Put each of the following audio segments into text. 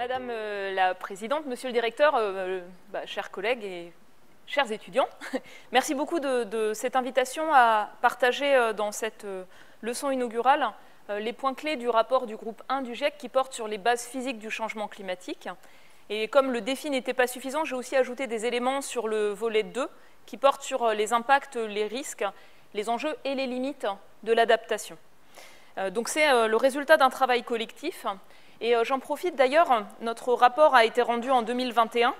Madame euh, la Présidente, Monsieur le Directeur, euh, bah, chers collègues et chers étudiants, merci beaucoup de, cette invitation à partager euh, dans cette leçon inaugurale les points clés du rapport du groupe 1 du GIEC qui porte sur les bases physiques du changement climatique. Et comme le défi n'était pas suffisant, j'ai aussi ajouté des éléments sur le volet 2 qui portent sur les impacts, les risques, les enjeux et les limites de l'adaptation. Donc c'est le résultat d'un travail collectif et euh, j'en profite d'ailleurs, notre rapport a été rendu en 2021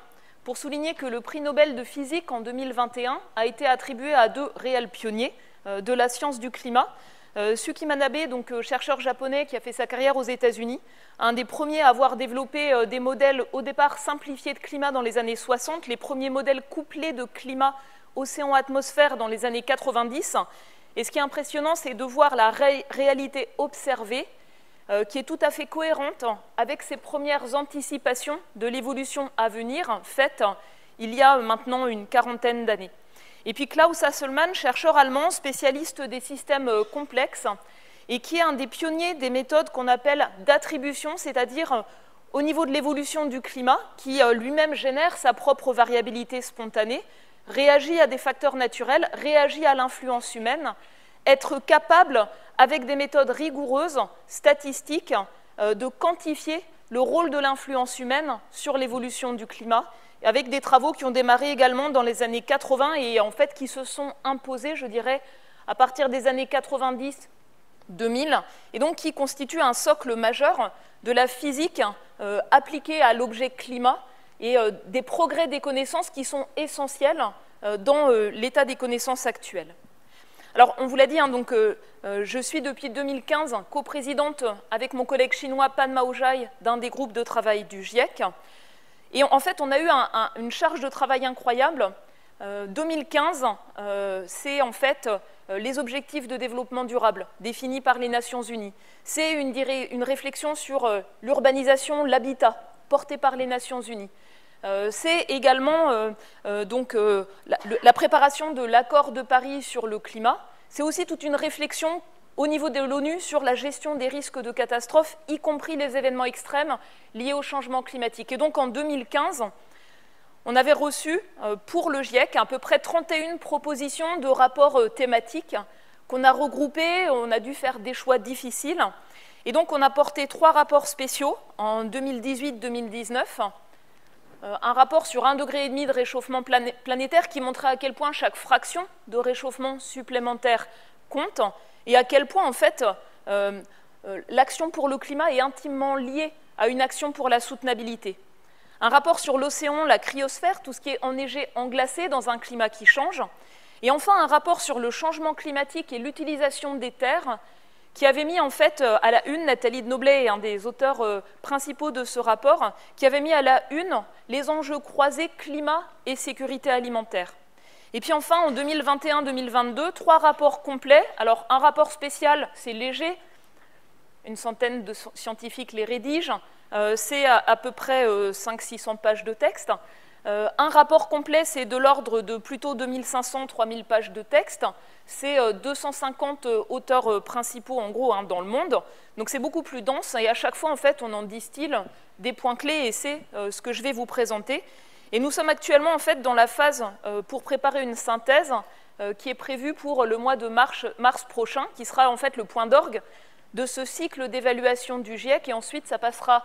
pour souligner que le prix Nobel de physique en 2021 a été attribué à deux réels pionniers euh, de la science du climat. Euh, Suki Manabe, donc chercheur japonais qui a fait sa carrière aux États-Unis, un des premiers à avoir développé des modèles au départ simplifiés de climat dans les années 60, les premiers modèles couplés de climat océan-atmosphère dans les années 90. Et ce qui est impressionnant, c'est de voir la réalité observée qui est tout à fait cohérente avec ces premières anticipations de l'évolution à venir faites il y a maintenant une quarantaine d'années. Et puis Klaus Hasselmann, chercheur allemand, spécialiste des systèmes euh, complexes, et qui est un des pionniers des méthodes qu'on appelle d'attribution, c'est-à-dire euh, au niveau de l'évolution du climat, qui lui-même génère sa propre variabilité spontanée, réagit à des facteurs naturels, réagit à l'influence humaine, être capable avec des méthodes rigoureuses, statistiques, euh, de quantifier le rôle de l'influence humaine sur l'évolution du climat, avec des travaux qui ont démarré également dans les années 80 et en fait qui se sont imposés, je dirais, à partir des années 90 2000, et donc qui constituent un socle majeur de la physique euh, appliquée à l'objet climat et euh, des progrès des connaissances qui sont essentiels dans l'état des connaissances actuelles. Alors, on vous l'a dit, hein, donc, euh, euh, je suis depuis 2015 coprésidente avec mon collègue chinois Pan Maojai d'un des groupes de travail du GIEC. Et en fait, on a eu une charge de travail incroyable. 2015, euh, c'est en fait les objectifs de développement durable définis par les Nations Unies. C'est une, une, réflexion sur l'urbanisation, l'habitat porté par les Nations Unies. Euh, c'est également euh, euh, donc, la, préparation de l'accord de Paris sur le climat. C'est aussi toute une réflexion au niveau de l'ONU sur la gestion des risques de catastrophes, y compris les événements extrêmes liés au changement climatique. Et donc en 2015, on avait reçu pour le GIEC à peu près 31 propositions de rapports thématiques qu'on a regroupés, on a dû faire des choix difficiles. Et donc on a porté trois rapports spéciaux en 2018-2019 euh, un rapport sur un degré et demi de réchauffement planétaire qui montrait à quel point chaque fraction de réchauffement supplémentaire compte et à quel point en fait euh, euh, l'action pour le climat est intimement liée à une action pour la soutenabilité. Un rapport sur l'océan, la cryosphère, tout ce qui est enneigé, englacé dans un climat qui change. Et enfin un rapport sur le changement climatique et l'utilisation des terres qui avait mis en fait euh, à la une, Nathalie Noblet un des auteurs euh, principaux de ce rapport, qui avait mis à la une les enjeux croisés climat et sécurité alimentaire. Et puis enfin, en 2021-2022, trois rapports complets. Alors un rapport spécial, c'est léger, une centaine de scientifiques les rédigent, euh, c'est à, peu près 500-600 pages de texte. Euh, un rapport complet, c'est de l'ordre de plutôt 2500-3000 pages de texte. C'est 250 euh, euh, auteurs principaux, en gros, hein, dans le monde. Donc c'est beaucoup plus dense et à chaque fois, en fait, on en distille des points clés et c'est ce que je vais vous présenter. Et nous sommes actuellement, en fait, dans la phase pour préparer une synthèse qui est prévue pour le mois de mars, mars prochain, qui sera, en fait, le point d'orgue de ce cycle d'évaluation du GIEC. Et ensuite, ça passera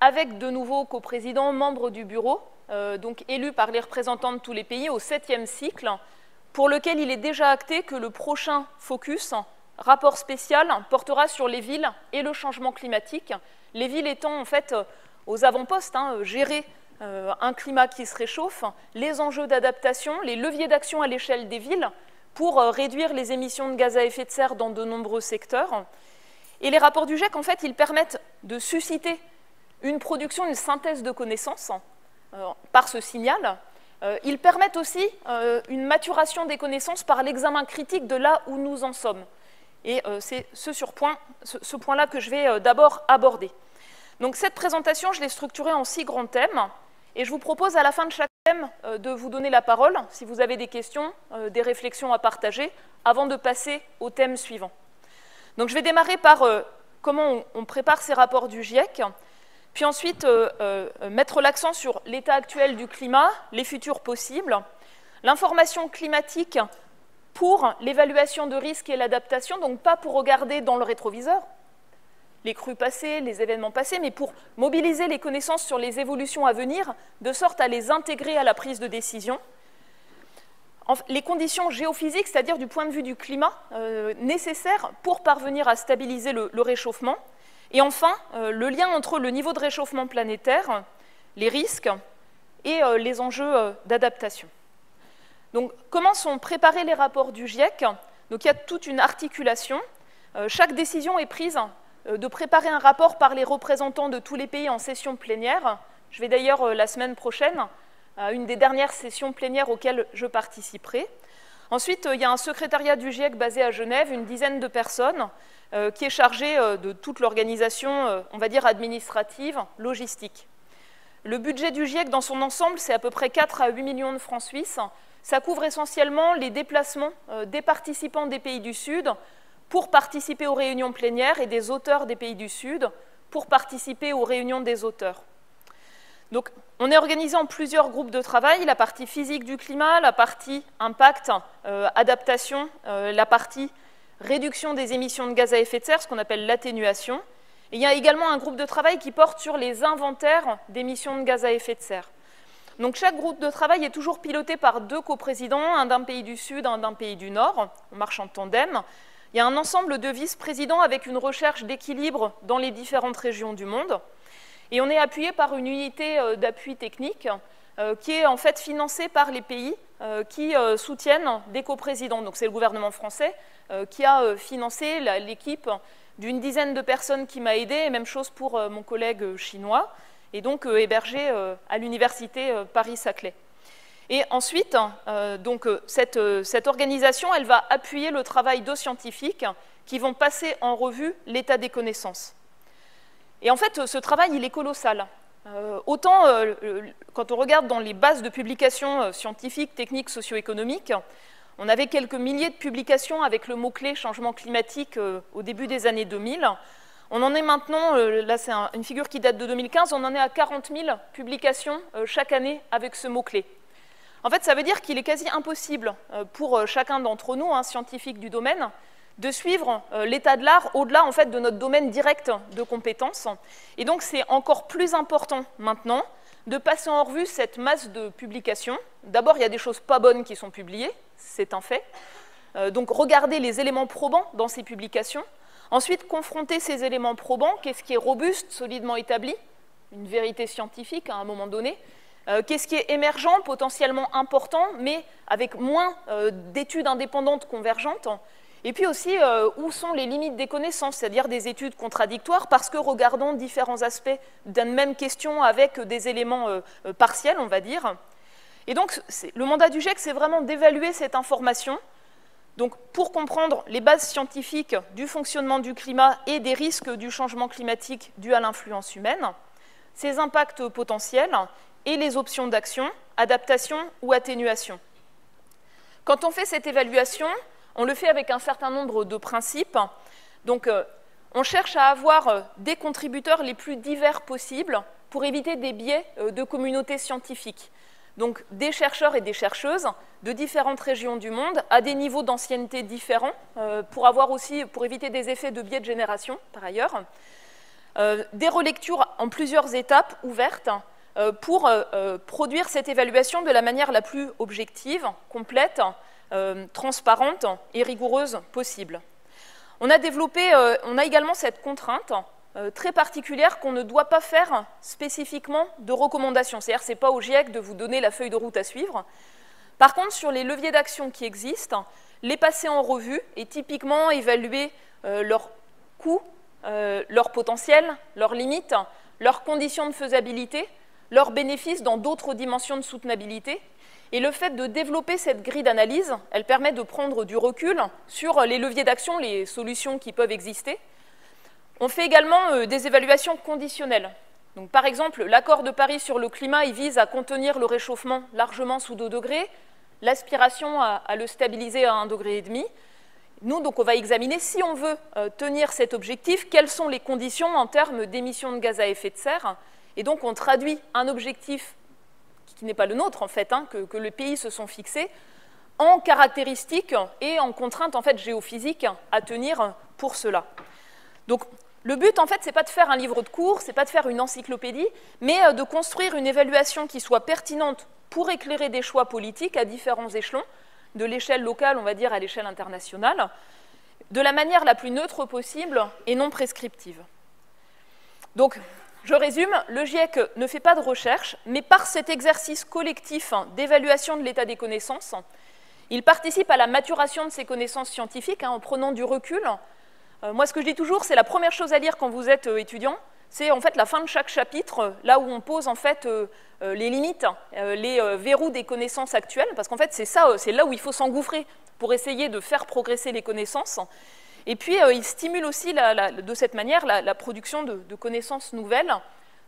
avec de nouveaux coprésidents, membres du bureau, euh, donc élus par les représentants de tous les pays au septième cycle, pour lequel il est déjà acté que le prochain focus, rapport spécial, portera sur les villes et le changement climatique. Les villes étant en fait euh, aux avant-postes, hein, gérer euh, un climat qui se réchauffe, les enjeux d'adaptation, les leviers d'action à l'échelle des villes pour réduire les émissions de gaz à effet de serre dans de nombreux secteurs. Et les rapports du GIEC, en fait, ils permettent de susciter une production, une synthèse de connaissances par ce signal. Euh, ils permettent aussi euh, une maturation des connaissances par l'examen critique de là où nous en sommes. Et c'est ce, ce point-là que je vais d'abord aborder. Donc cette présentation, je l'ai structurée en six grands thèmes. Et je vous propose à la fin de chaque thème de vous donner la parole, si vous avez des questions, des réflexions à partager, avant de passer au thème suivant. Donc je vais démarrer par comment on prépare ces rapports du GIEC, Puis ensuite, mettre l'accent sur l'état actuel du climat, les futurs possibles, l'information climatique pour l'évaluation de risque et l'adaptation, donc pas pour regarder dans le rétroviseur, les crues passées, les événements passés, mais pour mobiliser les connaissances sur les évolutions à venir, de sorte à les intégrer à la prise de décision. Les conditions géophysiques, c'est-à-dire du point de vue du climat, euh, nécessaires pour parvenir à stabiliser le, réchauffement. Et enfin, euh, le lien entre le niveau de réchauffement planétaire, les risques et euh, les enjeux d'adaptation. Donc, comment sont préparés les rapports du GIEC? Donc, il y a toute une articulation. chaque décision est prise euh, de préparer un rapport par les représentants de tous les pays en session plénière. Je vais d'ailleurs euh, la semaine prochaine à une des dernières sessions plénières auxquelles je participerai. Ensuite, euh, il y a un secrétariat du GIEC basé à Genève, une dizaine de personnes, qui est chargé de toute l'organisation, on va dire, administrative, logistique. Le budget du GIEC dans son ensemble, c'est à peu près 4 à 8 millions de francs suisses. Ça couvre essentiellement les déplacements des participants des pays du Sud, pour participer aux réunions plénières et des auteurs des pays du Sud pour participer aux réunions des auteurs. Donc, on est organisé en plusieurs groupes de travail, la partie physique du climat, la partie impact, euh, adaptation, euh, la partie réduction des émissions de gaz à effet de serre, ce qu'on appelle l'atténuation. Il y a également un groupe de travail qui porte sur les inventaires d'émissions de gaz à effet de serre. Donc chaque groupe de travail est toujours piloté par deux coprésidents, un d'un pays du Sud, un d'un pays du Nord. On marche en tandem. Il y a un ensemble de vice-présidents avec une recherche d'équilibre dans les différentes régions du monde. Et on est appuyé par une unité euh, d'appui technique qui est en fait financée par les pays euh, qui soutiennent des coprésidents. Donc c'est le gouvernement français qui a financé l'équipe d'une dizaine de personnes qui m'a aidé, et même chose pour mon collègue chinois, et donc hébergé à l'université Paris-Saclay. Et ensuite, euh, euh, euh, cette, organisation, elle va appuyer le travail de scientifiques qui vont passer en revue l'état des connaissances. Et en fait, ce travail, il est colossal. Autant, quand on regarde dans les bases de publications scientifiques, techniques, socio-économiques, on avait quelques milliers de publications avec le mot-clé changement climatique au début des années 2000. On en est maintenant, là c'est une figure qui date de 2015, on en est à 40 000 publications chaque année avec ce mot-clé. En fait, ça veut dire qu'il est quasi impossible euh, pour euh, chacun d'entre nous, un scientifique du domaine, de suivre euh, l'état de l'art au-delà en fait, de notre domaine direct de compétences. Et donc, c'est encore plus important maintenant de passer en revue cette masse de publications. D'abord, il y a des choses pas bonnes qui sont publiées, c'est un fait. Donc, regarder les éléments probants dans ces publications. Ensuite, confronter ces éléments probants, qu'est-ce qui est robuste, solidement établi, une vérité scientifique à un moment donné, euh, qu'est-ce qui est émergent, potentiellement important, mais avec moins euh, d'études indépendantes convergentes Et puis aussi, euh, où sont les limites des connaissances, c'est-à-dire des études contradictoires, parce que regardons différents aspects d'une même question avec des éléments partiels, on va dire. Et donc, le mandat du GIEC, c'est vraiment d'évaluer cette information, donc, pour comprendre les bases scientifiques du fonctionnement du climat et des risques du changement climatique dû à l'influence humaine, ses impacts potentiels et les options d'action, adaptation ou atténuation. Quand on fait cette évaluation, on le fait avec un certain nombre de principes. Donc, euh, on cherche à avoir euh, des contributeurs les plus divers possibles pour éviter des biais euh, de communautés scientifiques. Donc, des chercheurs et des chercheuses de différentes régions du monde à des niveaux d'ancienneté différents pour éviter des effets de biais de génération, par ailleurs. des relectures en plusieurs étapes ouvertes pour produire cette évaluation de la manière la plus objective, complète, transparente et rigoureuse possible. On a, développé, a également cette contrainte très particulière qu'on ne doit pas faire spécifiquement de recommandations. C'est-à-dire ce n'est pas au GIEC de vous donner la feuille de route à suivre. Par contre, sur les leviers d'action qui existent, les passer en revue et typiquement évaluer leurs coûts, leurs potentiels, leurs limites, leurs conditions de faisabilité, leurs bénéfices dans d'autres dimensions de soutenabilité. Et le fait de développer cette grille d'analyse, elle permet de prendre du recul sur les leviers d'action, les solutions qui peuvent exister. On fait également euh, des évaluations conditionnelles. Donc, par exemple, l'accord de Paris sur le climat vise à contenir le réchauffement largement sous 2 degrés, l'aspiration à, le stabiliser à 1,5 degré. Nous, donc, on va examiner si on veut euh, tenir cet objectif, quelles sont les conditions en termes d'émissions de gaz à effet de serre Et donc on traduit un objectif qui n'est pas le nôtre en fait, hein, que, que, le pays se sont fixés, en caractéristiques et en contraintes en fait géophysiques à tenir pour cela. Donc le but en fait c'est pas de faire un livre de cours, c'est pas de faire une encyclopédie, mais euh, de construire une évaluation qui soit pertinente pour éclairer des choix politiques à différents échelons, de l'échelle locale on va dire à l'échelle internationale, de la manière la plus neutre possible et non prescriptive. Donc je résume, le GIEC ne fait pas de recherche, mais par cet exercice collectif d'évaluation de l'état des connaissances, il participe à la maturation de ses connaissances scientifiques hein, en prenant du recul. Euh, moi, ce que je dis toujours, c'est la première chose à lire quand vous êtes euh, étudiant, c'est en fait la fin de chaque chapitre, là où on pose en fait euh, les limites, les verrous des connaissances actuelles, parce qu'en fait c'est ça, c'est là où il faut s'engouffrer pour essayer de faire progresser les connaissances. Et puis il stimule aussi de cette manière la, production de, connaissances nouvelles,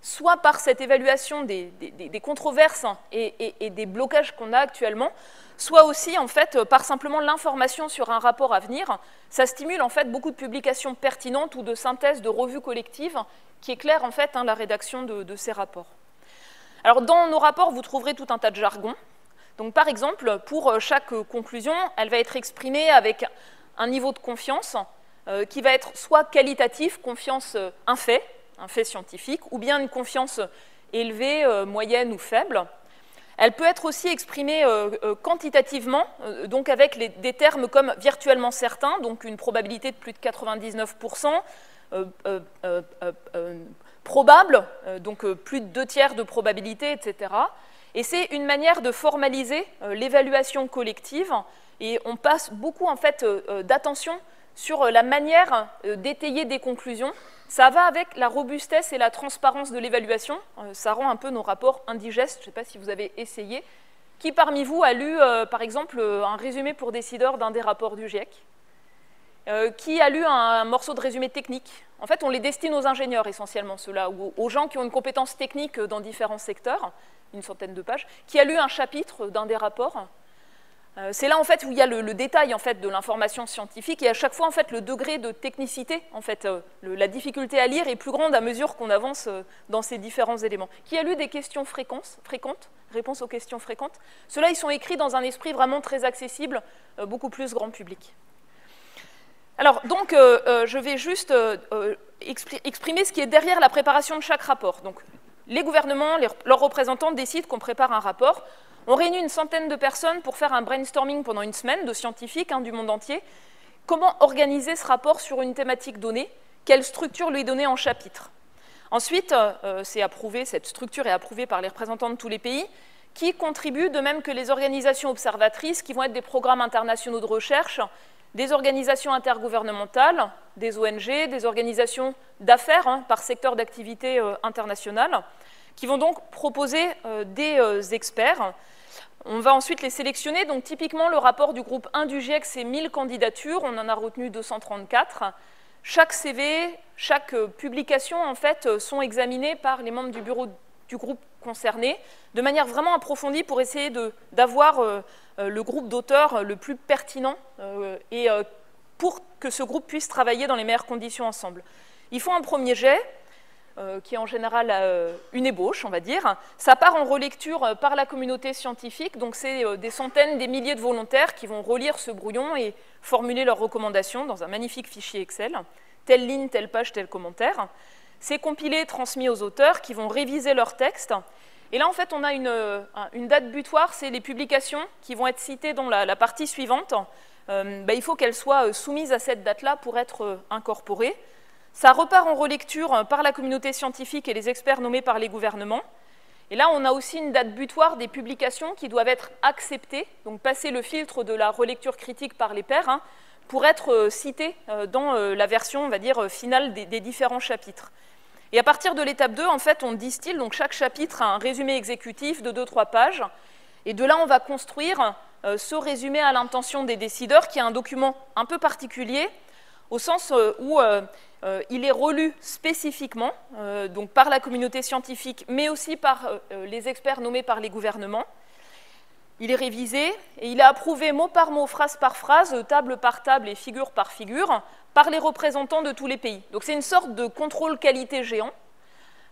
soit par cette évaluation des, controverses et, des blocages qu'on a actuellement, soit aussi en fait euh, par simplement l'information sur un rapport à venir. Ça stimule en fait beaucoup de publications pertinentes ou de synthèses de revues collectives qui éclairent en fait hein, la rédaction de, ces rapports. Alors dans nos rapports, vous trouverez tout un tas de jargon. Donc par exemple, pour euh, chaque conclusion, elle va être exprimée avec un niveau de confiance euh, qui va être soit qualitatif, confiance un fait, un fait scientifique, ou bien une confiance élevée, moyenne ou faible. Elle peut être aussi exprimée euh, euh, quantitativement, euh, donc avec des termes comme virtuellement certain, donc une probabilité de plus de 99%, probable, donc plus de deux tiers de probabilité, etc. Et c'est une manière de formaliser l'évaluation collective, et on passe beaucoup en fait d'attention sur la manière d'étayer des conclusions ça va avec la robustesse et la transparence de l'évaluation. Euh, ça rend un peu nos rapports indigestes. Je ne sais pas si vous avez essayé. Qui parmi vous a lu, euh, par exemple, euh, un résumé pour décideurs d'un des rapports du GIEC Qui a lu un, morceau de résumé technique? En fait, on les destine aux ingénieurs essentiellement, ceux-là, ou aux gens qui ont une compétence technique dans différents secteurs, une centaine de pages. Qui a lu un chapitre d'un des rapports? euh, c'est là en fait où il y a le, détail de l'information scientifique et à chaque fois le degré de technicité en fait euh, la difficulté à lire est plus grande à mesure qu'on avance euh, dans ces différents éléments. Qui a lu des questions fréquentes, fréquentes, réponses aux questions fréquentes Ceux-là ils sont écrits dans un esprit vraiment très accessible, beaucoup plus grand public. Alors donc je vais juste exprimer ce qui est derrière la préparation de chaque rapport. Donc les gouvernements, leurs représentants décident qu'on prépare un rapport. On réunit une centaine de personnes pour faire un brainstorming pendant une semaine de scientifiques hein, du monde entier. Comment organiser ce rapport sur une thématique donnée? Quelle structure lui donner en chapitre? Ensuite, euh, c'est approuvé, cette structure est approuvée par les représentants de tous les pays qui contribuent, de même que les organisations observatrices, qui vont être des programmes internationaux de recherche, des organisations intergouvernementales, des ONG, des organisations d'affaires hein, par secteur d'activité euh, internationale, qui vont donc proposer euh, des experts on va ensuite les sélectionner. Donc typiquement, le rapport du groupe 1 du GIEC, c'est 1000 candidatures. On en a retenu 234. Chaque CV, chaque euh, publication, en fait, euh, sont examinées par les membres du bureau du groupe concerné de manière vraiment approfondie pour essayer d'avoir euh, le groupe d'auteurs le plus pertinent et pour que ce groupe puisse travailler dans les meilleures conditions ensemble. Ils font un premier jet, euh, qui est en général euh, une ébauche, on va dire. Ça part en relecture euh, par la communauté scientifique, donc c'est des centaines, des milliers de volontaires qui vont relire ce brouillon et formuler leurs recommandations dans un magnifique fichier Excel, telle ligne, telle page, tel commentaire. C'est compilé, transmis aux auteurs qui vont réviser leur texte. Et là, en fait, on a une, date butoir, c'est les publications qui vont être citées dans la, partie suivante. Ben, il faut qu'elles soient soumises à cette date-là pour être incorporées. Ça repart en relecture par la communauté scientifique et les experts nommés par les gouvernements. Et là, on a aussi une date butoir des publications qui doivent être acceptées, donc passer le filtre de la relecture critique par les pairs, hein, pour être euh, citées euh, dans euh, la version, on va dire, finale des, différents chapitres. Et à partir de l'étape 2, en fait, on distille, donc chaque chapitre a un résumé exécutif de 2-3 pages. Et de là, on va construire ce résumé à l'intention des décideurs, qui est un document un peu particulier, au sens où euh, il est relu spécifiquement euh, par la communauté scientifique, mais aussi par euh, les experts nommés par les gouvernements. Il est révisé et il est approuvé mot par mot, phrase par phrase, table par table et figure par figure par les représentants de tous les pays. Donc c'est une sorte de contrôle qualité géant.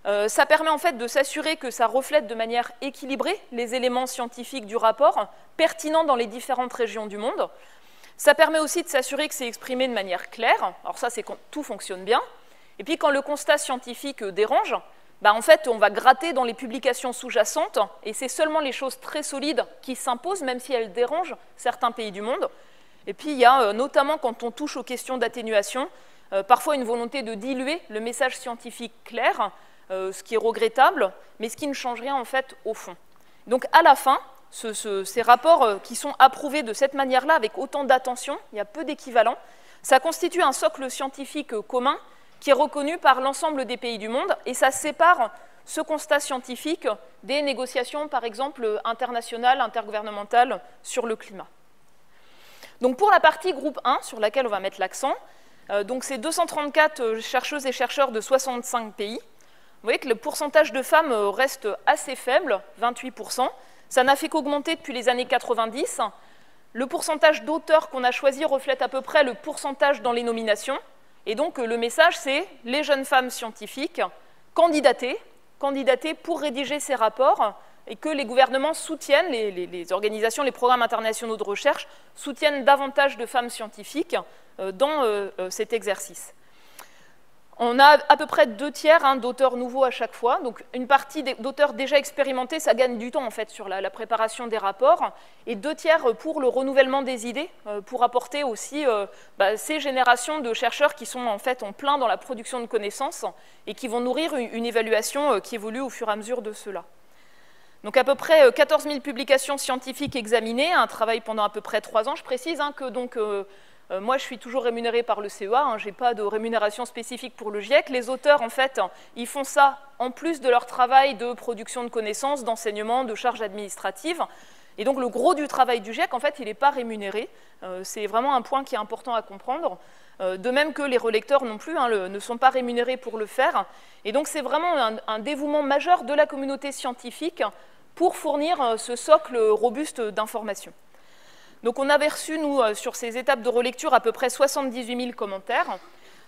Euh, ça permet en fait de s'assurer que ça reflète de manière équilibrée les éléments scientifiques du rapport, pertinents dans les différentes régions du monde. Ça permet aussi de s'assurer que c'est exprimé de manière claire. Alors ça, c'est quand tout fonctionne bien. Et puis quand le constat scientifique dérange, bah, en fait, on va gratter dans les publications sous-jacentes, et c'est seulement les choses très solides qui s'imposent, même si elles dérangent certains pays du monde. Et puis, il y a euh, notamment quand on touche aux questions d'atténuation, euh, parfois une volonté de diluer le message scientifique clair, euh, ce qui est regrettable, mais ce qui ne change rien en fait au fond. Donc, à la fin, ces rapports qui sont approuvés de cette manière-là, avec autant d'attention, il y a peu d'équivalents, ça constitue un socle scientifique commun qui est reconnu par l'ensemble des pays du monde, et ça sépare ce constat scientifique des négociations, par exemple, internationales, intergouvernementales sur le climat. Donc pour la partie groupe 1, sur laquelle on va mettre l'accent, euh, donc c'est 234 euh, chercheuses et chercheurs de 65 pays. Vous voyez que le pourcentage de femmes euh, reste assez faible, 28%. Ça n'a fait qu'augmenter depuis les années 90. Le pourcentage d'auteurs qu'on a choisi reflète à peu près le pourcentage dans les nominations. Et donc le message, c'est les jeunes femmes scientifiques candidatées, pour rédiger ces rapports et que les gouvernements soutiennent, les, organisations, les programmes internationaux de recherche soutiennent davantage de femmes scientifiques euh, dans euh, euh, cet exercice. On a à peu près deux tiers hein, d'auteurs nouveaux à chaque fois. Donc une partie d'auteurs déjà expérimentés, ça gagne du temps en fait sur la, préparation des rapports. Et deux tiers pour le renouvellement des idées, euh, pour apporter aussi euh, bah, ces générations de chercheurs qui sont en fait en plein dans la production de connaissances et qui vont nourrir une, évaluation euh, qui évolue au fur et à mesure de cela. Donc à peu près 14 000 publications scientifiques examinées, un travail pendant à peu près trois ans. Je précise hein, que donc moi, je suis toujours rémunérée par le CEA, hein, je n'ai pas de rémunération spécifique pour le GIEC. Les auteurs, en fait, ils font ça en plus de leur travail de production de connaissances, d'enseignement, de charges administratives. Et donc, le gros du travail du GIEC, en fait, il n'est pas rémunéré. Euh, c'est vraiment un point qui est important à comprendre. Euh, de même que les relecteurs non plus hein, ne sont pas rémunérés pour le faire. Et donc, c'est vraiment un, dévouement majeur de la communauté scientifique pour fournir ce socle robuste d'informations. Donc on avait reçu, nous, euh, sur ces étapes de relecture, à peu près 78 000 commentaires.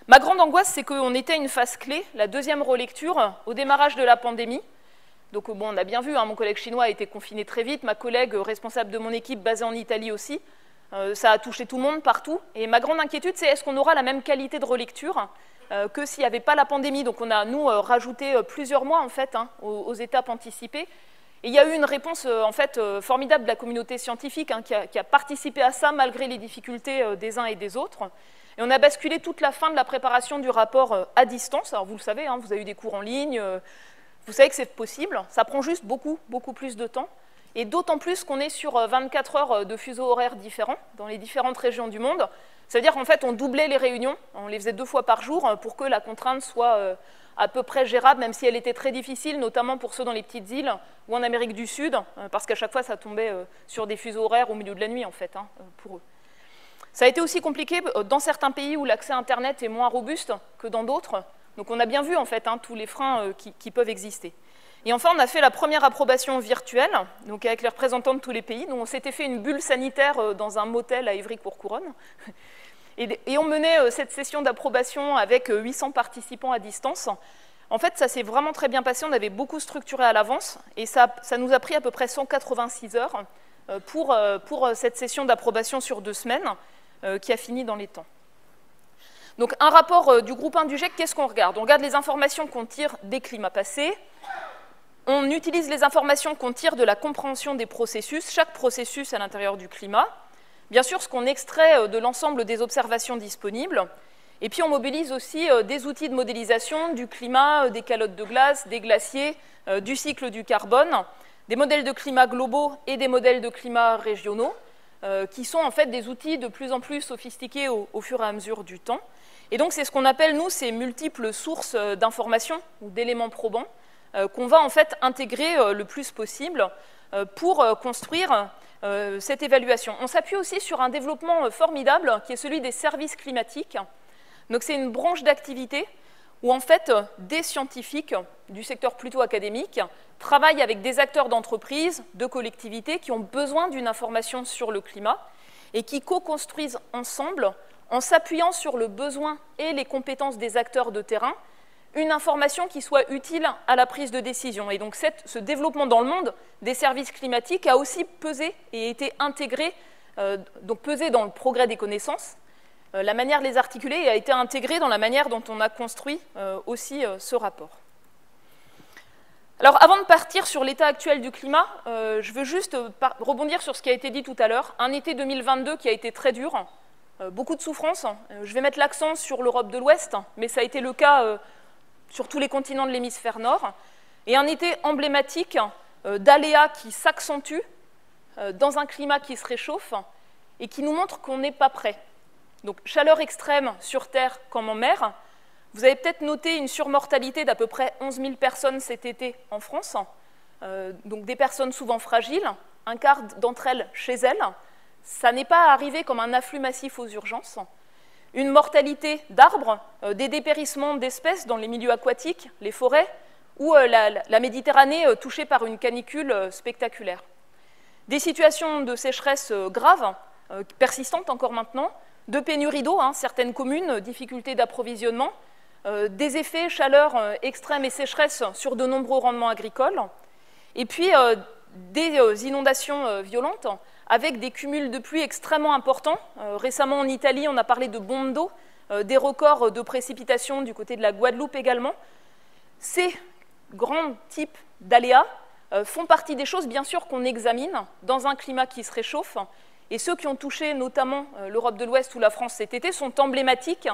Ma grande angoisse, c'est qu'on était à une phase clé, la deuxième relecture, au démarrage de la pandémie. Donc bon, on a bien vu, hein, mon collègue chinois a été confiné très vite, ma collègue responsable de mon équipe basée en Italie aussi. Euh, ça a touché tout le monde partout. Et ma grande inquiétude, c'est est-ce qu'on aura la même qualité de relecture euh, que s'il n'y avait pas la pandémie? Donc on a, nous, rajouté plusieurs mois, en fait, hein, aux, étapes anticipées. Et il y a eu une réponse euh, en fait euh, formidable de la communauté scientifique hein, qui, a, participé à ça malgré les difficultés euh, des uns et des autres. Et on a basculé toute la fin de la préparation du rapport à distance. Alors vous le savez, hein, vous avez eu des cours en ligne, vous savez que c'est possible. Ça prend juste beaucoup, beaucoup plus de temps. Et d'autant plus qu'on est sur 24 heures de fuseaux horaires différents dans les différentes régions du monde. C'est-à-dire qu'en fait, on doublait les réunions, on les faisait deux fois par jour pour que la contrainte soit à peu près gérable, même si elle était très difficile, notamment pour ceux dans les petites îles ou en Amérique du Sud, euh, parce qu'à chaque fois, ça tombait euh, sur des fuseaux horaires au milieu de la nuit, en fait, hein, euh, pour eux. Ça a été aussi compliqué dans certains pays où l'accès à Internet est moins robuste que dans d'autres. Donc on a bien vu, en fait, hein, tous les freins qui, peuvent exister. Et enfin, on a fait la première approbation virtuelle, donc avec les représentants de tous les pays. Donc on s'était fait une bulle sanitaire dans un motel à Ivry-Courcouronne. Et, on menait euh, cette session d'approbation avec 800 euh, participants à distance. En fait, ça s'est vraiment très bien passé. On avait beaucoup structuré à l'avance et ça, nous a pris à peu près 186 heures euh, pour, pour cette session d'approbation sur deux semaines qui a fini dans les temps. Donc, un rapport du groupe 1 du GEC, qu'est-ce qu'on regarde? On regarde les informations qu'on tire des climats passés. On utilise les informations qu'on tire de la compréhension des processus, chaque processus à l'intérieur du climat. Bien sûr, ce qu'on extrait euh, de l'ensemble des observations disponibles. Et puis on mobilise aussi euh, des outils de modélisation du climat, euh, des calottes de glace, des glaciers, du cycle du carbone, des modèles de climat globaux et des modèles de climat régionaux, qui sont en fait des outils de plus en plus sophistiqués au, fur et à mesure du temps. Et donc c'est ce qu'on appelle, nous, ces multiples sources d'informations ou d'éléments probants qu'on va en fait intégrer le plus possible pour construire euh, cette évaluation. On s'appuie aussi sur un développement euh, formidable qui est celui des services climatiques. Donc c'est une branche d'activité où en fait des scientifiques du secteur plutôt académique travaillent avec des acteurs d'entreprise, de collectivités qui ont besoin d'une information sur le climat et qui co-construisent ensemble en s'appuyant sur le besoin et les compétences des acteurs de terrain une information qui soit utile à la prise de décision. Et donc ce développement dans le monde des services climatiques a aussi pesé et été intégré, euh, donc pesé dans le progrès des connaissances. Euh, la manière de les articuler a été intégrée dans la manière dont on a construit euh, aussi ce rapport. Alors avant de partir sur l'état actuel du climat, je veux juste rebondir sur ce qui a été dit tout à l'heure. Un été 2022 qui a été très dur, beaucoup de souffrance. Je vais mettre l'accent sur l'Europe de l'Ouest, mais ça a été le cas sur tous les continents de l'hémisphère nord, et un été emblématique euh, d'aléas qui s'accentuent euh, dans un climat qui se réchauffe et qui nous montre qu'on n'est pas prêt. Donc chaleur extrême sur Terre comme en mer. Vous avez peut-être noté une surmortalité d'à peu près 11 000 personnes cet été en France, euh, donc des personnes souvent fragiles, un quart d'entre elles chez elles. Ça n'est pas arrivé comme un afflux massif aux urgences une mortalité d'arbres, euh, des dépérissements d'espèces dans les milieux aquatiques, les forêts, ou euh, la, Méditerranée euh, touchée par une canicule spectaculaire. Des situations de sécheresse graves, persistantes encore maintenant, de pénurie d'eau, hein, certaines communes, difficultés d'approvisionnement, des effets chaleur extrême et sécheresse sur de nombreux rendements agricoles, et puis des inondations violentes avec des cumuls de pluie extrêmement importants. Euh, récemment en Italie, on a parlé de bombes d'eau, euh, des records de précipitations du côté de la Guadeloupe également. Ces grands types d'aléas euh, font partie des choses, bien sûr, qu'on examine dans un climat qui se réchauffe. Et ceux qui ont touché notamment l'Europe de l'Ouest ou la France cet été sont emblématiques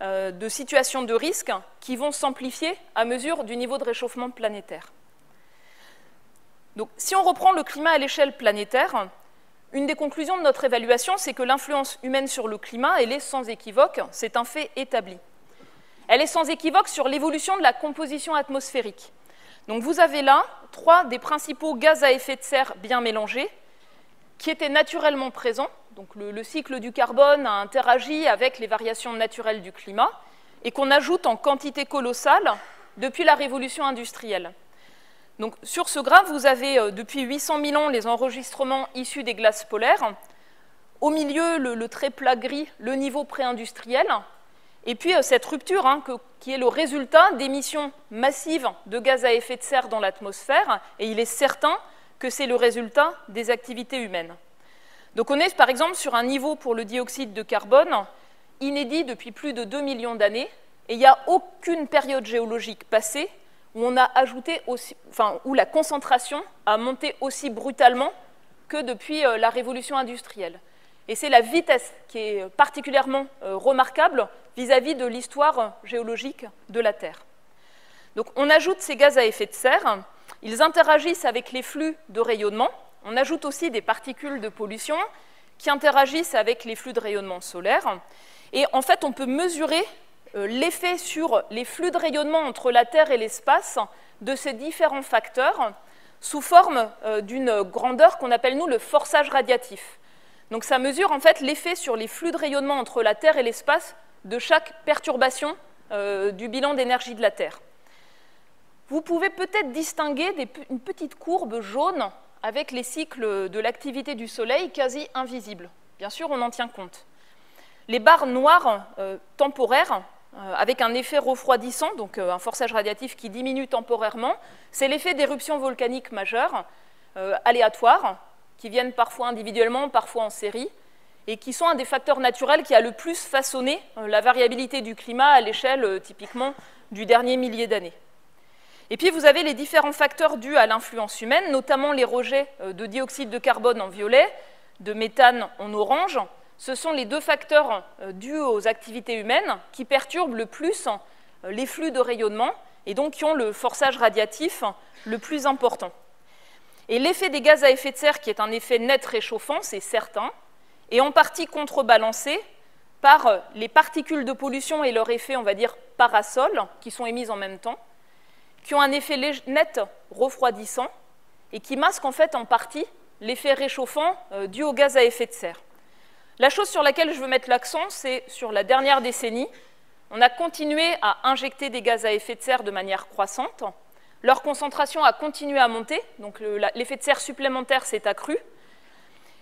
de situations de risque qui vont s'amplifier à mesure du niveau de réchauffement planétaire. Donc, si on reprend le climat à l'échelle planétaire, une des conclusions de notre évaluation, c'est que l'influence humaine sur le climat, est sans équivoque, c'est un fait établi. Elle est sans équivoque sur l'évolution de la composition atmosphérique. Donc vous avez là trois des principaux gaz à effet de serre bien mélangés qui étaient naturellement présents. Donc le, le cycle du carbone a interagi avec les variations naturelles du climat et qu'on ajoute en quantité colossale depuis la révolution industrielle sur ce graphe, vous avez euh, depuis 800 000 ans les enregistrements issus des glaces polaires. Au milieu, le, très plat gris, le niveau pré-industriel. Et puis euh, cette rupture, hein, qui est le résultat d'émissions massives de gaz à effet de serre dans l'atmosphère. Et il est certain que c'est le résultat des activités humaines. Donc on est par exemple sur un niveau pour le dioxyde de carbone inédit depuis plus de 2 millions d'années. Et il n'y a aucune période géologique passée où on la concentration a monté aussi brutalement que depuis euh, la révolution industrielle. Et c'est la vitesse qui est particulièrement euh, remarquable vis-à-vis de l'histoire géologique de la Terre. Donc on ajoute ces gaz à effet de serre, ils interagissent avec les flux de rayonnement, on ajoute aussi des particules de pollution qui interagissent avec les flux de rayonnement solaire, et en fait on peut mesurer l'effet sur les flux de rayonnement entre la Terre et l'espace de ces différents facteurs sous forme euh, d'une grandeur qu'on appelle nous le forçage radiatif. Donc ça mesure en fait l'effet sur les flux de rayonnement entre la Terre et l'espace de chaque perturbation euh, du bilan d'énergie de la Terre. Vous pouvez peut-être distinguer une petite courbe jaune avec les cycles de l'activité du Soleil quasi invisibles. Bien sûr, on en tient compte. Les barres noires temporaires euh, avec un effet refroidissant, donc euh, un forçage radiatif qui diminue temporairement. C'est l'effet d'éruptions volcaniques majeures, euh, aléatoires, qui viennent parfois individuellement, parfois en série, et qui sont un des facteurs naturels qui a le plus façonné la variabilité du climat à l'échelle typiquement du dernier millier d'années. Et puis vous avez les différents facteurs dus à l'influence humaine, notamment les rejets de dioxyde de carbone en violet, de méthane en orange, ce sont les deux facteurs euh, dus aux activités humaines qui perturbent le plus euh, les flux de rayonnement et donc qui ont le forçage radiatif le plus important. Et l'effet des gaz à effet de serre, qui est un effet net réchauffant, c'est certain, est en partie contrebalancé par euh, les particules de pollution et leur effet, on va dire, parasol, qui sont émises en même temps, qui ont un effet net refroidissant et qui masquent en fait en partie l'effet réchauffant dû aux gaz à effet de serre. La chose sur laquelle je veux mettre l'accent, c'est sur la dernière décennie. On a continué à injecter des gaz à effet de serre de manière croissante. Leur concentration a continué à monter, donc l'effet de serre supplémentaire s'est accru.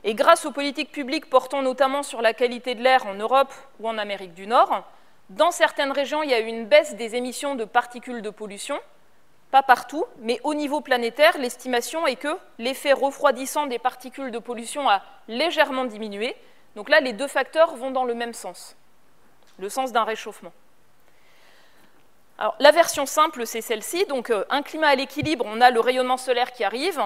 Et grâce aux politiques publiques portant notamment sur la qualité de l'air en Europe ou en Amérique du Nord, Dans certaines régions, il y a eu une baisse des émissions de particules de pollution, pas partout, mais au niveau planétaire, l'estimation est que l'effet refroidissant des particules de pollution a légèrement diminué. Donc là, les deux facteurs vont dans le même sens, le sens d'un réchauffement. Alors, la version simple, c'est celle-ci. Donc, euh, un climat à l'équilibre, on a le rayonnement solaire qui arrive,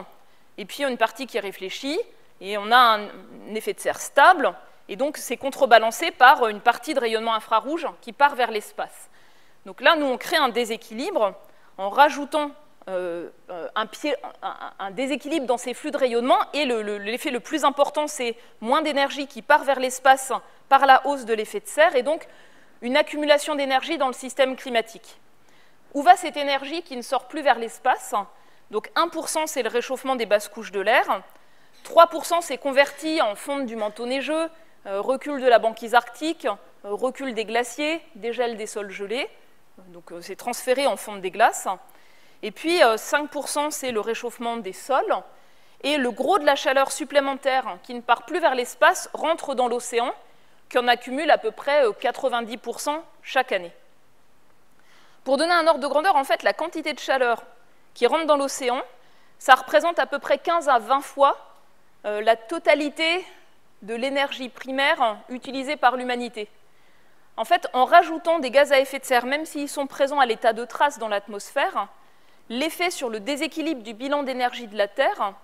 et puis une partie qui est réfléchie, et on a un, effet de serre stable, et donc c'est contrebalancé par une partie de rayonnement infrarouge qui part vers l'espace. Donc là, nous, on crée un déséquilibre en rajoutant euh, un, déséquilibre dans ces flux de rayonnement, et l'effet le, plus important, c'est moins d'énergie qui part vers l'espace par la hausse de l'effet de serre, et donc une accumulation d'énergie dans le système climatique. Où va cette énergie qui ne sort plus vers l'espace? Donc 1%, c'est le réchauffement des basses couches de l'air, 3%, c'est converti en fonte du manteau neigeux, euh, recul de la banquise arctique, euh, recul des glaciers, dégel des sols gelés, donc c'est transféré en fonte des glaces. Et puis 5%, euh, c'est le réchauffement des sols. Et le gros de la chaleur supplémentaire qui ne part plus vers l'espace rentre dans l'océan, qui en accumule à peu près 90% euh, chaque année. Pour donner un ordre de grandeur, en fait, la quantité de chaleur qui rentre dans l'océan, ça représente à peu près 15 à 20 fois euh, la totalité de l'énergie primaire utilisée par l'humanité. En fait, en rajoutant des gaz à effet de serre, même s'ils sont présents à l'état de trace dans l'atmosphère, l'effet sur le déséquilibre du bilan d'énergie de la Terre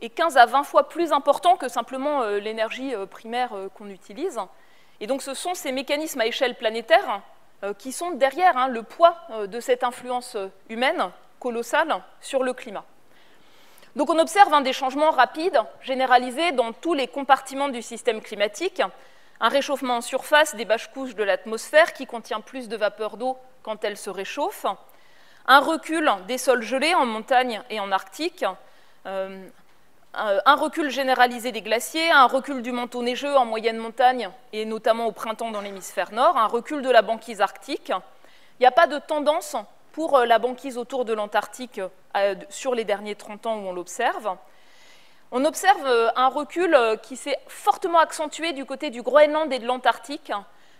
est 15 à 20 fois plus important que simplement euh, l'énergie euh, primaire euh, qu'on utilise. Et donc ce sont ces mécanismes à échelle planétaire qui sont derrière hein, le poids de cette influence humaine colossale sur le climat. Donc on observe des changements rapides, généralisés dans tous les compartiments du système climatique, un réchauffement en surface des basses couches de l'atmosphère qui contient plus de vapeur d'eau quand elle se réchauffe, un recul des sols gelés en montagne et en Arctique, euh, un recul généralisé des glaciers, un recul du manteau neigeux en moyenne montagne et notamment au printemps dans l'hémisphère nord, un recul de la banquise arctique. Il n'y a pas de tendance pour euh, la banquise autour de l'Antarctique euh, sur les derniers 30 ans où on l'observe. On observe un recul qui s'est fortement accentué du côté du Groenland et de l'Antarctique,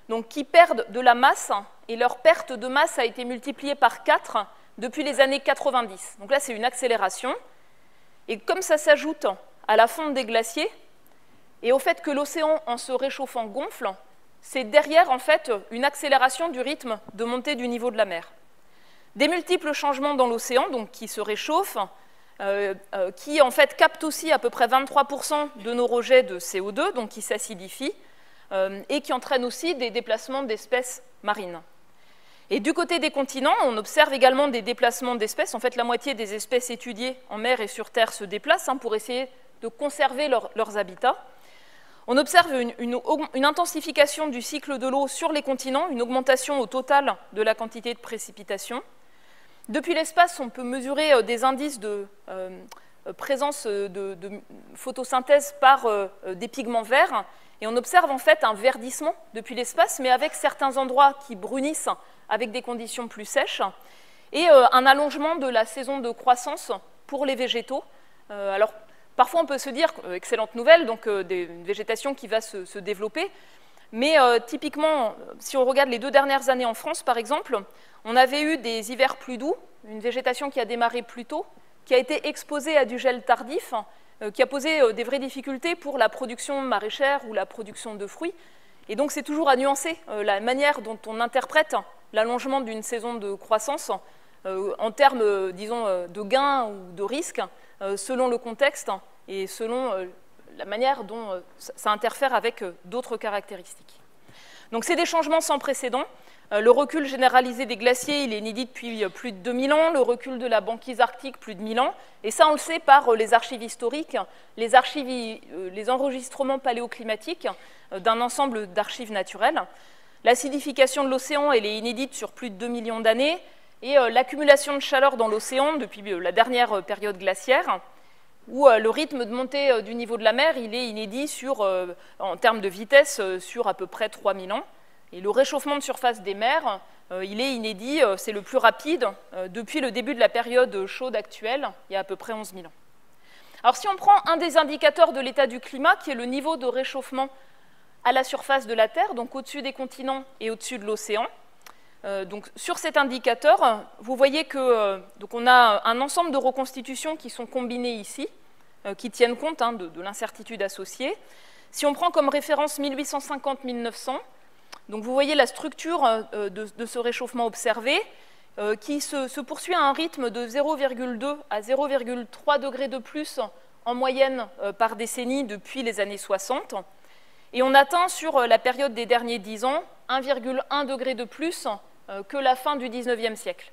donc qui perdent de la masse, et leur perte de masse a été multipliée par 4 depuis les années 90. Donc là, c'est une accélération. Et comme ça s'ajoute à la fonte des glaciers et au fait que l'océan, en se réchauffant, gonfle, c'est derrière, en fait, une accélération du rythme de montée du niveau de la mer. Des multiples changements dans l'océan, donc qui se réchauffent, euh, euh, qui en fait captent aussi à peu près 23% de nos rejets de CO2, donc qui s'acidifient, et qui entraînent aussi des déplacements d'espèces marines. Et du côté des continents, on observe également des déplacements d'espèces. En fait, la moitié des espèces étudiées en mer et sur Terre se déplacent hein, pour essayer de conserver leurs habitats. On observe une, intensification du cycle de l'eau sur les continents, une augmentation au total de la quantité de précipitations. Depuis l'espace, on peut mesurer euh, des indices de euh, présence de, photosynthèse par des pigments verts et on observe en fait un verdissement depuis l'espace, mais avec certains endroits qui brunissent avec des conditions plus sèches, et euh, un allongement de la saison de croissance pour les végétaux. Euh, alors, parfois on peut se dire, euh, excellente nouvelle, donc une végétation qui va se, développer, mais typiquement, si on regarde les deux dernières années en France, par exemple, on avait eu des hivers plus doux, une végétation qui a démarré plus tôt, qui a été exposée à du gel tardif, qui a posé euh, des vraies difficultés pour la production maraîchère ou la production de fruits. Et donc c'est toujours à nuancer euh, la manière dont on interprète l'allongement d'une saison de croissance en termes, disons, de gains ou de risques, selon le contexte et selon la manière dont ça interfère avec d'autres caractéristiques. Donc c'est des changements sans précédent. Euh, le recul généralisé des glaciers, il est inédit depuis euh, plus de 2000 ans, le recul de la banquise arctique, plus de 1000 ans, et ça on le sait par euh, les archives historiques, les, archives, les enregistrements paléoclimatiques d'un ensemble d'archives naturelles. L'acidification de l'océan, est inédite sur plus de 2 millions d'années, et l'accumulation de chaleur dans l'océan depuis la dernière période glaciaire, où le rythme de montée du niveau de la mer, il est inédit sur, en termes de vitesse sur à peu près 3000 ans. Et le réchauffement de surface des mers, euh, il est inédit, euh, c'est le plus rapide euh, depuis le début de la période chaude actuelle, il y a à peu près 11 000 ans. Alors si on prend un des indicateurs de l'état du climat, qui est le niveau de réchauffement à la surface de la Terre, donc au-dessus des continents et au-dessus de l'océan, donc, sur cet indicateur, vous voyez qu'on a un ensemble de reconstitutions qui sont combinées ici, qui tiennent compte hein, de, l'incertitude associée. Si on prend comme référence 1850-1900, donc vous voyez la structure de, ce réchauffement observé, qui se, poursuit à un rythme de 0,2 à 0,3 degrés de plus en moyenne par décennie depuis les années 60. Et on atteint sur euh, la période des derniers 10 ans 1,1 degré de plus euh, que la fin du 19e siècle.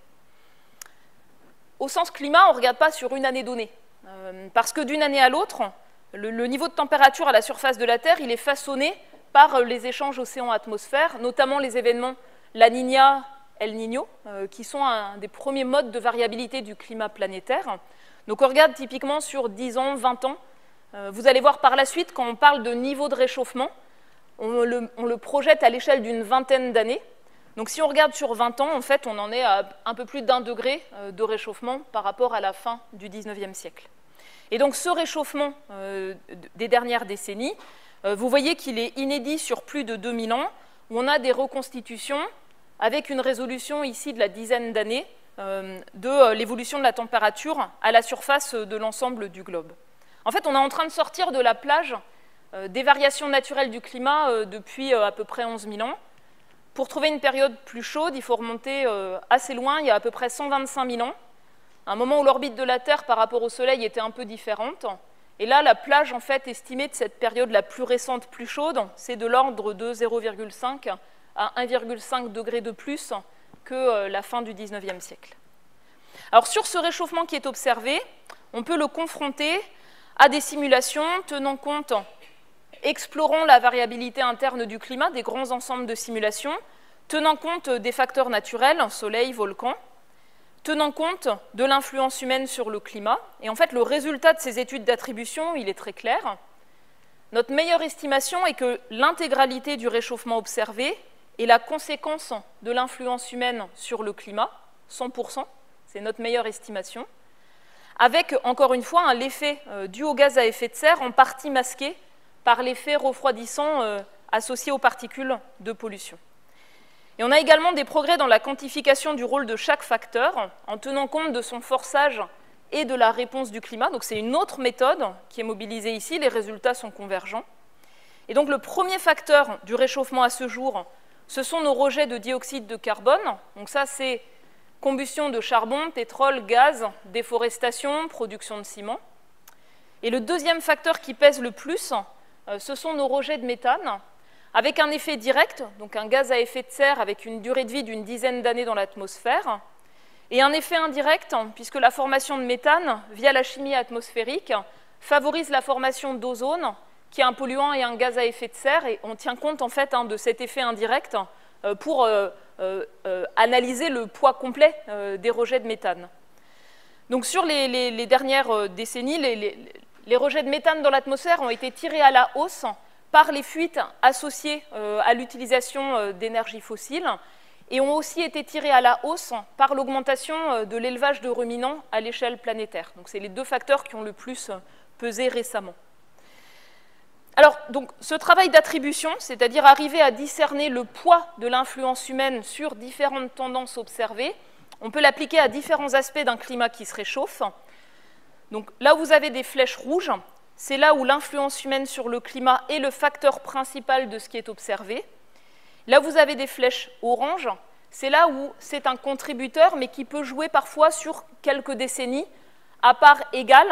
Au sens climat, on ne regarde pas sur une année donnée, euh, parce que d'une année à l'autre, le, niveau de température à la surface de la Terre, il est façonné par les échanges océan-atmosphère, notamment les événements La Niña, El Niño, qui sont un des premiers modes de variabilité du climat planétaire. Donc on regarde typiquement sur 10 ans, 20 ans, euh, vous allez voir par la suite, quand on parle de niveau de réchauffement, on le, projette à l'échelle d'une vingtaine d'années. Donc si on regarde sur 20 ans, en fait, on en est à un peu plus d'un degré euh, de réchauffement par rapport à la fin du 19e siècle. Et donc ce réchauffement euh, des dernières décennies, vous voyez qu'il est inédit sur plus de 2000 ans, où on a des reconstitutions avec une résolution ici de la dizaine d'années de l'évolution de la température à la surface de l'ensemble du globe. En fait, on est en train de sortir de la plage euh, des variations naturelles du climat euh, depuis euh, à peu près 11 000 ans. Pour trouver une période plus chaude, il faut remonter assez loin, il y a à peu près 125 000 ans, un moment où l'orbite de la Terre par rapport au Soleil était un peu différente. Et là, la plage en fait estimée de cette période la plus récente, plus chaude, c'est de l'ordre de 0,5 à 1,5 degré de plus que la fin du 19e siècle. Alors sur ce réchauffement qui est observé, on peut le confronter à des simulations tenant compte, explorant la variabilité interne du climat, des grands ensembles de simulations, tenant compte des facteurs naturels, soleil, volcan, tenant compte de l'influence humaine sur le climat. Et en fait, le résultat de ces études d'attribution, il est très clair. Notre meilleure estimation est que l'intégralité du réchauffement observé est la conséquence de l'influence humaine sur le climat, 100%, c'est notre meilleure estimation avec, encore une fois, l'effet euh, dû au gaz à effet de serre en partie masqué par l'effet refroidissant euh, associé aux particules de pollution. Et on a également des progrès dans la quantification du rôle de chaque facteur en tenant compte de son forçage et de la réponse du climat. Donc c'est une autre méthode qui est mobilisée ici, les résultats sont convergents. Et donc le premier facteur du réchauffement à ce jour, ce sont nos rejets de dioxyde de carbone. Donc ça c'est combustion de charbon, pétrole, gaz, déforestation, production de ciment. Et le deuxième facteur qui pèse le plus, euh, ce sont nos rejets de méthane, avec un effet direct, donc un gaz à effet de serre avec une durée de vie d'une dizaine d'années dans l'atmosphère, et un effet indirect, puisque la formation de méthane, via la chimie atmosphérique, favorise la formation d'ozone, qui est un polluant et un gaz à effet de serre, et on tient compte en fait hein, de cet effet indirect euh, pour euh, euh, analyser le poids complet des rejets de méthane. Donc sur les, dernières décennies, les, rejets de méthane dans l'atmosphère ont été tirés à la hausse par les fuites associées à l'utilisation d'énergie fossiles et ont aussi été tirés à la hausse par l'augmentation de l'élevage de ruminants à l'échelle planétaire. Donc c'est les deux facteurs qui ont le plus pesé récemment. Alors, ce travail d'attribution, c'est-à-dire arriver à discerner le poids de l'influence humaine sur différentes tendances observées, on peut l'appliquer à différents aspects d'un climat qui se réchauffe. Donc, là vous avez des flèches rouges, c'est là où l'influence humaine sur le climat est le facteur principal de ce qui est observé. Là vous avez des flèches oranges, c'est là où c'est un contributeur, mais qui peut jouer parfois sur quelques décennies, à part égale,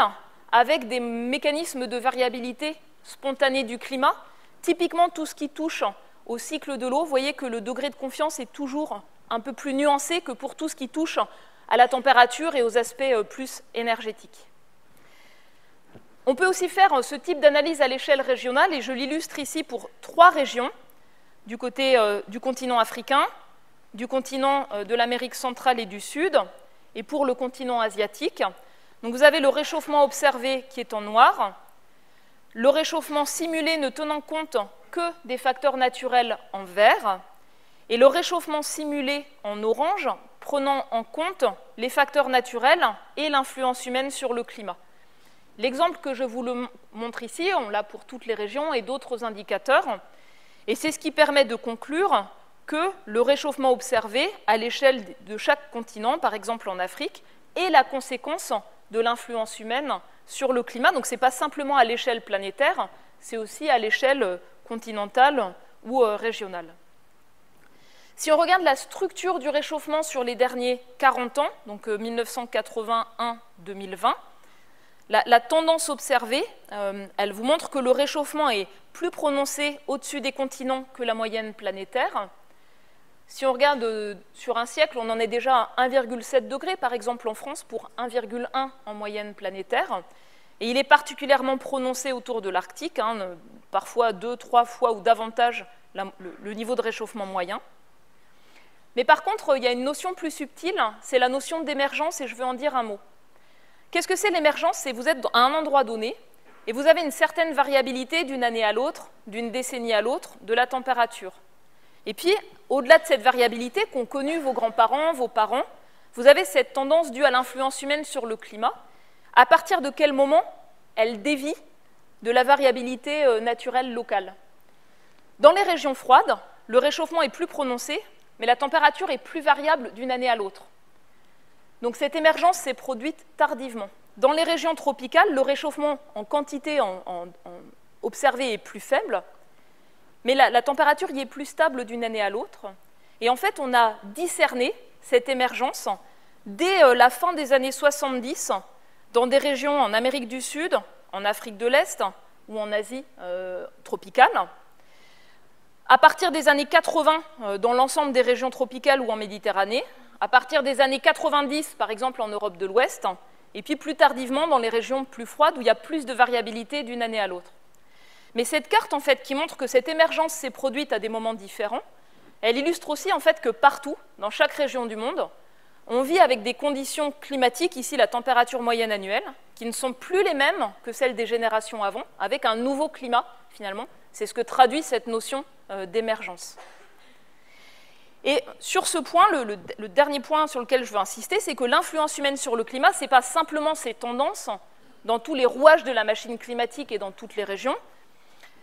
avec des mécanismes de variabilité spontanée du climat, typiquement tout ce qui touche au cycle de l'eau, vous voyez que le degré de confiance est toujours un peu plus nuancé que pour tout ce qui touche à la température et aux aspects euh, plus énergétiques. On peut aussi faire euh, ce type d'analyse à l'échelle régionale, et je l'illustre ici pour trois régions, du côté euh, du continent africain, du continent de l'Amérique centrale et du Sud, et pour le continent asiatique. Vous avez le réchauffement observé qui est en noir, le réchauffement simulé ne tenant compte que des facteurs naturels en vert, et le réchauffement simulé en orange prenant en compte les facteurs naturels et l'influence humaine sur le climat. L'exemple que je vous montre ici, on l'a pour toutes les régions et d'autres indicateurs, et c'est ce qui permet de conclure que le réchauffement observé à l'échelle de chaque continent, par exemple en Afrique, est la conséquence de l'influence humaine sur le climat. Donc ce n'est pas simplement à l'échelle planétaire, c'est aussi à l'échelle continentale ou euh, régionale. Si on regarde la structure du réchauffement sur les derniers 40 ans, donc 1981-2020, euh, la, tendance observée, euh, elle vous montre que le réchauffement est plus prononcé au-dessus des continents que la moyenne planétaire. Si on regarde euh, sur un siècle, on en est déjà à 1,7 degré, par exemple en France, pour 1,1 en moyenne planétaire. Et il est particulièrement prononcé autour de l'Arctique, hein, parfois deux, trois fois ou davantage le niveau de réchauffement moyen. Mais par contre, il y a une notion plus subtile, c'est la notion d'émergence, et je veux en dire un mot. Qu'est-ce que c'est l'émergence? C'est vous êtes à un endroit donné et vous avez une certaine variabilité d'une année à l'autre, d'une décennie à l'autre, de la température. Et puis, au-delà de cette variabilité qu'ont connue vos grands-parents, vos parents, vous avez cette tendance due à l'influence humaine sur le climat. À partir de quel moment elle dévie de la variabilité euh, naturelle locale? Dans les régions froides, le réchauffement est plus prononcé, mais la température est plus variable d'une année à l'autre. Donc cette émergence s'est produite tardivement. Dans les régions tropicales, le réchauffement en quantité observée est plus faible, mais la, température y est plus stable d'une année à l'autre. Et en fait, on a discerné cette émergence dès euh, la fin des années 70 dans des régions en Amérique du Sud, en Afrique de l'Est ou en Asie euh, tropicale. À partir des années 80, euh, dans l'ensemble des régions tropicales ou en Méditerranée, à partir des années 90, par exemple en Europe de l'Ouest, et puis plus tardivement dans les régions plus froides où il y a plus de variabilité d'une année à l'autre. Mais cette carte, en fait, qui montre que cette émergence s'est produite à des moments différents, elle illustre aussi en fait que partout, dans chaque région du monde, on vit avec des conditions climatiques, ici la température moyenne annuelle, qui ne sont plus les mêmes que celles des générations avant, avec un nouveau climat finalement. C'est ce que traduit cette notion euh, d'émergence. Et sur ce point, le, dernier point sur lequel je veux insister, c'est que l'influence humaine sur le climat, ce n'est pas simplement ces tendances dans tous les rouages de la machine climatique et dans toutes les régions,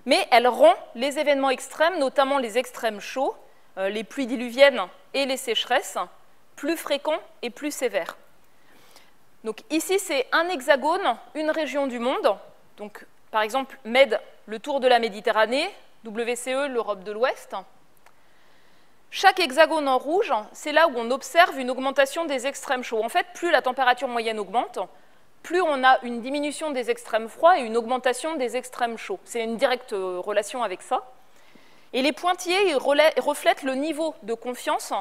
mais elle rend les événements extrêmes, notamment les extrêmes chauds, euh, les pluies diluviennes et les sécheresses, plus fréquents et plus sévères. Donc ici, c'est un hexagone, une région du monde. Donc, par exemple, MED, le tour de la Méditerranée, WCE, l'Europe de l'Ouest. Chaque hexagone en rouge, c'est là où on observe une augmentation des extrêmes chauds. En fait, plus la température moyenne augmente, plus on a une diminution des extrêmes froids et une augmentation des extrêmes chauds. C'est une directe euh, relation avec ça. Et les pointillés reflètent le niveau de confiance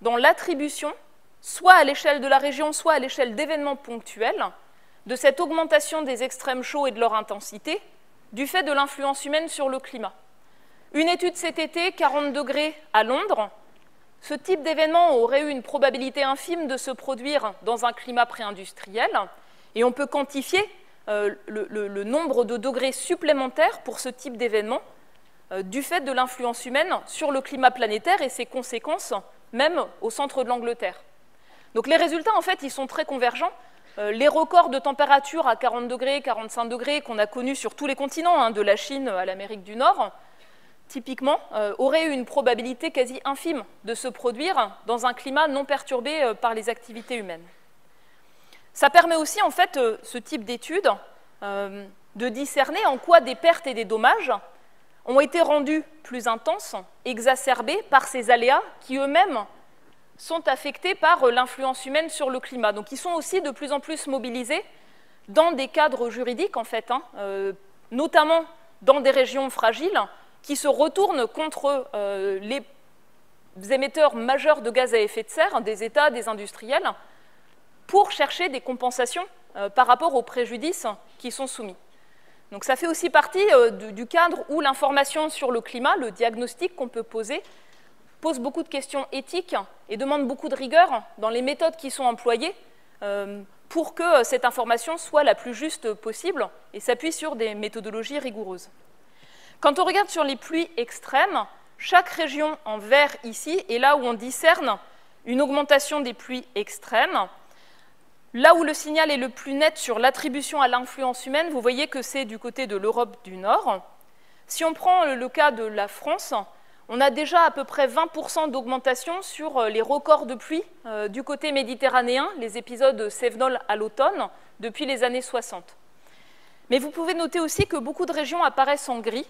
dans l'attribution, soit à l'échelle de la région, soit à l'échelle d'événements ponctuels, de cette augmentation des extrêmes chauds et de leur intensité, du fait de l'influence humaine sur le climat. Une étude cet été, 40 degrés à Londres. Ce type d'événement aurait eu une probabilité infime de se produire dans un climat pré-industriel, et on peut quantifier euh, le, nombre de degrés supplémentaires pour ce type d'événement euh, du fait de l'influence humaine sur le climat planétaire et ses conséquences, même au centre de l'Angleterre. Donc les résultats, en fait, ils sont très convergents. Euh, les records de température à 40 degrés, 45 degrés qu'on a connus sur tous les continents, hein, de la Chine à l'Amérique du Nord, typiquement, euh, aurait une probabilité quasi infime de se produire dans un climat non perturbé euh, par les activités humaines. Ça permet aussi, en fait, euh, ce type d'études de discerner en quoi des pertes et des dommages ont été rendus plus intenses, exacerbés par ces aléas qui eux-mêmes sont affectés par l'influence humaine sur le climat. Donc ils sont aussi de plus en plus mobilisés dans des cadres juridiques, en fait, hein, notamment dans des régions fragiles, qui se retournent contre euh, les émetteurs majeurs de gaz à effet de serre, des États, des industriels, pour chercher des compensations euh, par rapport aux préjudices qui sont soumis. Donc ça fait aussi partie euh, du cadre où l'information sur le climat, le diagnostic qu'on peut poser, pose beaucoup de questions éthiques et demande beaucoup de rigueur dans les méthodes qui sont employées pour que cette information soit la plus juste possible et s'appuie sur des méthodologies rigoureuses. Quand on regarde sur les pluies extrêmes, chaque région en vert ici est là où on discerne une augmentation des pluies extrêmes. Là où le signal est le plus net sur l'attribution à l'influence humaine, vous voyez que c'est du côté de l'Europe du Nord. Si on prend le cas de la France, on a déjà à peu près 20% d'augmentation sur euh, les records de pluie euh, du côté méditerranéen, les épisodes Sévenol à l'automne, depuis les années 60. Mais vous pouvez noter aussi que beaucoup de régions apparaissent en gris.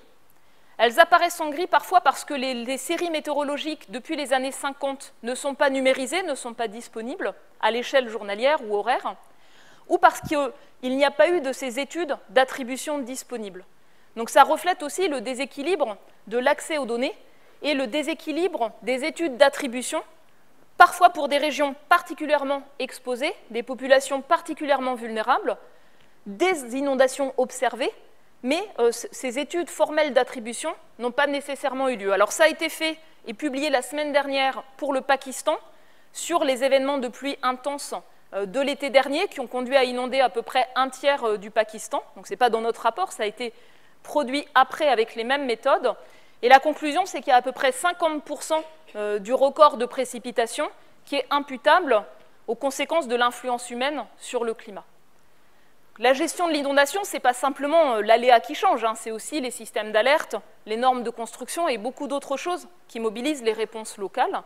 Elles apparaissent en gris parfois parce que les, séries météorologiques depuis les années 50 ne sont pas numérisées, ne sont pas disponibles à l'échelle journalière ou horaire, ou parce qu'il n'y a pas eu de ces études d'attribution disponibles. Donc ça reflète aussi le déséquilibre de l'accès aux données et le déséquilibre des études d'attribution, parfois pour des régions particulièrement exposées, des populations particulièrement vulnérables, des inondations observées, mais euh, ces études formelles d'attribution n'ont pas nécessairement eu lieu. Alors ça a été fait et publié la semaine dernière pour le Pakistan sur les événements de pluie intense euh, de l'été dernier qui ont conduit à inonder à peu près un tiers euh, du Pakistan. Donc ce n'est pas dans notre rapport, ça a été produit après avec les mêmes méthodes. Et la conclusion, c'est qu'il y a à peu près 50% euh, du record de précipitation qui est imputable aux conséquences de l'influence humaine sur le climat. La gestion de l'inondation, ce n'est pas simplement euh, l'aléa qui change, hein, c'est aussi les systèmes d'alerte, les normes de construction et beaucoup d'autres choses qui mobilisent les réponses locales.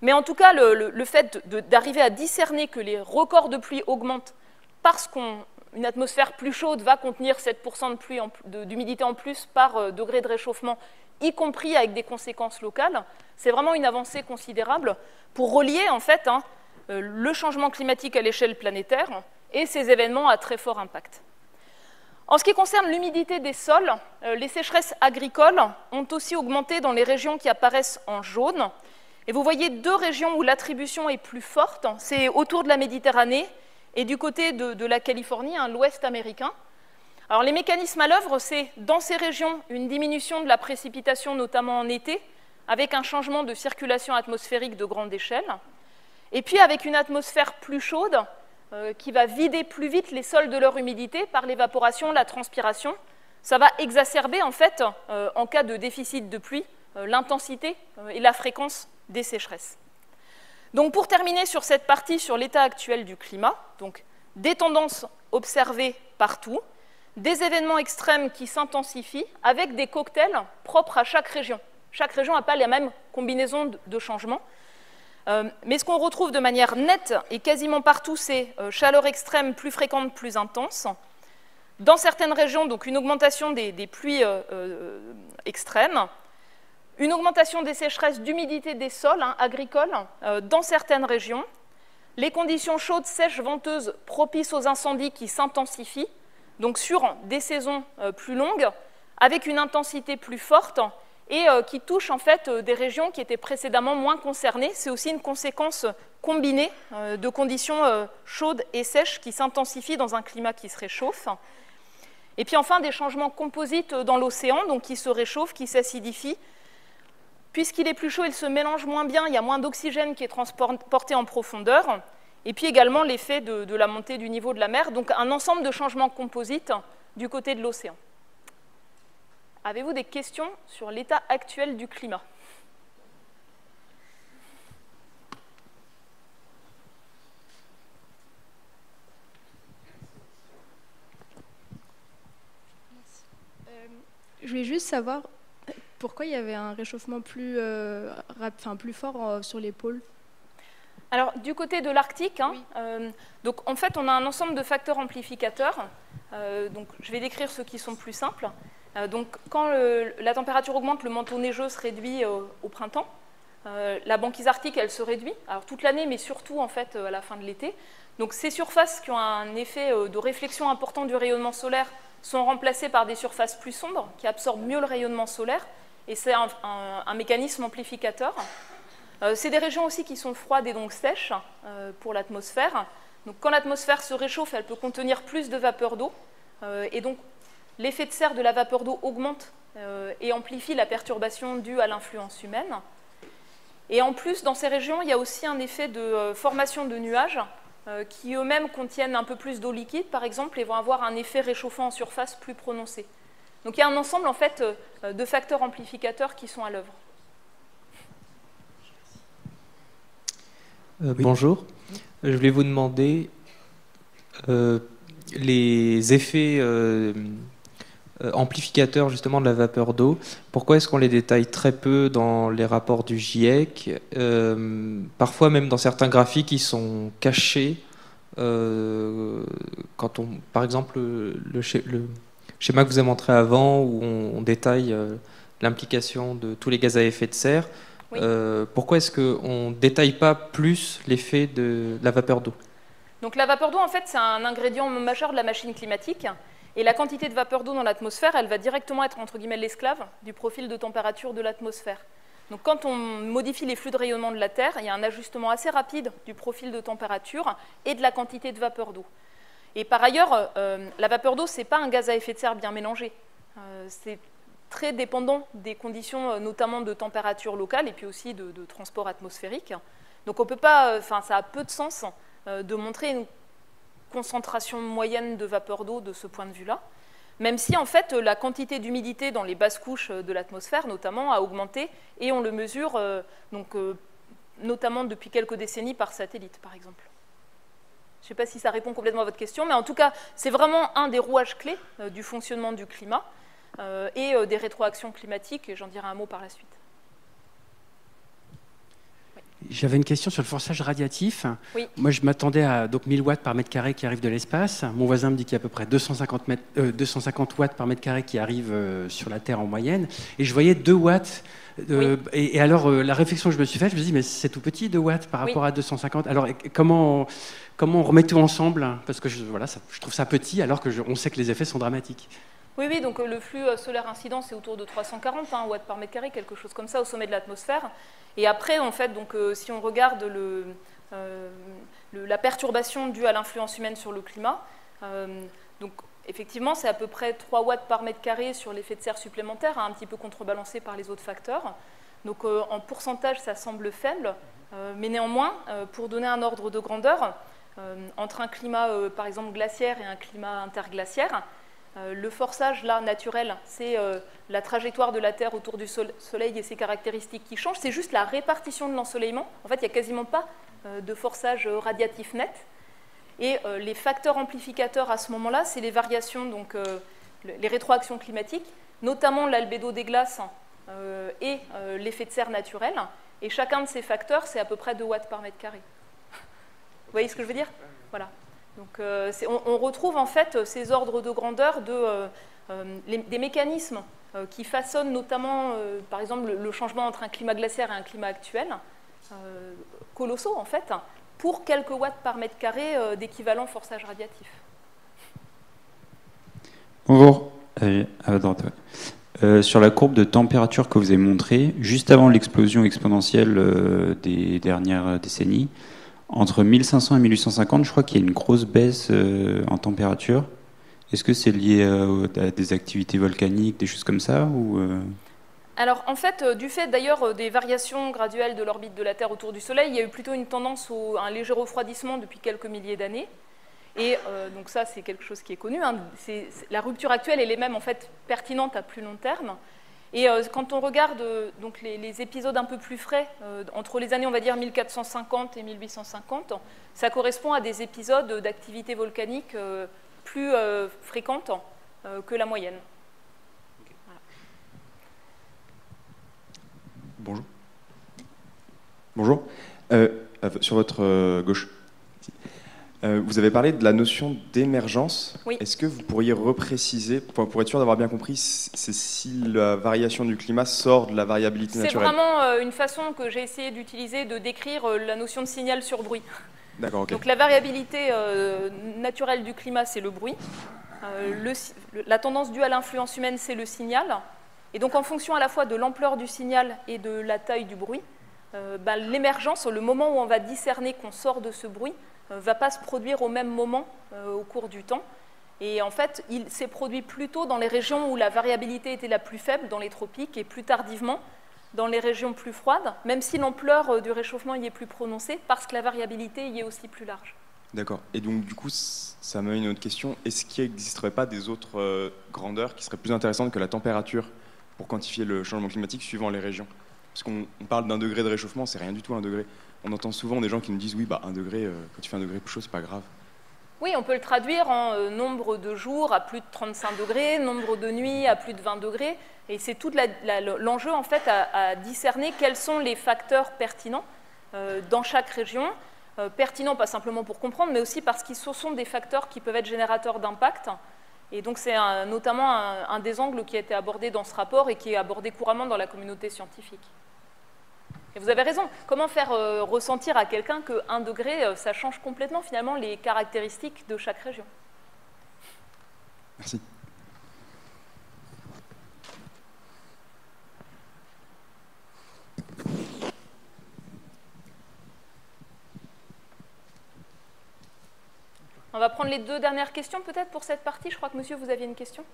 Mais en tout cas, le, fait d'arriver à discerner que les records de pluie augmentent parce qu'une atmosphère plus chaude va contenir 7% d'humidité en plus par euh, degré de réchauffement y compris avec des conséquences locales, c'est vraiment une avancée considérable pour relier en fait hein, euh, le changement climatique à l'échelle planétaire et ces événements à très fort impact. En ce qui concerne l'humidité des sols, euh, les sécheresses agricoles ont aussi augmenté dans les régions qui apparaissent en jaune. Et vous voyez deux régions où l'attribution est plus forte, c'est autour de la Méditerranée et du côté de, la Californie, hein, l'ouest américain. Alors les mécanismes à l'œuvre, c'est dans ces régions une diminution de la précipitation, notamment en été, avec un changement de circulation atmosphérique de grande échelle, et puis avec une atmosphère plus chaude qui va vider plus vite les sols de leur humidité par l'évaporation, la transpiration. Ça va exacerber en fait, euh, en cas de déficit de pluie, euh, l'intensité et la fréquence des sécheresses. Donc pour terminer sur cette partie sur l'état actuel du climat, donc des tendances observées partout, des événements extrêmes qui s'intensifient avec des cocktails propres à chaque région. Chaque région n'a pas la même combinaison de changements. Euh, mais ce qu'on retrouve de manière nette et quasiment partout, c'est euh, chaleur extrême plus fréquente, plus intense. Dans certaines régions, donc une augmentation des, pluies euh, extrêmes, une augmentation des sécheresses d'humidité des sols hein, agricoles dans certaines régions, les conditions chaudes, sèches, venteuses propices aux incendies qui s'intensifient, donc sur des saisons plus longues, avec une intensité plus forte et euh, qui touche en fait euh, des régions qui étaient précédemment moins concernées. C'est aussi une conséquence combinée de conditions chaudes et sèches qui s'intensifient dans un climat qui se réchauffe. Et puis enfin des changements composites dans l'océan, donc qui se réchauffent, qui s'acidifient. Puisqu'il est plus chaud, il se mélange moins bien, il y a moins d'oxygène qui est transporté en profondeur et puis également l'effet de, la montée du niveau de la mer, donc un ensemble de changements composites du côté de l'océan. Avez-vous des questions sur l'état actuel du climat? Euh, Je voulais juste savoir pourquoi il y avait un réchauffement plus, euh, plus fort euh, sur les pôles? Alors, du côté de l'Arctique, hein, euh, donc, en fait, on a un ensemble de facteurs amplificateurs. Euh, donc, je vais décrire ceux qui sont plus simples. Euh, donc, quand la température augmente, le manteau neigeux se réduit au printemps. la banquise arctique, elle se réduit, alors toute l'année, mais surtout en fait à la fin de l'été. Donc, ces surfaces qui ont un effet de réflexion important du rayonnement solaire sont remplacées par des surfaces plus sombres qui absorbent mieux le rayonnement solaire. Et c'est un mécanisme amplificateur. Euh, c'est des régions aussi qui sont froides et donc sèches euh, pour l'atmosphère. Donc quand l'atmosphère se réchauffe, elle peut contenir plus de vapeur d'eau. Euh, et donc l'effet de serre de la vapeur d'eau augmente et amplifie la perturbation due à l'influence humaine. Et en plus, dans ces régions, il y a aussi un effet de formation de nuages qui eux-mêmes contiennent un peu plus d'eau liquide, par exemple, et vont avoir un effet réchauffant en surface plus prononcé. Donc il y a un ensemble en fait de facteurs amplificateurs qui sont à l'œuvre. Euh, bonjour. Je voulais vous demander euh, les effets euh, amplificateurs justement de la vapeur d'eau. Pourquoi est-ce qu'on les détaille très peu dans les rapports du GIEC Parfois même dans certains graphiques, ils sont cachés. quand on, par exemple, le, le, schéma que vous avez montré avant, où on, détaille l'implication de tous les gaz à effet de serre, pourquoi est-ce qu'on ne détaille pas plus l'effet de la vapeur d'eau? Donc la vapeur d'eau, en fait, c'est un ingrédient majeur de la machine climatique. Et la quantité de vapeur d'eau dans l'atmosphère, elle va directement être, entre guillemets, l'esclave du profil de température de l'atmosphère. Donc quand on modifie les flux de rayonnement de la Terre, il y a un ajustement assez rapide du profil de température et de la quantité de vapeur d'eau. Et par ailleurs, euh, la vapeur d'eau, ce n'est pas un gaz à effet de serre bien mélangé. Euh, c'est très dépendant des conditions, euh, notamment de température locale et puis aussi de, transport atmosphérique. Donc on peut pas, ça a peu de sens de montrer concentration moyenne de vapeur d'eau de ce point de vue-là, même si en fait la quantité d'humidité dans les basses couches de l'atmosphère notamment a augmenté et on le mesure euh, donc, euh, notamment depuis quelques décennies par satellite par exemple. Je ne sais pas si ça répond complètement à votre question, mais en tout cas c'est vraiment un des rouages clés du fonctionnement du climat et des rétroactions climatiques, et j'en dirai un mot par la suite. J'avais une question sur le forçage radiatif. Moi, je m'attendais à donc 1000 watts par mètre carré qui arrivent de l'espace. Mon voisin me dit qu'il y a à peu près 250, 250 euh, watts par mètre carré qui arrivent euh, sur la Terre en moyenne. Et je voyais 2 watts. Euh, et, alors, la réflexion que je me suis faite, je me suis dit, mais c'est tout petit, 2 watts par rapport à 250. Alors, comment, comment on remet tout ensemble? Parce que je, voilà, je trouve ça petit, alors qu'on sait que les effets sont dramatiques. Oui, oui, donc le flux solaire incident, c'est autour de 340 hein, watts par mètre carré, quelque chose comme ça, au sommet de l'atmosphère. Et après, en fait, donc, euh, si on regarde euh, la perturbation due à l'influence humaine sur le climat, euh, donc, effectivement, c'est à peu près 3 watts par mètre carré sur l'effet de serre supplémentaire, hein, un petit peu contrebalancé par les autres facteurs. Donc en pourcentage, ça semble faible, mais néanmoins, pour donner un ordre de grandeur, entre un climat, par exemple, glaciaire et un climat interglaciaire, euh, le forçage, là, naturel, c'est euh, la trajectoire de la Terre autour du Soleil et ses caractéristiques qui changent. C'est juste la répartition de l'ensoleillement. En fait, il n'y a quasiment pas euh, de forçage radiatif net. Et les facteurs amplificateurs à ce moment-là, c'est les variations, donc les rétroactions climatiques, notamment l'albédo des glaces et l'effet de serre naturel. Et chacun de ces facteurs, c'est à peu près 2 watts par mètre carré. Vous voyez ce que je veux dire? Voilà. Donc, euh, on, retrouve en fait ces ordres de grandeur de, euh, euh, des mécanismes qui façonnent notamment, par exemple, le, changement entre un climat glaciaire et un climat actuel, colossaux en fait, pour quelques watts par mètre carré d'équivalent forçage radiatif. Bonjour, sur la courbe de température que vous avez montrée, juste avant l'explosion exponentielle des dernières décennies, entre 1500 et 1850, je crois qu'il y a une grosse baisse euh, en température. Est-ce que c'est lié euh, à des activités volcaniques, des choses comme ça ou euh? Alors en fait, du fait d'ailleurs des variations graduelles de l'orbite de la Terre autour du Soleil, il y a eu plutôt une tendance à un léger refroidissement depuis quelques milliers d'années. Et donc ça, c'est quelque chose qui est connu. Hein. la rupture actuelle, elle est même en fait pertinente à plus long terme. Et euh, quand on regarde euh, donc les, épisodes un peu plus frais, euh, entre les années, on va dire 1450 et 1850, ça correspond à des épisodes d'activité volcanique plus fréquentes que la moyenne. Bonjour. Bonjour. sur votre gauche. Euh, vous avez parlé de la notion d'émergence. Est-ce que vous pourriez repréciser, pour être sûr d'avoir bien compris, c'est si la variation du climat sort de la variabilité naturelle C'est vraiment euh, une façon que j'ai essayé d'utiliser de décrire euh, la notion de signal sur bruit. D'accord. Donc la variabilité naturelle du climat, c'est le bruit. la tendance due à l'influence humaine, c'est le signal. Et donc en fonction à la fois de l'ampleur du signal et de la taille du bruit, bah, l'émergence, le moment où on va discerner qu'on sort de ce bruit, euh, va pas se produire au même moment euh, au cours du temps. Et en fait, il s'est produit plutôt dans les régions où la variabilité était la plus faible, dans les tropiques, et plus tardivement dans les régions plus froides, même si l'ampleur euh, du réchauffement y est plus prononcée, parce que la variabilité y est aussi plus large. D'accord. Et donc, du coup, ça m'a une autre question. Est-ce qu'il n'existerait pas des autres grandeurs qui seraient plus intéressantes que la température pour quantifier le changement climatique suivant les régions? Parce qu'on parle d'un degré de réchauffement, c'est rien du tout un degré on entend souvent des gens qui nous disent oui, bah, un degré, euh, quand tu fais un degré plus chaud, c'est pas grave. Oui, on peut le traduire en nombre de jours à plus de 35 degrés, nombre de nuits à plus de 20 degrés. Et c'est tout l'enjeu en fait à, discerner quels sont les facteurs pertinents dans chaque région. pertinents pas simplement pour comprendre, mais aussi parce qu'ils sont des facteurs qui peuvent être générateurs d'impact et donc c'est notamment un, des angles qui a été abordé dans ce rapport et qui est abordé couramment dans la communauté scientifique. Et vous avez raison, comment faire euh, ressentir à quelqu'un que 1 degré, euh, ça change complètement finalement les caractéristiques de chaque région? Merci. On va prendre les deux dernières questions peut-être pour cette partie. Je crois que monsieur, vous aviez une question?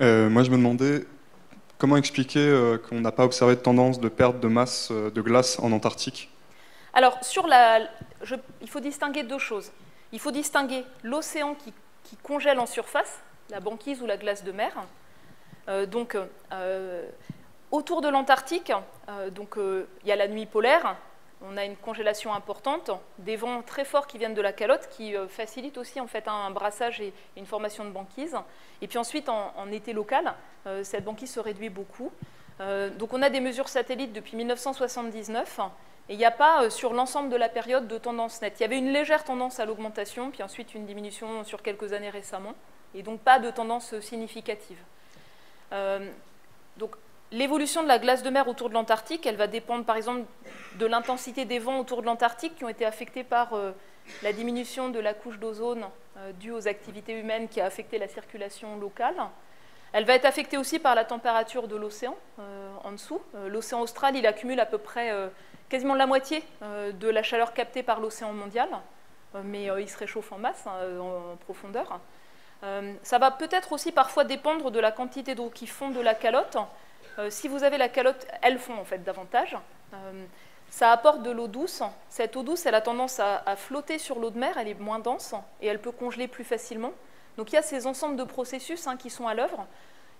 Euh, moi, je me demandais comment expliquer euh, qu'on n'a pas observé de tendance de perte de masse euh, de glace en Antarctique? Alors, il faut distinguer deux choses. Il faut distinguer l'océan qui, congèle en surface, la banquise ou la glace de mer. donc, autour de l'Antarctique, il y a la nuit polaire, on a une congélation importante, des vents très forts qui viennent de la calotte qui euh, facilitent aussi en fait un brassage et une formation de banquise. Et puis ensuite, en, été local, euh, cette banquise se réduit beaucoup. Euh, donc on a des mesures satellites depuis 1979 et il n'y a pas sur l'ensemble de la période de tendance nette. Il y avait une légère tendance à l'augmentation, puis ensuite une diminution sur quelques années récemment, et donc pas de tendance significative. donc L'évolution de la glace de mer autour de l'Antarctique, elle va dépendre par exemple de l'intensité des vents autour de l'Antarctique qui ont été affectés par euh, la diminution de la couche d'ozone euh, due aux activités humaines qui a affecté la circulation locale. Elle va être affectée aussi par la température de l'océan euh, en dessous. l'océan austral, il accumule à peu près quasiment la moitié de la chaleur captée par l'océan mondial, mais il se réchauffe en masse, hein, en profondeur. ça va peut-être aussi parfois dépendre de la quantité d'eau qui fond de la calotte euh, si vous avez la calotte, elles font en fait davantage. Euh, ça apporte de l'eau douce. Cette eau douce, elle a tendance à, flotter sur l'eau de mer, elle est moins dense et elle peut congeler plus facilement. Donc il y a ces ensembles de processus hein, qui sont à l'œuvre.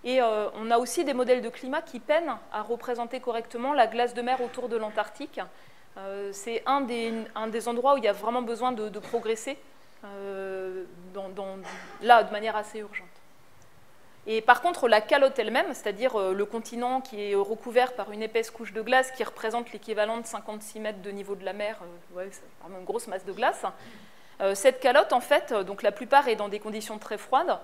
Et euh, on a aussi des modèles de climat qui peinent à représenter correctement la glace de mer autour de l'Antarctique. c'est un des, endroits où il y a vraiment besoin de, progresser, là, de manière assez urgente. Et par contre, la calotte elle-même, c'est-à-dire euh, le continent qui est recouvert par une épaisse couche de glace qui représente l'équivalent de 56 mètres de niveau de la mer, euh, c'est vraiment une grosse masse de glace. Euh, cette calotte, en fait, donc la plupart est dans des conditions très froides.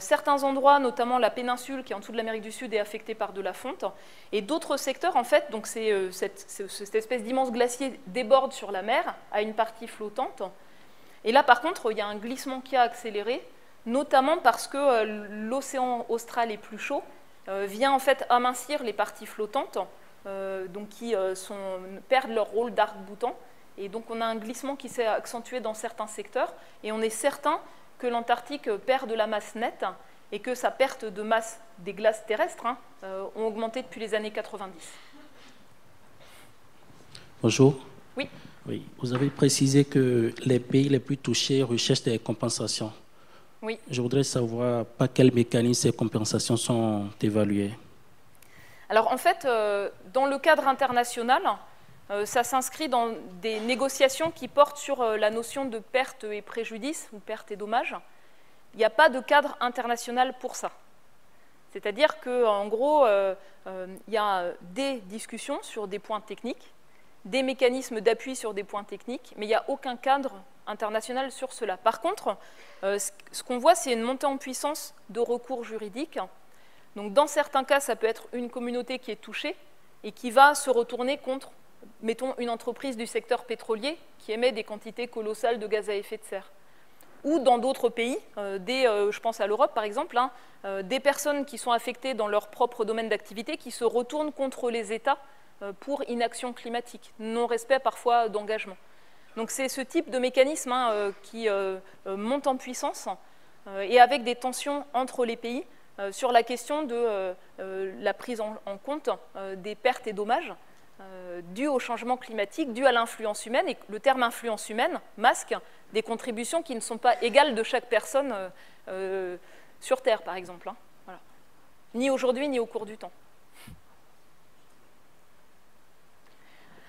certains endroits, notamment la péninsule qui est en dessous de l'Amérique du Sud, est affectée par de la fonte. Et d'autres secteurs, en fait, c'est cette, espèce d'immense glacier déborde sur la mer à une partie flottante. Et là, par contre, il y a un glissement qui a accéléré notamment parce que euh, l'océan austral est plus chaud, euh, vient en fait amincir les parties flottantes, euh, donc qui perdent leur rôle d'arc-boutant. Et donc on a un glissement qui s'est accentué dans certains secteurs, et on est certain que l'Antarctique perd de la masse nette et que sa perte de masse des glaces terrestres hein, ont augmenté depuis les années 90. Bonjour. Oui. Oui. Vous avez précisé que les pays les plus touchés recherchent des compensations. Je voudrais savoir par quel mécanisme ces compensations sont évaluées. Alors en fait, euh, dans le cadre international, euh, ça s'inscrit dans des négociations qui portent sur euh, la notion de perte et préjudice ou perte et dommage. Il n'y a pas de cadre international pour ça. C'est-à-dire qu'en gros, il y a des discussions sur des points techniques, des mécanismes d'appui sur des points techniques, mais il n'y a aucun cadre international sur cela. Par contre, euh, ce qu'on voit, c'est une montée en puissance de recours juridiques. Donc, dans certains cas, ça peut être une communauté qui est touchée et qui va se retourner contre, mettons, une entreprise du secteur pétrolier qui émet des quantités colossales de gaz à effet de serre. Ou dans d'autres pays, euh, euh, je pense à l'Europe par exemple, hein, des personnes qui sont affectées dans leur propre domaine d'activité qui se retournent contre les États pour inaction climatique, non-respect parfois d'engagement. Donc c'est ce type de mécanisme hein, euh, qui euh, euh, monte en puissance et avec des tensions entre les pays sur la question de la prise en, compte des pertes et dommages dus au changement climatique, dus à l'influence humaine. Et le terme influence humaine masque des contributions qui ne sont pas égales de chaque personne sur Terre, par exemple. Hein. Ni aujourd'hui, ni au cours du temps.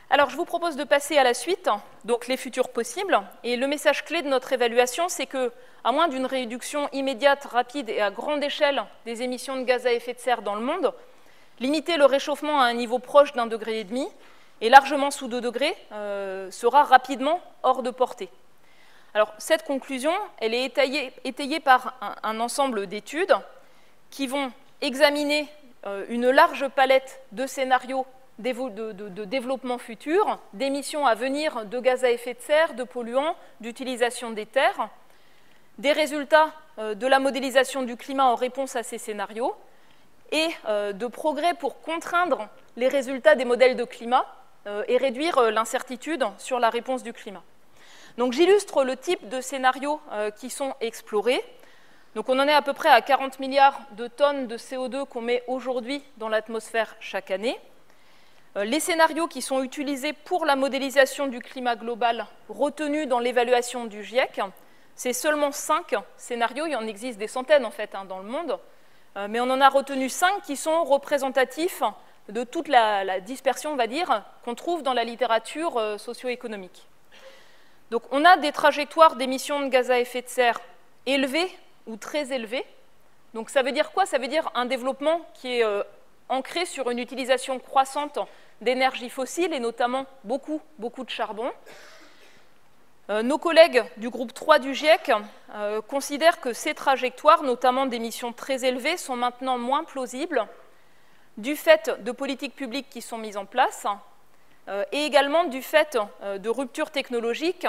Alors, je vous propose de passer à la suite, donc les futurs possibles. Et le message clé de notre évaluation, c'est que, à moins d'une réduction immédiate, rapide et à grande échelle des émissions de gaz à effet de serre dans le monde, limiter le réchauffement à un niveau proche d'un degré et demi et largement sous 2 degrés euh, sera rapidement hors de portée. Alors, cette conclusion, elle est étayée, par un, ensemble d'études qui vont examiner euh, une large palette de scénarios de, développement futur, d'émissions à venir de gaz à effet de serre, de polluants, d'utilisation des terres, des résultats euh, de la modélisation du climat en réponse à ces scénarios et euh, de progrès pour contraindre les résultats des modèles de climat euh, et réduire l'incertitude sur la réponse du climat. Donc j'illustre le type de scénarios qui sont explorés. Donc on en est à peu près à 40 milliards de tonnes de CO2 qu'on met aujourd'hui dans l'atmosphère chaque année. Euh, les scénarios qui sont utilisés pour la modélisation du climat global retenus dans l'évaluation du GIEC, c'est seulement cinq scénarios, il en existe des centaines en fait hein, dans le monde, euh, mais on en a retenu cinq qui sont représentatifs de toute la, dispersion, on va dire, qu'on trouve dans la littérature euh, socio-économique. Donc on a des trajectoires d'émissions de gaz à effet de serre élevées ou très élevées. Donc ça veut dire quoi? Ça veut dire un développement qui est ancré sur une utilisation croissante d'énergie fossile et notamment beaucoup, beaucoup de charbon. Euh, nos collègues du groupe 3 du GIEC euh, considèrent que ces trajectoires, notamment d'émissions très élevées, sont maintenant moins plausibles du fait de politiques publiques qui sont mises en place euh, et également du fait de ruptures technologiques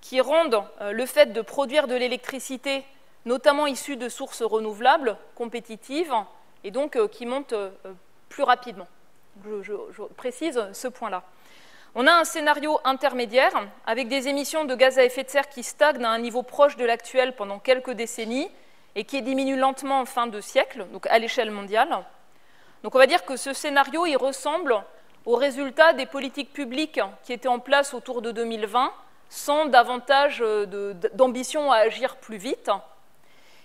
qui rendent le fait de produire de l'électricité, notamment issue de sources renouvelables, compétitives et donc qui montent plus rapidement. Je, précise ce point-là. On a un scénario intermédiaire avec des émissions de gaz à effet de serre qui stagnent à un niveau proche de l'actuel pendant quelques décennies et qui diminuent lentement en fin de siècle, donc à l'échelle mondiale. Donc on va dire que ce scénario ressemble au résultat des politiques publiques qui étaient en place autour de 2020 sans davantage d'ambition à agir plus vite.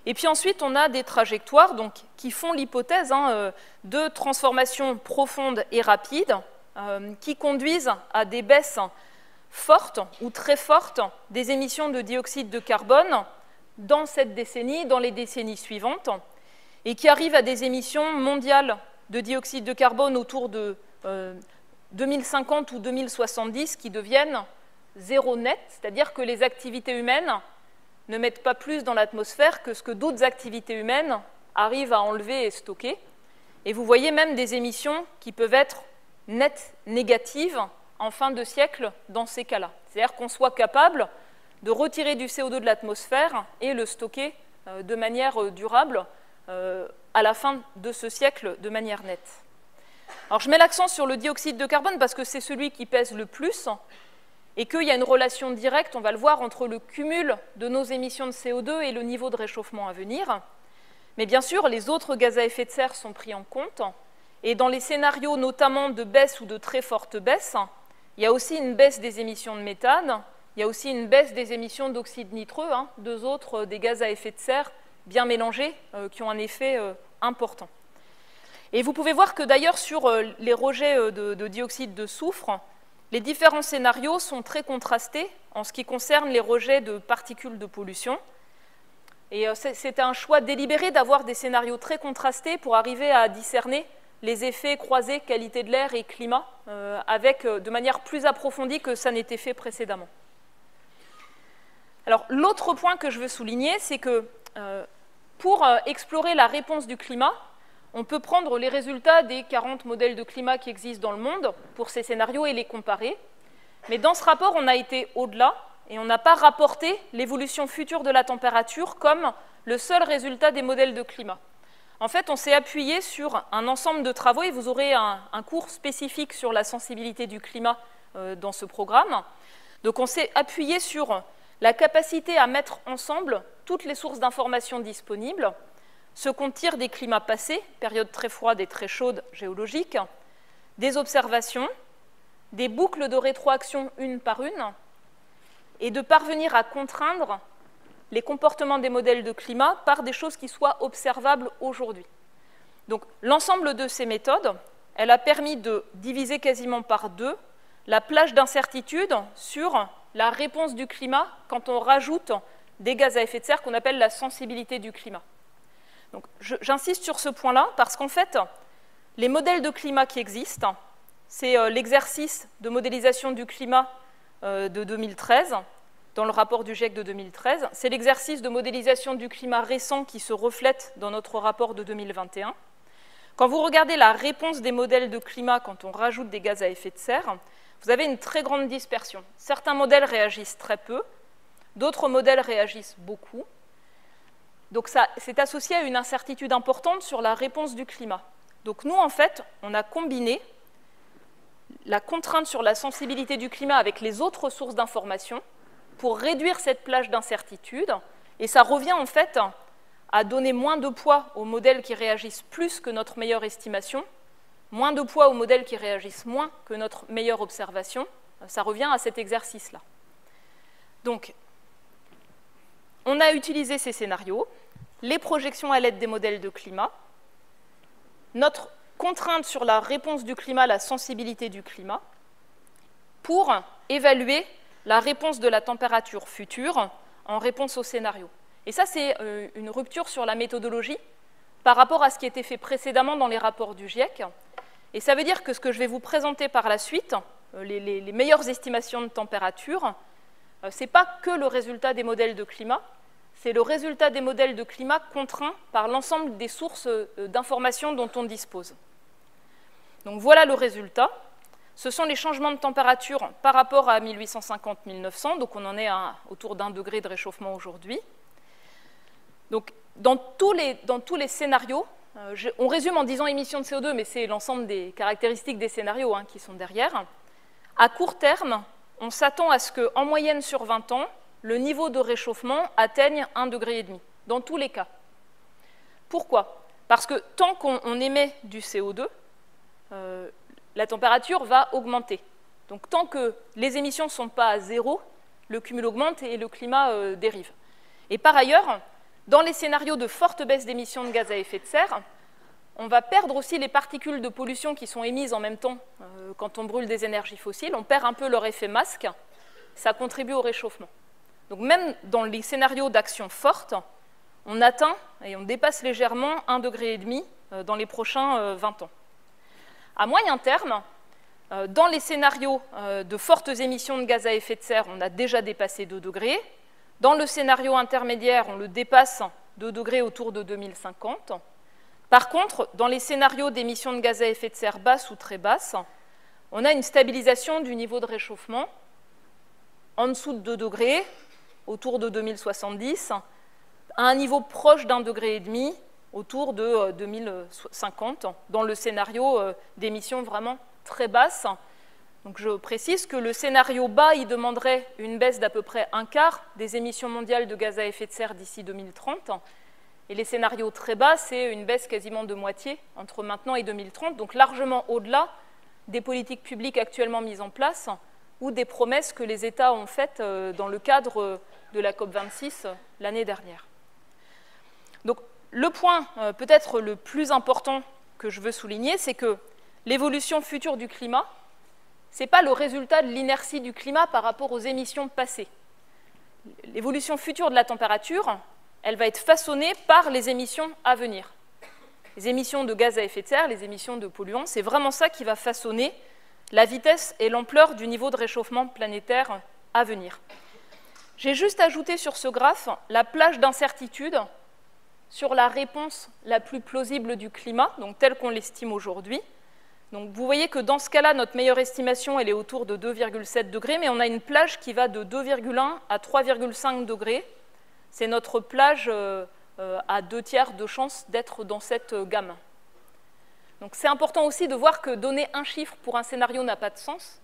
Et puis ensuite, on a des trajectoires qui font l'hypothèse hein, euh, de transformations profondes et rapides euh, qui conduisent à des baisses fortes ou très fortes des émissions de dioxyde de carbone dans cette décennie, dans les décennies suivantes, et qui arrivent à des émissions mondiales de dioxyde de carbone autour de 2050 euh, ou 2070 qui deviennent zéro net, c'est-à-dire que les activités humaines ne mettent pas plus dans l'atmosphère que ce que d'autres activités humaines arrivent à enlever et stocker. Et vous voyez même des émissions qui peuvent être nettes négatives en fin de siècle dans ces cas-là. C'est-à-dire qu'on soit capable de retirer du CO2 de l'atmosphère et le stocker euh, de manière euh, durable euh, à la fin de ce siècle de manière nette. Alors je mets l'accent sur le dioxyde de carbone parce que c'est celui qui pèse le plus et qu'il y a une relation directe, on va le voir, entre le cumul de nos émissions de CO2 et le niveau de réchauffement à venir. Mais bien sûr, les autres gaz à effet de serre sont pris en compte, et dans les scénarios notamment de baisse ou de très forte baisse, il y a aussi une baisse des émissions de méthane, il y a aussi une baisse des émissions d'oxyde nitreux, hein, deux autres des gaz à effet de serre bien mélangés euh, qui ont un effet euh, important. Et vous pouvez voir que d'ailleurs sur euh, les rejets de dioxyde de soufre, les différents scénarios sont très contrastés en ce qui concerne les rejets de particules de pollution. Et euh, c'est un choix délibéré d'avoir des scénarios très contrastés pour arriver à discerner les effets croisés qualité de l'air et climat euh, avec, euh, de manière plus approfondie que ça n'était fait précédemment. Alors l'autre point que je veux souligner, c'est que pour explorer la réponse du climat, on peut prendre les résultats des 40 modèles de climat qui existent dans le monde pour ces scénarios et les comparer. Mais dans ce rapport, on a été au-delà et on n'a pas rapporté l'évolution future de la température comme le seul résultat des modèles de climat. En fait, on s'est appuyé sur un ensemble de travaux, et vous aurez un, cours spécifique sur la sensibilité du climat euh, dans ce programme. Donc on s'est appuyé sur la capacité à mettre ensemble toutes les sources d'informations disponibles, ce qu'on tire des climats passés, périodes très froides et très chaudes géologiques, des observations, des boucles de rétroaction une par une, et de parvenir à contraindre les comportements des modèles de climat par des choses qui soient observables aujourd'hui. Donc l'ensemble de ces méthodes, elle a permis de diviser quasiment par deux la plage d'incertitude sur la réponse du climat quand on rajoute des gaz à effet de serre qu'on appelle la sensibilité du climat. J'insiste sur ce point-là parce qu'en fait, les modèles de climat qui existent, c'est euh, l'exercice de modélisation du climat euh, de 2013, dans le rapport du GIEC de 2013. C'est l'exercice de modélisation du climat récent qui se reflète dans notre rapport de 2021. Quand vous regardez la réponse des modèles de climat quand on rajoute des gaz à effet de serre, vous avez une très grande dispersion. Certains modèles réagissent très peu, d'autres modèles réagissent beaucoup. Donc c'est associé à une incertitude importante sur la réponse du climat. Donc nous, en fait, on a combiné la contrainte sur la sensibilité du climat avec les autres sources d'information pour réduire cette plage d'incertitude. Et ça revient en fait à donner moins de poids aux modèles qui réagissent plus que notre meilleure estimation, moins de poids aux modèles qui réagissent moins que notre meilleure observation. Ça revient à cet exercice-là. Donc, on a utilisé ces scénarios, les projections à l'aide des modèles de climat, notre contrainte sur la réponse du climat, la sensibilité du climat, pour évaluer la réponse de la température future en réponse au scénario. Et ça, c'est euh, une rupture sur la méthodologie par rapport à ce qui était fait précédemment dans les rapports du GIEC. Et ça veut dire que ce que je vais vous présenter par la suite, euh, les, meilleures estimations de température, euh, ce n'est pas que le résultat des modèles de climat, c'est le résultat des modèles de climat contraints par l'ensemble des sources d'informations dont on dispose. Donc voilà le résultat. Ce sont les changements de température par rapport à 1850-1900, donc on en est à autour d'un degré de réchauffement aujourd'hui. Donc dans tous les, dans tous les scénarios, euh, on résume en disant émissions de CO2, mais c'est l'ensemble des caractéristiques des scénarios hein, qui sont derrière. À court terme, on s'attend à ce qu'en moyenne sur 20 ans, le niveau de réchauffement atteigne 1,5 degré, dans tous les cas. Pourquoi? Parce que tant qu'on émet du CO2, euh, la température va augmenter. Donc tant que les émissions ne sont pas à zéro, le cumul augmente et le climat euh, dérive. Et par ailleurs, dans les scénarios de forte baisse d'émissions de gaz à effet de serre, on va perdre aussi les particules de pollution qui sont émises en même temps euh, quand on brûle des énergies fossiles. On perd un peu leur effet masque. Ça contribue au réchauffement. Donc même dans les scénarios d'action forte, on atteint et on dépasse légèrement 1,5 degré dans les prochains 20 ans. À moyen terme, euh, dans les scénarios euh, de fortes émissions de gaz à effet de serre, on a déjà dépassé 2 degrés. Dans le scénario intermédiaire, on le dépasse 2 degrés autour de 2050. Par contre, dans les scénarios d'émissions de gaz à effet de serre basses ou très basses, on a une stabilisation du niveau de réchauffement en dessous de 2 degrés, autour de 2070, à un niveau proche d'un degré et demi autour de 2050, euh, dans le scénario euh, d'émissions vraiment très basses. Donc je précise que le scénario bas, il demanderait une baisse d'à peu près un quart des émissions mondiales de gaz à effet de serre d'ici 2030. Et les scénarios très bas, c'est une baisse quasiment de moitié entre maintenant et 2030, donc largement au-delà des politiques publiques actuellement mises en place ou des promesses que les États ont faites euh, dans le cadre de la COP26 l'année dernière. Donc le point euh, peut-être le plus important que je veux souligner, c'est que l'évolution future du climat, ce n'est pas le résultat de l'inertie du climat par rapport aux émissions passées. L'évolution future de la température, elle va être façonnée par les émissions à venir. Les émissions de gaz à effet de serre, les émissions de polluants, c'est vraiment ça qui va façonner la vitesse et l'ampleur du niveau de réchauffement planétaire à venir. J'ai juste ajouté sur ce graphe la plage d'incertitude sur la réponse la plus plausible du climat, donc telle qu'on l'estime aujourd'hui. Donc vous voyez que dans ce cas-là, notre meilleure estimation, est autour de 2,7 degrés, mais on a une plage qui va de 2,1 à 3,5 degrés. C'est notre plage euh, euh, à deux tiers de chance d'être dans cette gamme. Donc c'est important aussi de voir que donner un chiffre pour un scénario n'a pas de sens.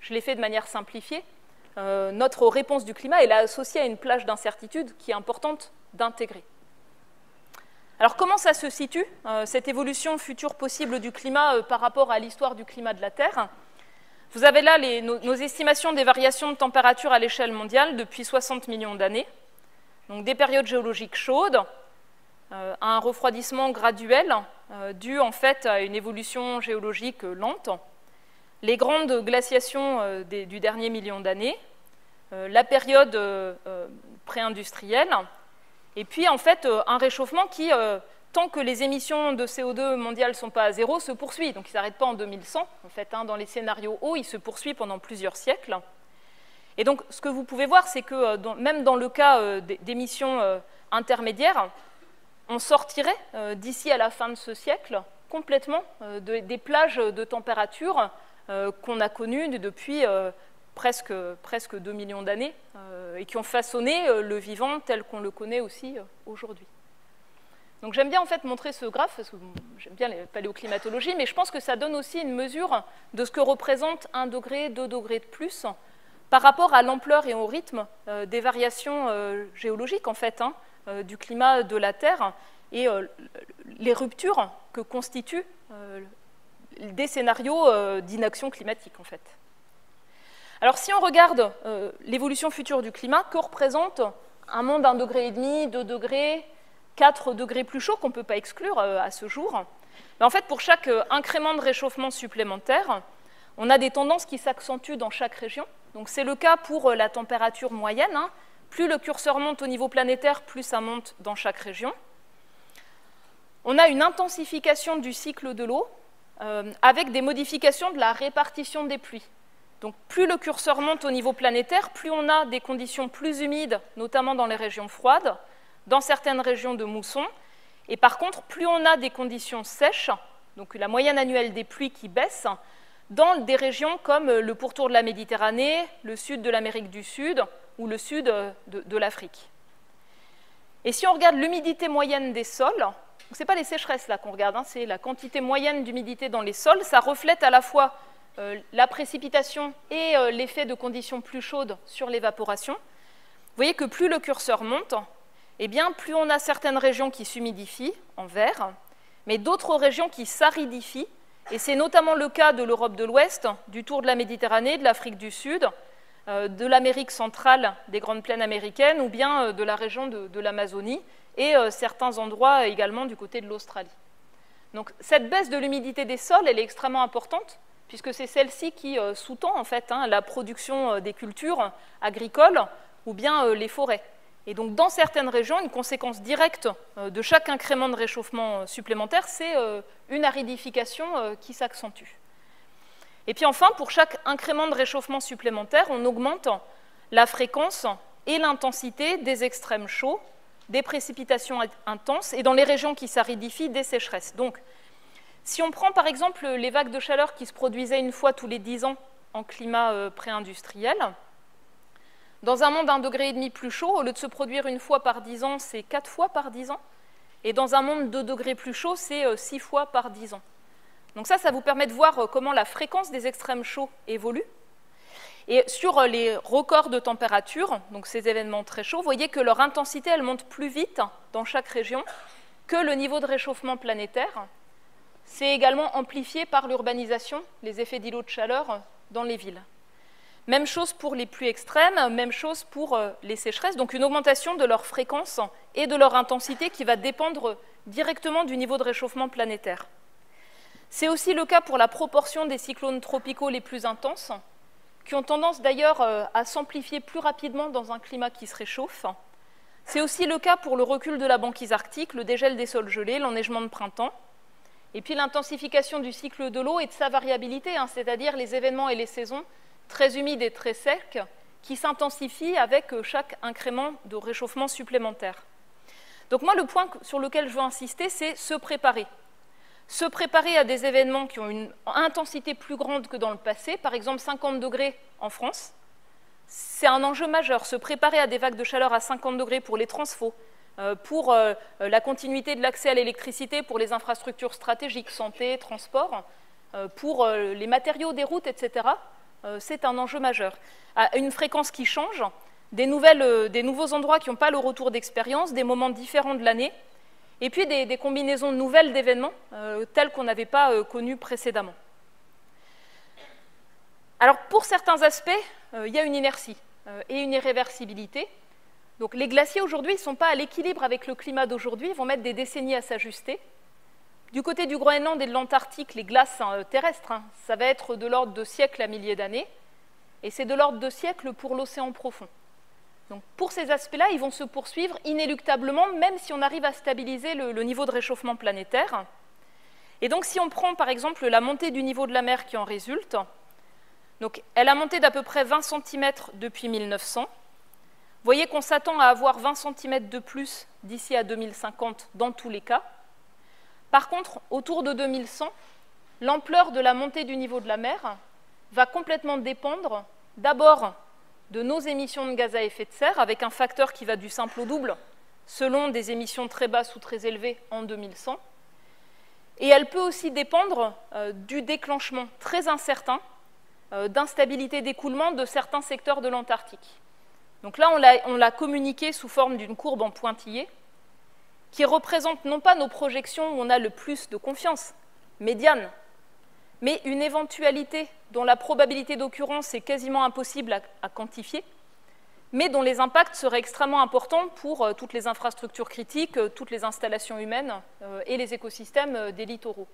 Je l'ai fait de manière simplifiée. Euh, notre réponse du climat est associée à une plage d'incertitude qui est importante d'intégrer. Alors comment ça se situe, euh, cette évolution future possible du climat euh, par rapport à l'histoire du climat de la Terre? Vous avez là nos, estimations des variations de température à l'échelle mondiale depuis 60 millions d'années. Donc des périodes géologiques chaudes, à un refroidissement graduel dû en fait à une évolution géologique lente, les grandes glaciations du dernier million d'années, la période pré-industrielle, et puis en fait un réchauffement qui, tant que les émissions de CO2 mondiales ne sont pas à zéro, se poursuit. Donc il ne s'arrête pas en 2100, en fait, hein, dans les scénarios hauts, il se poursuit pendant plusieurs siècles. Et donc ce que vous pouvez voir, c'est que même dans le cas d'émissions intermédiaires, on sortirait d'ici à la fin de ce siècle complètement euh, des plages de température euh, qu'on a connues depuis euh, presque, presque 2 millions d'années et qui ont façonné le vivant tel qu'on le connaît aussi aujourd'hui. Donc j'aime bien en fait montrer ce graphe, j'aime bien la paléoclimatologie, mais je pense que ça donne aussi une mesure de ce que représente 1 degré, 2 degrés de plus par rapport à l'ampleur et au rythme des variations géologiques en fait hein, du climat de la Terre et les ruptures que constituent euh, des scénarios euh, d'inaction climatique, en fait. Alors, si on regarde euh, l'évolution future du climat, que représente un monde d'un degré et demi, deux degrés, 4 degrés plus chaud qu'on ne peut pas exclure à ce jour ben, En fait, pour chaque incrément de réchauffement supplémentaire, on a des tendances qui s'accentuent dans chaque région. Donc, c'est le cas pour la température moyenne. Plus le curseur monte au niveau planétaire, plus ça monte dans chaque région. On a une intensification du cycle de l'eau euh, avec des modifications de la répartition des pluies. Donc plus le curseur monte au niveau planétaire, plus on a des conditions plus humides, notamment dans les régions froides, dans certaines régions de mousson. Et par contre, plus on a des conditions sèches, donc la moyenne annuelle des pluies qui baisse, dans des régions comme le pourtour de la Méditerranée, le sud de l'Amérique du Sud ou le sud de, de l'Afrique. Et si on regarde l'humidité moyenne des sols, ce n'est pas les sécheresses là qu'on regarde, hein, c'est la quantité moyenne d'humidité dans les sols. Ça reflète à la fois euh, la précipitation et euh, l'effet de conditions plus chaudes sur l'évaporation. Vous voyez que plus le curseur monte, eh plus on a certaines régions qui s'humidifient en vert, mais d'autres régions qui s'aridifient. Et c'est notamment le cas de l'Europe de l'Ouest, du tour de la Méditerranée, de l'Afrique du Sud, euh, de l'Amérique centrale, des grandes plaines américaines, ou bien de la région de l'Amazonie et euh, certains endroits également du côté de l'Australie. Donc cette baisse de l'humidité des sols, elle est extrêmement importante, puisque c'est celle-ci qui euh, sous-tend en fait hein, la production euh, des cultures agricoles ou bien les forêts. Et donc dans certaines régions, une conséquence directe de chaque incrément de réchauffement supplémentaire, c'est une aridification qui s'accentue. Et puis enfin, pour chaque incrément de réchauffement supplémentaire, on augmente la fréquence et l'intensité des extrêmes chauds des précipitations intenses et dans les régions qui s'aridifient, des sécheresses. Donc, si on prend par exemple les vagues de chaleur qui se produisaient une fois tous les 10 ans en climat euh, pré-industriel, dans un monde d'un degré et demi plus chaud, au lieu de se produire une fois par 10 ans, c'est 4 fois par 10 ans. Et dans un monde de degrés plus chaud, c'est 6 euh, fois par 10 ans. Donc ça, ça vous permet de voir euh, comment la fréquence des extrêmes chauds évolue. Et sur euh, les records de température, donc ces événements très chauds, vous voyez que leur intensité, elle monte plus vite dans chaque région que le niveau de réchauffement planétaire. C'est également amplifié par l'urbanisation, les effets d'îlots de chaleur dans les villes. Même chose pour les pluies extrêmes, même chose pour euh, les sécheresses, donc une augmentation de leur fréquence et de leur intensité qui va dépendre directement du niveau de réchauffement planétaire. C'est aussi le cas pour la proportion des cyclones tropicaux les plus intenses, qui ont tendance d'ailleurs euh, à s'amplifier plus rapidement dans un climat qui se réchauffe. C'est aussi le cas pour le recul de la banquise arctique, le dégel des sols gelés, l'enneigement de printemps, et puis l'intensification du cycle de l'eau et de sa variabilité, hein, c'est-à-dire les événements et les saisons très humides et très secs qui s'intensifient avec euh, chaque incrément de réchauffement supplémentaire. Donc moi, le point sur lequel je veux insister, c'est se préparer se préparer à des événements qui ont une intensité plus grande que dans le passé, par exemple 50 degrés en France, c'est un enjeu majeur. Se préparer à des vagues de chaleur à 50 degrés pour les transfos, euh, pour euh, la continuité de l'accès à l'électricité, pour les infrastructures stratégiques, santé, transport, euh, pour les matériaux des routes, etc., c'est un enjeu majeur. À une fréquence qui change, des, nouvelles, des nouveaux endroits qui n'ont pas le retour d'expérience, des moments différents de l'année, et puis des, combinaisons nouvelles d'événements euh, tels qu'on n'avait pas euh, connus précédemment. Alors pour certains aspects, euh, il y a une inertie et une irréversibilité. Donc les glaciers aujourd'hui ne sont pas à l'équilibre avec le climat d'aujourd'hui, ils vont mettre des décennies à s'ajuster. du côté du Groenland et de l'Antarctique, les glaces hein, terrestres, hein, ça va être de l'ordre de siècles à milliers d'années, et c'est de l'ordre de siècles pour l'océan profond. Pour ces aspects-là, ils vont se poursuivre inéluctablement, même si on arrive à stabiliser le, niveau de réchauffement planétaire. Et donc si on prend par exemple la montée du niveau de la mer qui en résulte, elle a monté d'à peu près 20 cm depuis 1900. Vous voyez qu'on s'attend à avoir 20 cm de plus d'ici à 2050 dans tous les cas. Par contre, autour de 2100, l'ampleur de la montée du niveau de la mer va complètement dépendre d'abord de nos émissions de gaz à effet de serre, avec un facteur qui va du simple au double selon des émissions très basses ou très élevées en 2100. Et elle peut aussi dépendre euh, du déclenchement très incertain euh, d'instabilité d'écoulement de certains secteurs de l'Antarctique. Donc là, on l'a communiqué sous forme d'une courbe en pointillé qui représente non pas nos projections où on a le plus de confiance, médiane, mais une éventualité dont la probabilité d'occurrence est quasiment impossible à, quantifier, mais dont les impacts seraient extrêmement importants pour euh, toutes les infrastructures critiques, euh, toutes les installations humaines euh, et les écosystèmes des littoraux.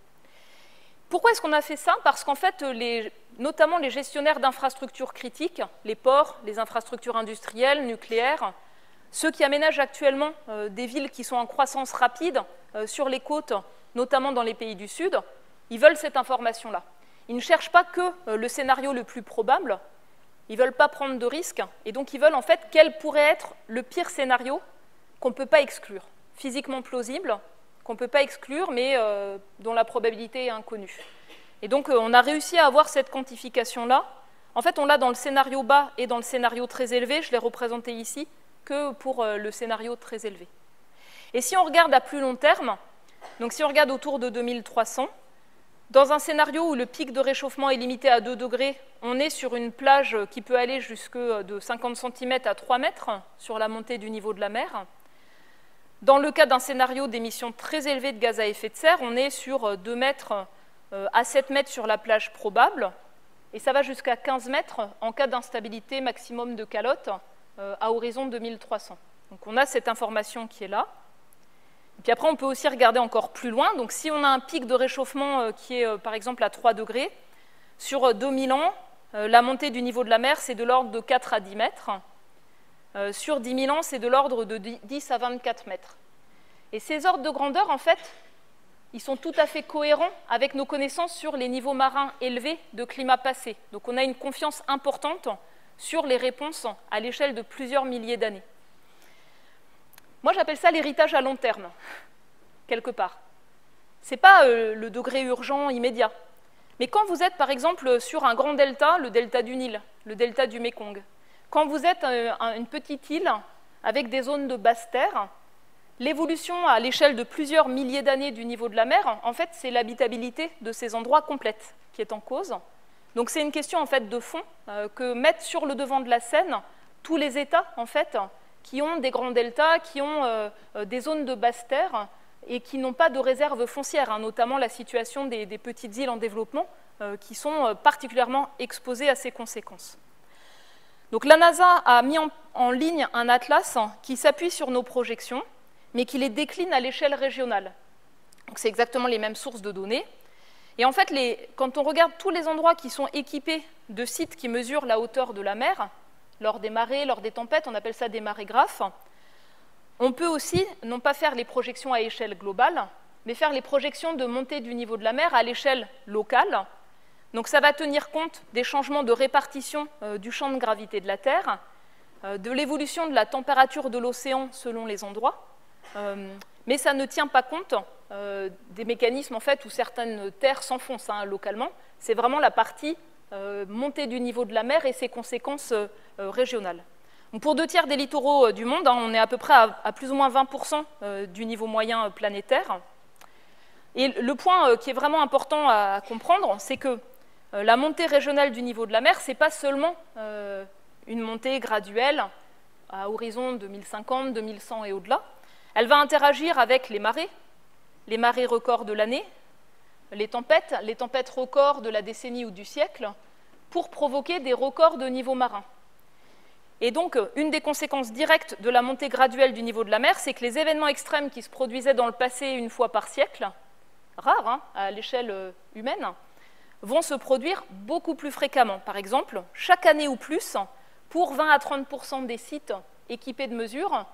Pourquoi est-ce qu'on a fait ça? Parce qu'en fait, notamment les gestionnaires d'infrastructures critiques, les ports, les infrastructures industrielles, nucléaires, ceux qui aménagent actuellement des villes qui sont en croissance rapide sur les côtes, notamment dans les pays du Sud, ils veulent cette information-là. Ils ne cherchent pas que euh, le scénario le plus probable, ils ne veulent pas prendre de risques, et donc ils veulent en fait quel pourrait être le pire scénario qu'on ne peut pas exclure, physiquement plausible, qu'on ne peut pas exclure, mais euh, dont la probabilité est inconnue. Et donc euh, on a réussi à avoir cette quantification-là. En fait, on l'a dans le scénario bas et dans le scénario très élevé, je l'ai représenté ici, que pour le scénario très élevé. Et si on regarde à plus long terme, donc si on regarde autour de 2300, dans un scénario où le pic de réchauffement est limité à 2 degrés, on est sur une plage qui peut aller jusque de 50 cm à 3 mètres sur la montée du niveau de la mer. Dans le cas d'un scénario d'émissions très élevées de gaz à effet de serre, on est sur 2 mètres euh, à 7 mètres sur la plage probable, et ça va jusqu'à 15 mètres en cas d'instabilité maximum de calotte euh, à horizon 2300. Donc on a cette information qui est là. Puis après, on peut aussi regarder encore plus loin. Donc si on a un pic de réchauffement euh, qui est euh, par exemple à 3 degrés, sur 2000 euh, ans, la montée du niveau de la mer, c'est de l'ordre de 4 à 10 mètres. Sur 10 000 ans, c'est de l'ordre de 10 à 24 mètres. Et ces ordres de grandeur, en fait, ils sont tout à fait cohérents avec nos connaissances sur les niveaux marins élevés de climat passé. Donc on a une confiance importante sur les réponses à l'échelle de plusieurs milliers d'années. Moi, j'appelle ça l'héritage à long terme, quelque part. Ce n'est pas euh, le degré urgent immédiat. Mais quand vous êtes, par exemple, sur un grand delta, le delta du Nil, le delta du Mekong, quand vous êtes euh, une petite île avec des zones de basse terre, l'évolution à l'échelle de plusieurs milliers d'années du niveau de la mer, en fait, c'est l'habitabilité de ces endroits complète qui est en cause. Donc c'est une question en fait de fond euh, que mettent sur le devant de la scène tous les États en fait qui ont des grands deltas, qui ont euh, euh, des zones de basse terre et qui n'ont pas de réserve foncière, hein, notamment la situation des, petites îles en développement, euh, qui sont particulièrement exposées à ces conséquences. Donc la NASA a mis en, ligne un atlas qui s'appuie sur nos projections, mais qui les décline à l'échelle régionale. c'est exactement les mêmes sources de données. Et en fait, quand on regarde tous les endroits qui sont équipés de sites qui mesurent la hauteur de la mer, lors des marées, lors des tempêtes, on appelle ça des marégraphes. On peut aussi, non pas faire les projections à échelle globale, mais faire les projections de montée du niveau de la mer à l'échelle locale. Donc ça va tenir compte des changements de répartition euh, du champ de gravité de la Terre, euh, de l'évolution de la température de l'océan selon les endroits, euh, mais ça ne tient pas compte des mécanismes en fait où certaines terres s'enfoncent hein, localement. C'est vraiment la partie montée du niveau de la mer et ses conséquences euh, euh, régionales. pour deux tiers des littoraux du monde, hein, on est à peu près à, plus ou moins 20% du niveau moyen planétaire. Et le point qui est vraiment important à comprendre, c'est que la montée régionale du niveau de la mer, ce n'est pas seulement une montée graduelle à horizon 2050, 2100 et au-delà. Elle va interagir avec les marées, les marées records de l'année, les tempêtes, les tempêtes records de la décennie ou du siècle, pour provoquer des records de niveau marin. Et donc, une des conséquences directes de la montée graduelle du niveau de la mer, c'est que les événements extrêmes qui se produisaient dans le passé une fois par siècle rares hein, à l'échelle humaine, vont se produire beaucoup plus fréquemment. Par exemple, chaque année ou plus, pour 20 à 30% des sites équipés de mesures,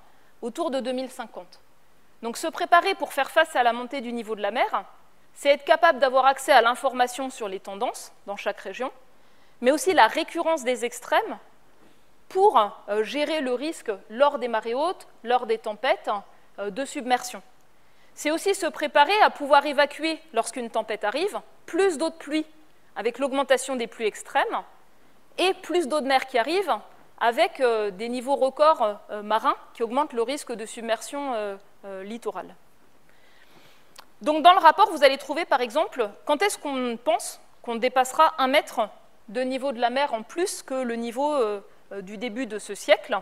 autour de 2050. Donc se préparer pour faire face à la montée du niveau de la mer, c'est être capable d'avoir accès à l'information sur les tendances dans chaque région, mais aussi la récurrence des extrêmes pour euh, gérer le risque lors des marées hautes, lors des tempêtes euh, de submersion. C'est aussi se préparer à pouvoir évacuer, lorsqu'une tempête arrive, plus d'eau de pluie avec l'augmentation des pluies extrêmes et plus d'eau de mer qui arrive avec euh, des niveaux records marins qui augmentent le risque de submersion littorale. Dans le rapport, vous allez trouver par exemple quand est-ce qu'on pense qu'on dépassera un mètre de niveau de la mer en plus que le niveau euh, euh, du début de ce siècle.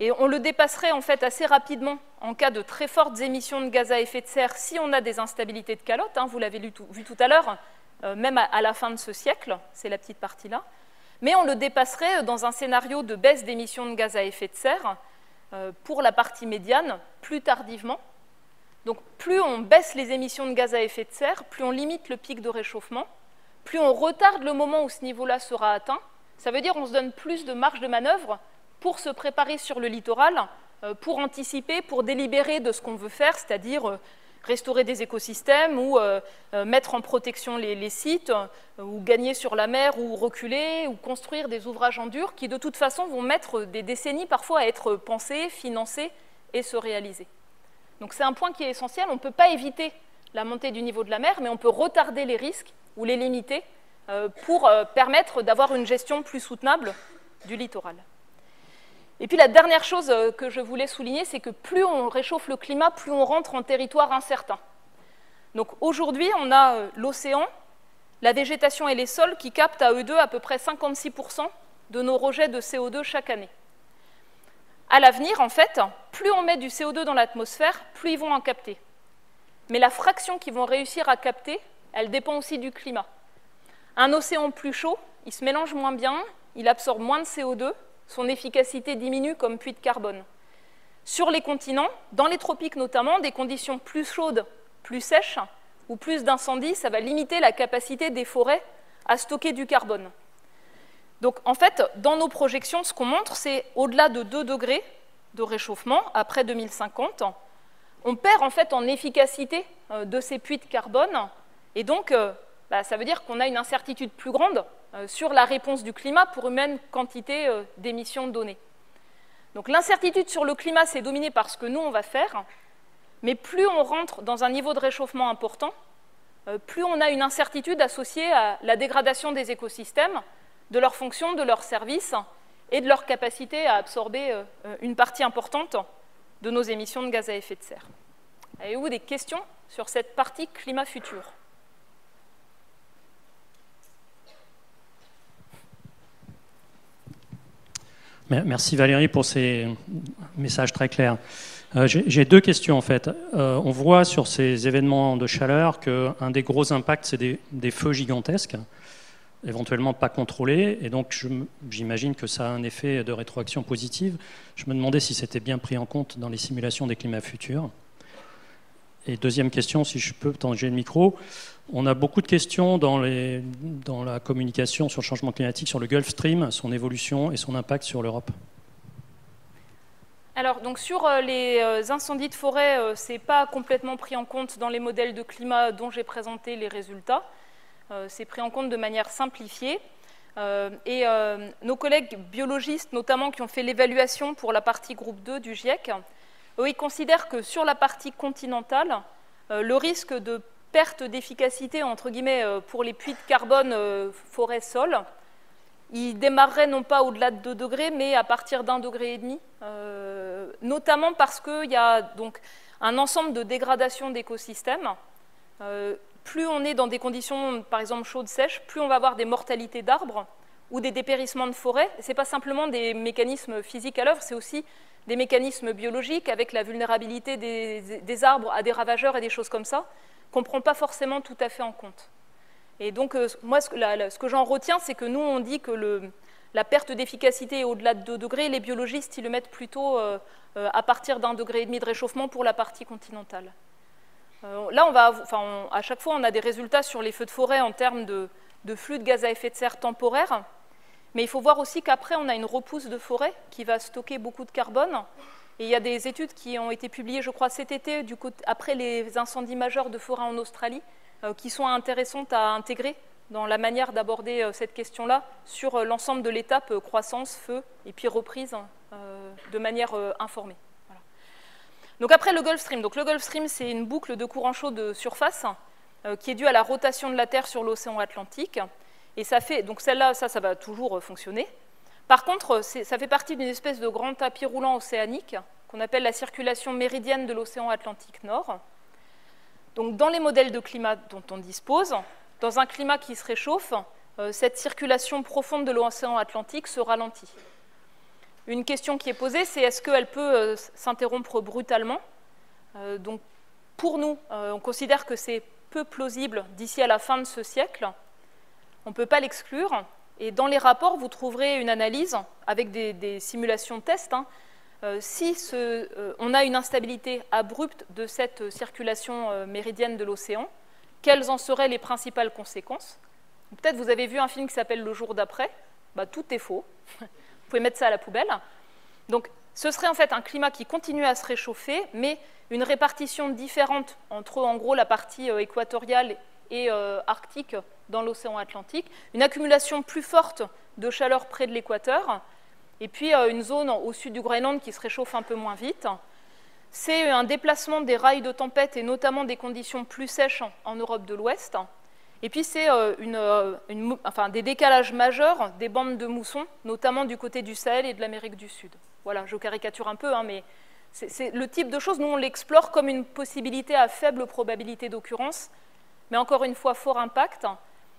Et on le dépasserait en fait assez rapidement en cas de très fortes émissions de gaz à effet de serre si on a des instabilités de calotte. Hein, vous l'avez vu tout à l'heure, euh, même à, la fin de ce siècle, c'est la petite partie là. Mais on le dépasserait dans un scénario de baisse d'émissions de gaz à effet de serre pour la partie médiane plus tardivement, donc plus on baisse les émissions de gaz à effet de serre, plus on limite le pic de réchauffement, plus on retarde le moment où ce niveau-là sera atteint. Ça veut dire qu'on se donne plus de marge de manœuvre pour se préparer sur le littoral, euh, pour anticiper, pour délibérer de ce qu'on veut faire, c'est-à-dire euh, restaurer des écosystèmes ou euh, mettre en protection les, sites, ou gagner sur la mer, ou reculer, ou construire des ouvrages en dur qui de toute façon vont mettre des décennies parfois à être pensés, financés et se réaliser. C'est un point qui est essentiel. On ne peut pas éviter la montée du niveau de la mer, mais on peut retarder les risques ou les limiter euh, pour euh, permettre d'avoir une gestion plus soutenable du littoral. Et puis la dernière chose euh, que je voulais souligner, c'est que plus on réchauffe le climat, plus on rentre en territoire incertain. Donc aujourd'hui, on a l'océan, la végétation et les sols qui captent à eux deux à peu près 56% de nos rejets de CO2 chaque année à l'avenir, en fait, plus on met du CO2 dans l'atmosphère, plus ils vont en capter. Mais la fraction qu'ils vont réussir à capter, elle dépend aussi du climat. Un océan plus chaud, il se mélange moins bien, il absorbe moins de CO2, son efficacité diminue comme puits de carbone. Sur les continents, dans les tropiques notamment, des conditions plus chaudes, plus sèches ou plus d'incendies, ça va limiter la capacité des forêts à stocker du carbone. Donc en fait, dans nos projections, ce qu'on montre, c'est au-delà de 2 degrés de réchauffement, après 2050, on perd en fait en efficacité euh, de ces puits de carbone, et donc euh, bah, ça veut dire qu'on a une incertitude plus grande euh, sur la réponse du climat pour une même quantité d'émissions données. Donc l'incertitude sur le climat, c'est dominé par ce que nous, on va faire, mais plus on rentre dans un niveau de réchauffement important, plus on a une incertitude associée à la dégradation des écosystèmes, de leur fonction, de leur service et de leur capacité à absorber euh, une partie importante de nos émissions de gaz à effet de serre. Avez-vous des questions sur cette partie climat futur? Merci Valérie pour ces messages très clairs. Euh, j'ai deux questions en fait. Euh, on voit sur ces événements de chaleur qu'un des gros impacts, c'est des, feux gigantesques éventuellement pas contrôlé, et donc j'imagine que ça a un effet de rétroaction positive. Je me demandais si c'était bien pris en compte dans les simulations des climats futurs. Et deuxième question, si je peux, tant j'ai le micro, on a beaucoup de questions dans la communication sur le changement climatique, sur le Gulf Stream, son évolution et son impact sur l'Europe. Alors, donc sur euh, les euh, incendies de forêt, euh, ce n'est pas complètement pris en compte dans les modèles de climat dont j'ai présenté les résultats. Euh, c'est pris en compte de manière simplifiée. Euh, et euh, nos collègues biologistes, notamment qui ont fait l'évaluation pour la partie groupe 2 du GIEC, eux, ils considèrent que sur la partie continentale, le risque de perte d'efficacité entre guillemets pour les puits de carbone forêt-sol, il démarrerait non pas au-delà de 2 degrés, mais à partir d'un degré et demi, notamment parce qu'il y a donc un ensemble de dégradation d'écosystèmes plus on est dans des conditions, par exemple, chaudes, sèches, plus on va avoir des mortalités d'arbres ou des dépérissements de forêt. Ce n'est pas simplement des mécanismes physiques à l'œuvre, c'est aussi des mécanismes biologiques avec la vulnérabilité des, arbres à des ravageurs et des choses comme ça, qu'on ne prend pas forcément tout à fait en compte. Et donc, euh, moi, ce que, j'en retiens, c'est que nous, on dit que la perte d'efficacité est au-delà de 2 degrés. Les biologistes, ils le mettent plutôt euh, euh, à partir d'un degré et demi de réchauffement pour la partie continentale. Là, on va, à chaque fois, on a des résultats sur les feux de forêt en termes de, flux de gaz à effet de serre temporaire. Mais il faut voir aussi qu'après, on a une repousse de forêt qui va stocker beaucoup de carbone. Et il y a des études qui ont été publiées, je crois, cet été, après les incendies majeurs de forêt en Australie, euh, qui sont intéressantes à intégrer dans la manière d'aborder euh, cette question-là sur euh, l'ensemble de l'étape croissance, feu et puis reprise de manière informée. Donc après le Gulf Stream, le Gulf Stream c'est une boucle de courant chaud de surface qui est due à la rotation de la Terre sur l'océan Atlantique. Et ça fait, donc celle-là, ça, ça va toujours fonctionner. Par contre, ça fait partie d'une espèce de grand tapis roulant océanique qu'on appelle la circulation méridienne de l'océan Atlantique Nord. Donc, dans les modèles de climat dont on dispose, dans un climat qui se réchauffe, euh, cette circulation profonde de l'océan Atlantique se ralentit. Une question qui est posée, c'est est-ce qu'elle peut euh, s'interrompre brutalement? Euh, Donc, pour nous, on considère que c'est peu plausible d'ici à la fin de ce siècle. On ne peut pas l'exclure. Et dans les rapports, vous trouverez une analyse avec des, simulations tests. Hein. Euh, si euh, on a une instabilité abrupte de cette circulation euh, méridienne de l'océan, quelles en seraient les principales conséquences? Peut-être vous avez vu un film qui s'appelle Le jour d'après. Bah, tout est faux. Vous pouvez mettre ça à la poubelle. Donc, ce serait en fait un climat qui continue à se réchauffer, mais une répartition différente entre en gros la partie équatoriale et arctique dans l'océan Atlantique, une accumulation plus forte de chaleur près de l'équateur, et puis euh, une zone au sud du Groenland qui se réchauffe un peu moins vite. C'est un déplacement des rails de tempête et notamment des conditions plus sèches en Europe de l'Ouest. Et puis c'est euh, euh, des décalages majeurs des bandes de moussons, notamment du côté du Sahel et de l'Amérique du Sud. Voilà, je caricature un peu, hein, mais c'est le type de choses, nous on l'explore comme une possibilité à faible probabilité d'occurrence, mais encore une fois fort impact,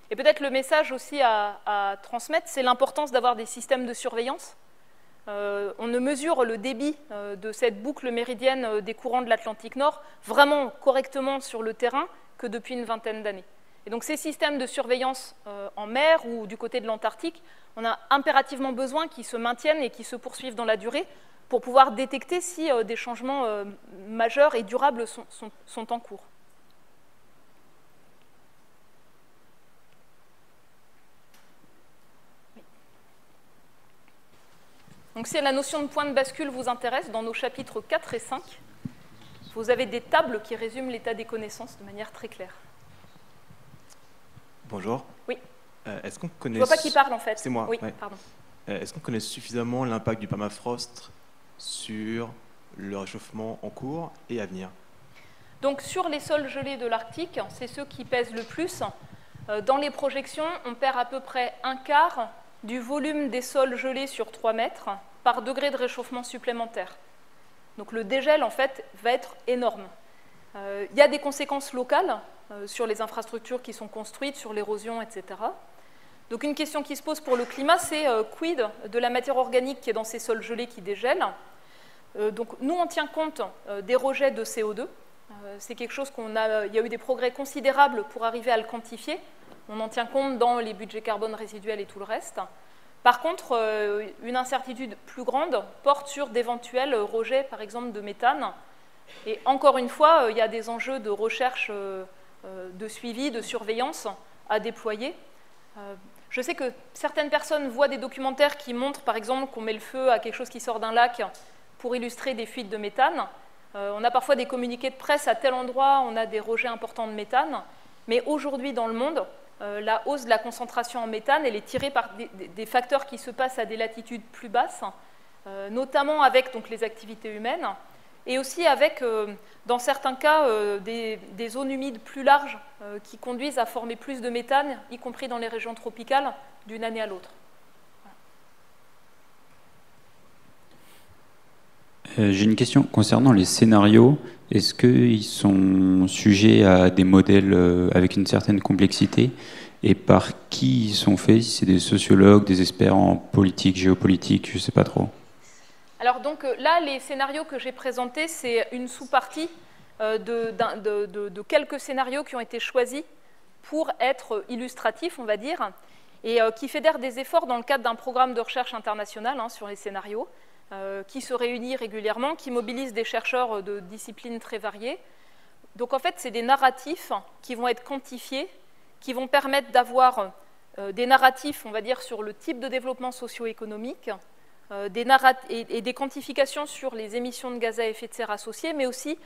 et peut-être le message aussi à, transmettre, c'est l'importance d'avoir des systèmes de surveillance. Euh, on ne mesure le débit de cette boucle méridienne des courants de l'Atlantique Nord vraiment correctement sur le terrain que depuis une vingtaine d'années. Et donc ces systèmes de surveillance en mer ou du côté de l'Antarctique, on a impérativement besoin qu'ils se maintiennent et qu'ils se poursuivent dans la durée pour pouvoir détecter si des changements majeurs et durables sont en cours. Donc si la notion de point de bascule vous intéresse, dans nos chapitres 4 et 5, vous avez des tables qui résument l'état des connaissances de manière très claire. Bonjour. Oui. Euh, est-ce qu'on connaît... Je vois pas qui parle en fait. C'est moi. Oui, pardon. Euh, est-ce qu'on connaît suffisamment l'impact du permafrost sur le réchauffement en cours et à venir? Donc sur les sols gelés de l'Arctique, c'est ceux qui pèsent le plus. Euh, dans les projections, on perd à peu près un quart du volume des sols gelés sur 3 mètres par degré de réchauffement supplémentaire. Donc le dégel, en fait, va être énorme. Euh, il y a des conséquences locales euh, sur les infrastructures qui sont construites, sur l'érosion, etc. Donc une question qui se pose pour le climat, c'est euh, quid de la matière organique qui est dans ces sols gelés qui dégèlent? Donc nous, on tient compte des rejets de CO2. c'est quelque chose qu'on a... Il y a eu des progrès considérables pour arriver à le quantifier. On en tient compte dans les budgets carbone résiduels et tout le reste. Par contre, une incertitude plus grande porte sur d'éventuels rejets, par exemple, de méthane. Et encore une fois, euh, il y a des enjeux de recherche, euh, de suivi, de surveillance à déployer. Je sais que certaines personnes voient des documentaires qui montrent, par exemple, qu'on met le feu à quelque chose qui sort d'un lac pour illustrer des fuites de méthane. On a parfois des communiqués de presse à tel endroit, on a des rejets importants de méthane. Mais aujourd'hui, dans le monde, euh, la hausse de la concentration en méthane, elle est tirée par des, facteurs qui se passent à des latitudes plus basses, euh, notamment avec donc, les activités humaines, et aussi avec, euh, dans certains cas, des, zones humides plus larges qui conduisent à former plus de méthane, y compris dans les régions tropicales, d'une année à l'autre. J'ai une question concernant les scénarios. Est-ce qu'ils sont sujets à des modèles euh, avec une certaine complexité? Et par qui ils sont faits? Si c'est des sociologues, des experts en politique, géopolitique, je ne sais pas trop. Alors donc euh, là, les scénarios que j'ai présentés, c'est une sous-partie euh, de, quelques scénarios qui ont été choisis pour être illustratifs, on va dire, et qui fédèrent des efforts dans le cadre d'un programme de recherche international hein, sur les scénarios. Euh, qui se réunit régulièrement, qui mobilise des chercheurs de disciplines très variées. Donc en fait, c'est des narratifs qui vont être quantifiés, qui vont permettre d'avoir euh, des narratifs, on va dire, sur le type de développement socio-économique, euh, et, des quantifications sur les émissions de gaz à effet de serre associées, mais aussi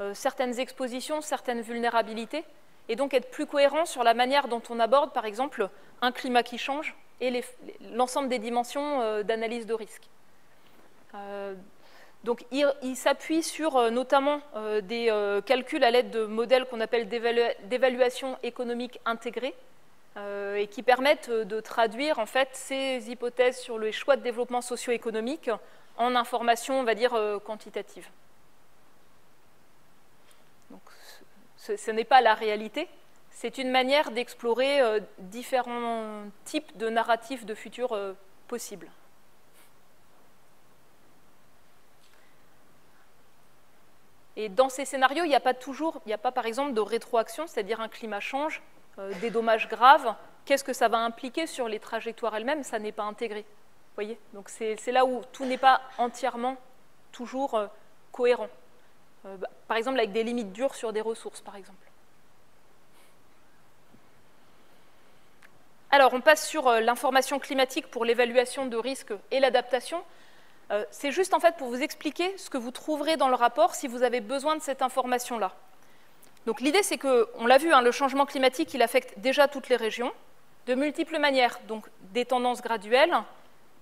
euh, certaines expositions, certaines vulnérabilités, et donc être plus cohérent sur la manière dont on aborde, par exemple, un climat qui change et l'ensemble des dimensions d'analyse de risque. Donc, il, s'appuie sur notamment des calculs à l'aide de modèles qu'on appelle d'évaluation économique intégrée, euh, et qui permettent de traduire en fait ces hypothèses sur les choix de développement socio-économique en informations, on va dire, euh, quantitatives. Donc, ce, n'est pas la réalité, c'est une manière d'explorer euh, différents types de narratifs de futur possibles. Et dans ces scénarios, il n'y a pas toujours, il n'y a pas par exemple de rétroaction, c'est-à-dire un climat change, euh, des dommages graves, qu'est-ce que ça va impliquer sur les trajectoires elles-mêmes Ça n'est pas intégré. voyez? Donc c'est là où tout n'est pas entièrement toujours euh, cohérent. Euh, bah, par exemple, avec des limites dures sur des ressources, par exemple. Alors, on passe sur l'information climatique pour l'évaluation de risques et l'adaptation. C'est juste en fait pour vous expliquer ce que vous trouverez dans le rapport si vous avez besoin de cette information-là. Donc l'idée, c'est que, on l'a vu, hein, le changement climatique, il affecte déjà toutes les régions, de multiples manières, donc des tendances graduelles,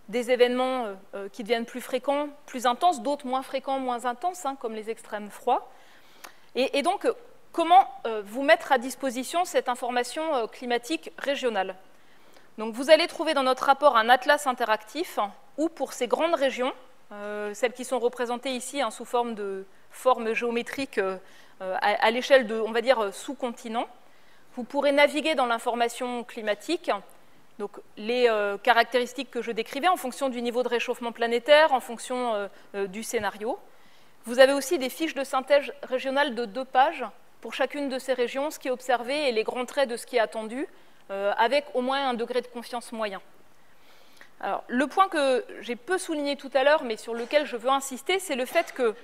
des événements euh, euh, qui deviennent plus fréquents, plus intenses, d'autres moins fréquents, moins intenses, hein, comme les extrêmes froids. Et, donc, comment euh, vous mettre à disposition cette information climatique régionale? Donc, vous allez trouver dans notre rapport un atlas interactif où, pour ces grandes régions, celles qui sont représentées ici hein, sous forme de formes géométriques à, l'échelle de, on va dire, sous-continent. Vous pourrez naviguer dans l'information climatique, donc les euh, caractéristiques que je décrivais en fonction du niveau de réchauffement planétaire, en fonction euh, du scénario. Vous avez aussi des fiches de synthèse régionale de deux pages pour chacune de ces régions, ce qui est observé et les grands traits de ce qui est attendu, avec au moins un degré de confiance moyen. Alors, le point que j'ai peu souligné tout à l'heure, mais sur lequel je veux insister, c'est le fait que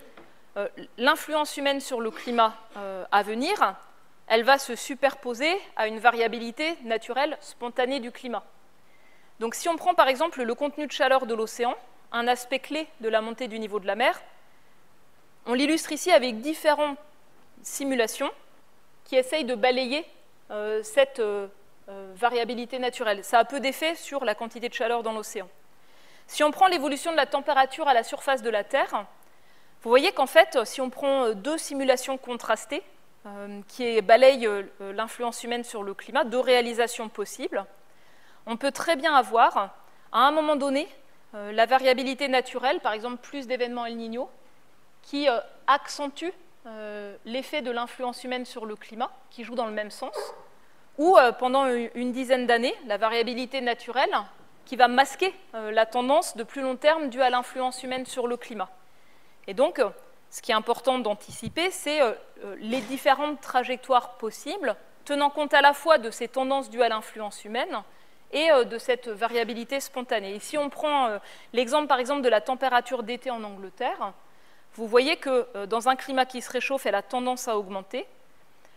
euh, l'influence humaine sur le climat euh, à venir, elle va se superposer à une variabilité naturelle spontanée du climat. Donc si on prend par exemple le contenu de chaleur de l'océan, un aspect clé de la montée du niveau de la mer, on l'illustre ici avec différentes simulations qui essayent de balayer euh, cette variabilité naturelle. Ça a peu d'effet sur la quantité de chaleur dans l'océan. Si on prend l'évolution de la température à la surface de la Terre, vous voyez qu'en fait, si on prend euh, deux simulations contrastées, euh, qui balayent euh, l'influence humaine sur le climat, deux réalisations possibles, on peut très bien avoir, à un moment donné, la variabilité naturelle, par exemple plus d'événements El Niño, qui accentue l'effet de l'influence humaine sur le climat, qui joue dans le même sens, ou pendant une dizaine d'années, la variabilité naturelle qui va masquer la tendance de plus long terme due à l'influence humaine sur le climat. Et donc, ce qui est important d'anticiper, c'est euh, euh, les différentes trajectoires possibles, tenant compte à la fois de ces tendances dues à l'influence humaine et euh, de cette variabilité spontanée. Si on prend l'exemple, par exemple, de la température d'été en Angleterre, vous voyez que dans un climat qui se réchauffe, elle a tendance à augmenter,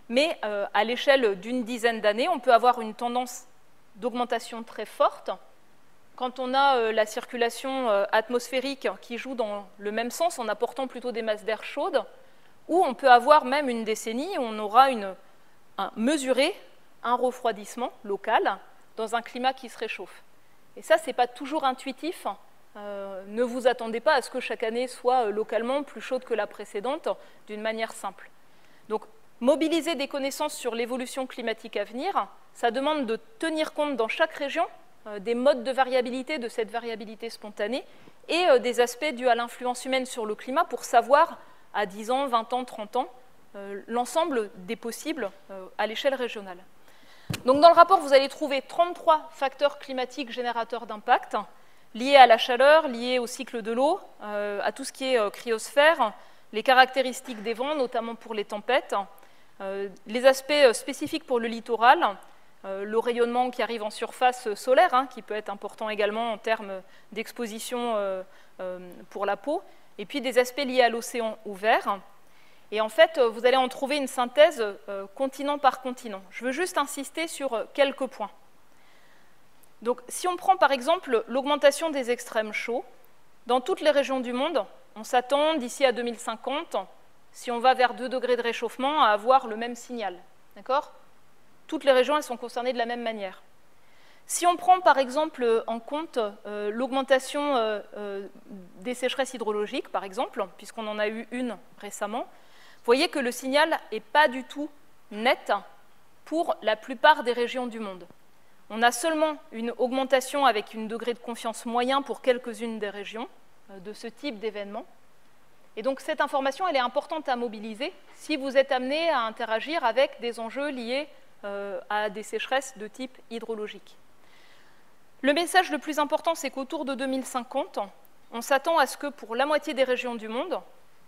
mais à l'échelle d'une dizaine d'années, on peut avoir une tendance d'augmentation très forte quand on a euh, la circulation euh, atmosphérique qui joue dans le même sens en apportant plutôt des masses d'air chaudes, ou on peut avoir même une décennie où on aura une, un, mesuré un refroidissement local dans un climat qui se réchauffe. Et ça, ce n'est pas toujours intuitif. Euh, ne vous attendez pas à ce que chaque année soit localement plus chaude que la précédente d'une manière simple. Donc, mobiliser des connaissances sur l'évolution climatique à venir, ça demande de tenir compte dans chaque région des modes de variabilité de cette variabilité spontanée et euh, des aspects dus à l'influence humaine sur le climat pour savoir à 10 ans, 20 ans, 30 ans euh, l'ensemble des possibles à l'échelle régionale. Donc dans le rapport, vous allez trouver 33 facteurs climatiques générateurs d'impact liés à la chaleur, liés au cycle de l'eau, à tout ce qui est cryosphère, les caractéristiques des vents, notamment pour les tempêtes, les aspects spécifiques pour le littoral, euh, le rayonnement qui arrive en surface solaire, hein, qui peut être important également en termes d'exposition euh, euh, pour la peau, et puis des aspects liés à l'océan ouvert. Et en fait, vous allez en trouver une synthèse continent par continent. Je veux juste insister sur quelques points. Donc, si on prend par exemple l'augmentation des extrêmes chauds, dans toutes les régions du monde, on s'attend d'ici à 2050, si on va vers 2 degrés de réchauffement, à avoir le même signal. D'accord? Toutes les régions, elles sont concernées de la même manière. Si on prend par exemple en compte euh, l'augmentation euh, euh, des sécheresses hydrologiques, par exemple, puisqu'on en a eu une récemment, vous voyez que le signal n'est pas du tout net pour la plupart des régions du monde. On a seulement une augmentation avec une degré de confiance moyen pour quelques-unes des régions de ce type d'événement. Et donc cette information, elle est importante à mobiliser si vous êtes amené à interagir avec des enjeux liés à des sécheresses de type hydrologique. Le message le plus important, c'est qu'autour de 2050, on s'attend à ce que pour la moitié des régions du monde,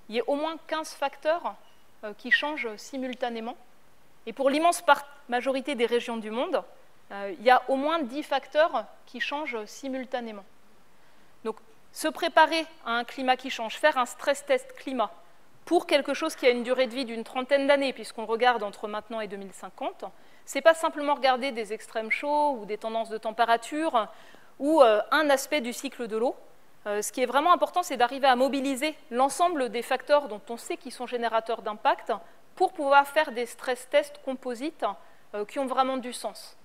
il y ait au moins 15 facteurs euh, qui changent simultanément. Et pour l'immense majorité des régions du monde, euh, il y a au moins 10 facteurs qui changent simultanément. Donc, se préparer à un climat qui change, faire un stress test climat pour quelque chose qui a une durée de vie d'une trentaine d'années, puisqu'on regarde entre maintenant et 2050, ce n'est pas simplement regarder des extrêmes chauds ou des tendances de température ou euh, un aspect du cycle de l'eau. Euh, ce qui est vraiment important, c'est d'arriver à mobiliser l'ensemble des facteurs dont on sait qu'ils sont générateurs d'impact pour pouvoir faire des stress tests composites qui ont vraiment du sens.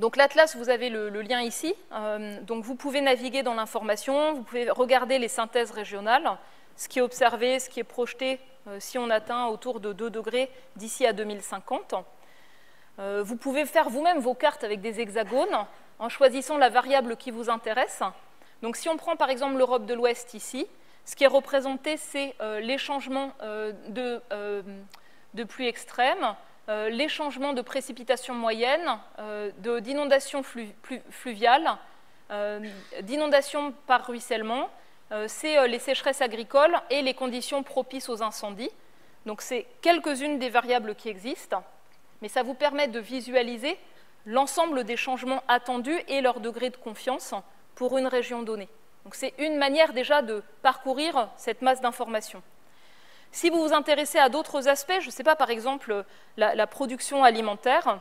Donc l'atlas, vous avez le, lien ici. Euh, donc vous pouvez naviguer dans l'information, vous pouvez regarder les synthèses régionales, ce qui est observé, ce qui est projeté euh, si on atteint autour de 2 degrés d'ici à 2050. Euh, vous pouvez faire vous-même vos cartes avec des hexagones en choisissant la variable qui vous intéresse. Donc si on prend par exemple l'Europe de l'Ouest ici, ce qui est représenté, c'est les changements de, de pluie extrême, euh, les changements de précipitations moyennes, euh, d'inondations fluviales, euh, d'inondations par ruissellement, c'est les sécheresses agricoles et les conditions propices aux incendies. Donc c'est quelques-unes des variables qui existent, mais ça vous permet de visualiser l'ensemble des changements attendus et leur degré de confiance pour une région donnée. Donc c'est une manière déjà de parcourir cette masse d'informations. Si vous vous intéressez à d'autres aspects, je ne sais pas, par exemple, la, production alimentaire,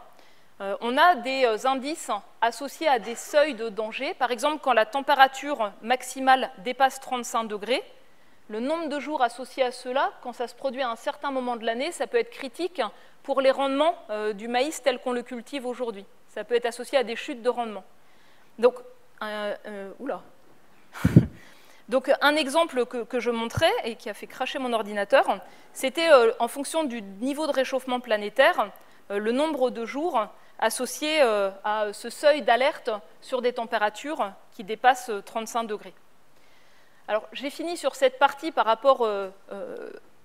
euh, on a des euh, indices associés à des seuils de danger. Par exemple, quand la température maximale dépasse 35 degrés, le nombre de jours associés à cela, quand ça se produit à un certain moment de l'année, ça peut être critique pour les rendements euh, du maïs tel qu'on le cultive aujourd'hui. Ça peut être associé à des chutes de rendement. Donc, un exemple que, je montrais et qui a fait cracher mon ordinateur, c'était en fonction du niveau de réchauffement planétaire, le nombre de jours associés euh, à ce seuil d'alerte sur des températures qui dépassent 35 degrés. Alors j'ai fini sur cette partie par rapport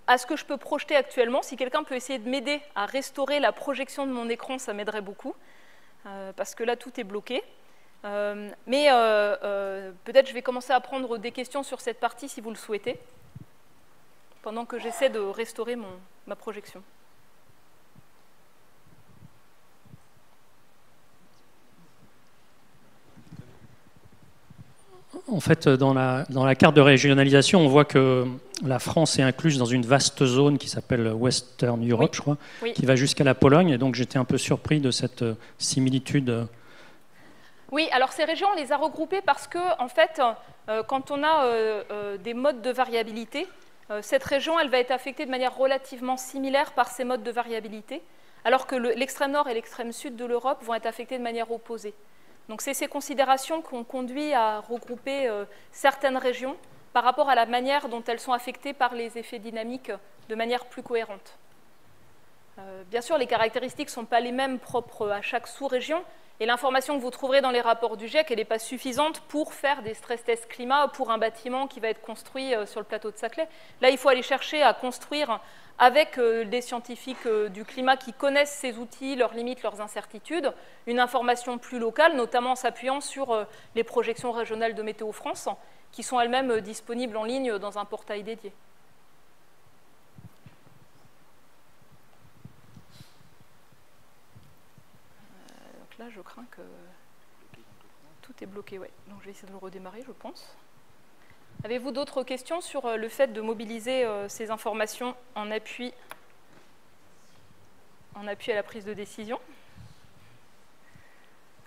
à ce que je peux projeter actuellement. Si quelqu'un peut essayer de m'aider à restaurer la projection de mon écran, ça m'aiderait beaucoup, parce que là tout est bloqué. Euh, mais euh, euh, peut-être je vais commencer à prendre des questions sur cette partie si vous le souhaitez, pendant que j'essaie de restaurer ma projection. En fait, dans la, dans la, carte de régionalisation, on voit que la France est incluse dans une vaste zone qui s'appelle Western Europe, je crois, qui va jusqu'à la Pologne. Et donc j'étais un peu surpris de cette similitude oui, alors ces régions, on les a regroupées parce que, en fait, euh, quand on a euh, euh, des modes de variabilité, cette région, elle va être affectée de manière relativement similaire par ces modes de variabilité, alors que l'extrême nord et l'extrême sud de l'Europe vont être affectés de manière opposée. Donc c'est ces considérations qui ont conduit à regrouper certaines régions par rapport à la manière dont elles sont affectées par les effets dynamiques de manière plus cohérente. bien sûr, les caractéristiques ne sont pas les mêmes propres à chaque sous-région, et l'information que vous trouverez dans les rapports du GIEC, elle n'est pas suffisante pour faire des stress tests climat pour un bâtiment qui va être construit euh, sur le plateau de Saclay. Là, il faut aller chercher à construire avec euh, des scientifiques euh, du climat qui connaissent ces outils, leurs limites, leurs incertitudes, une information plus locale, notamment en s'appuyant sur les projections régionales de Météo France, qui sont elles-mêmes disponibles en ligne dans un portail dédié. Là, je crains que tout est bloqué. Ouais. Donc je vais essayer de le redémarrer, je pense. Avez-vous d'autres questions sur le fait de mobiliser ces informations en appui, à la prise de décision?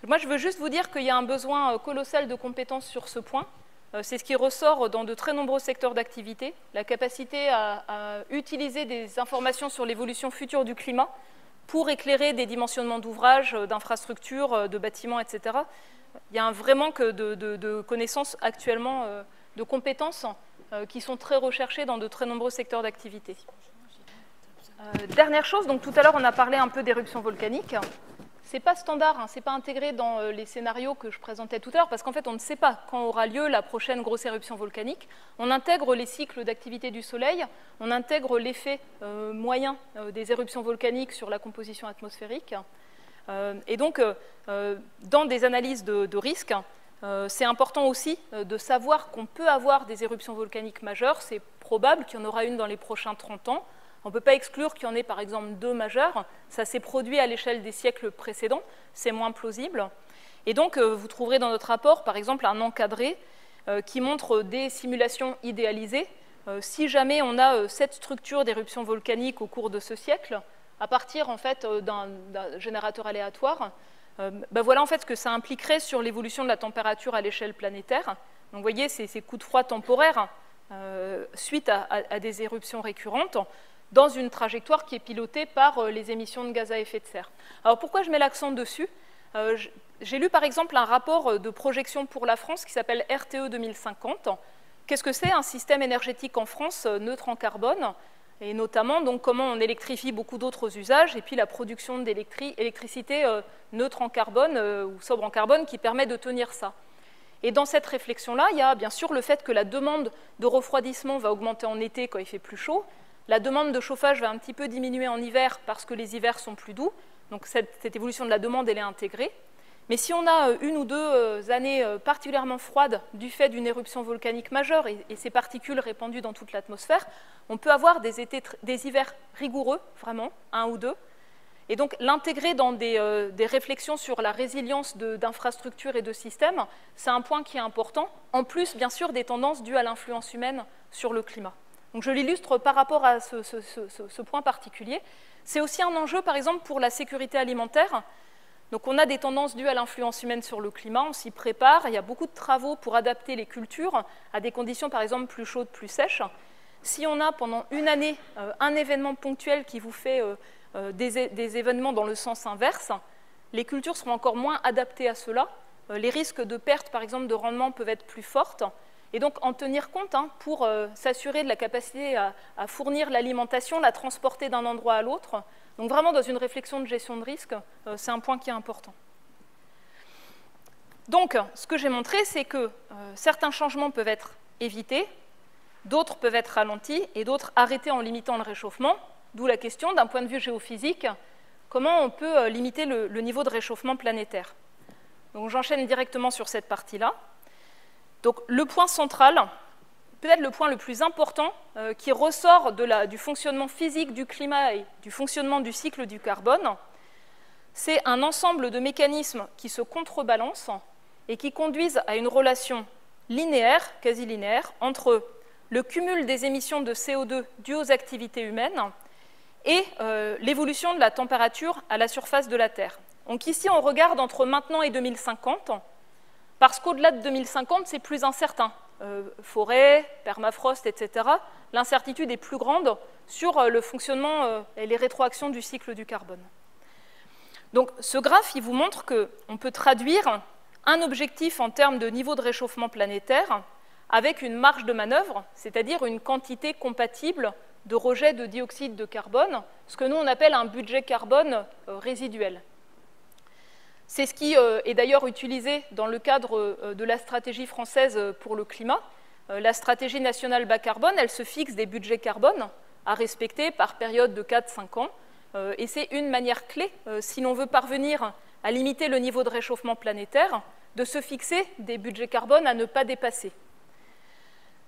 Moi, je veux juste vous dire qu'il y a un besoin colossal de compétences sur ce point. Euh, c'est ce qui ressort dans de très nombreux secteurs d'activité, la capacité à, utiliser des informations sur l'évolution future du climat pour éclairer des dimensionnements d'ouvrages, euh, d'infrastructures, euh, de bâtiments, etc. Il y a un vrai manque de, connaissances actuellement, de compétences qui sont très recherchées dans de très nombreux secteurs d'activité. dernière chose, donc tout à l'heure on a parlé un peu d'éruptions volcaniques n'est pas standard, hein, ce n'est pas intégré dans euh, les scénarios que je présentais tout à l'heure, parce qu'en fait, on ne sait pas quand aura lieu la prochaine grosse éruption volcanique. On intègre les cycles d'activité du Soleil, on intègre l'effet euh, moyen euh, des éruptions volcaniques sur la composition atmosphérique. et donc, dans des analyses de, de risque, c'est important aussi de savoir qu'on peut avoir des éruptions volcaniques majeures. C'est probable qu'il y en aura une dans les prochains 30 ans. On ne peut pas exclure qu'il y en ait par exemple deux majeures. Ça s'est produit à l'échelle des siècles précédents. C'est moins plausible. Et donc, euh, vous trouverez dans notre rapport, par exemple, un encadré euh, qui montre des simulations idéalisées. Euh, si jamais on a cette structure d'éruption volcanique au cours de ce siècle, à partir en fait d'un générateur aléatoire, ben voilà en fait ce que ça impliquerait sur l'évolution de la température à l'échelle planétaire. Donc, vous voyez, ces coups de froid temporaires suite à, des éruptions récurrentes dans une trajectoire qui est pilotée par euh, les émissions de gaz à effet de serre. Alors pourquoi je mets l'accent dessus? Euh, J'ai lu par exemple un rapport euh, de projection pour la France qui s'appelle RTE 2050. Qu'est-ce que c'est un système énergétique en France neutre en carbone? Et notamment donc, comment on électrifie beaucoup d'autres usages, et puis la production d'électricité neutre en carbone ou sobre en carbone qui permet de tenir ça. Et dans cette réflexion-là, il y a bien sûr le fait que la demande de refroidissement va augmenter en été quand il fait plus chaud, la demande de chauffage va un petit peu diminuer en hiver parce que les hivers sont plus doux. Donc cette, évolution de la demande, elle est intégrée. Mais si on a euh, une ou deux euh, années euh, particulièrement froides du fait d'une éruption volcanique majeure et, ces particules répandues dans toute l'atmosphère, on peut avoir des, hivers rigoureux, vraiment, un ou deux. Et donc l'intégrer dans des, réflexions sur la résilience d'infrastructures et de systèmes, c'est un point qui est important, en plus bien sûr des tendances dues à l'influence humaine sur le climat. Donc je l'illustre par rapport à ce, point particulier. C'est aussi un enjeu, par exemple, pour la sécurité alimentaire. Donc on a des tendances dues à l'influence humaine sur le climat, on s'y prépare, il y a beaucoup de travaux pour adapter les cultures à des conditions, par exemple, plus chaudes, plus sèches. Si on a pendant une année euh, un événement ponctuel qui vous fait euh, euh, des, événements dans le sens inverse, les cultures seront encore moins adaptées à cela. les risques de perte, par exemple, de rendement peuvent être plus fortes. Et donc en tenir compte hein, pour euh, s'assurer de la capacité à, fournir l'alimentation, la transporter d'un endroit à l'autre. Donc vraiment dans une réflexion de gestion de risque, euh, c'est un point qui est important. Donc ce que j'ai montré, c'est que euh, certains changements peuvent être évités, d'autres peuvent être ralentis et d'autres arrêtés en limitant le réchauffement, d'où la question d'un point de vue géophysique, comment on peut limiter le, le niveau de réchauffement planétaire. Donc j'enchaîne directement sur cette partie-là. Donc le point central, peut-être le point le plus important, euh, qui ressort du fonctionnement physique du climat et du fonctionnement du cycle du carbone, c'est un ensemble de mécanismes qui se contrebalancent et qui conduisent à une relation linéaire, quasi linéaire, entre le cumul des émissions de CO2 dues aux activités humaines et euh, l'évolution de la température à la surface de la Terre. Donc ici, on regarde entre maintenant et 2050, parce qu'au-delà de 2050, c'est plus incertain. Euh, forêt, permafrost, etc. L'incertitude est plus grande sur euh, le fonctionnement euh, et les rétroactions du cycle du carbone. Donc ce graphe, vous montre qu'on peut traduire un objectif en termes de niveau de réchauffement planétaire avec une marge de manœuvre, c'est-à-dire une quantité compatible de rejet de dioxyde de carbone, ce que nous on appelle un budget carbone résiduel. C'est ce qui euh, est d'ailleurs utilisé dans le cadre euh, de la stratégie française euh, pour le climat. La stratégie nationale bas carbone, elle se fixe des budgets carbone à respecter par période de 4-5 ans. Et c'est une manière clé, si l'on veut parvenir à limiter le niveau de réchauffement planétaire, de se fixer des budgets carbone à ne pas dépasser.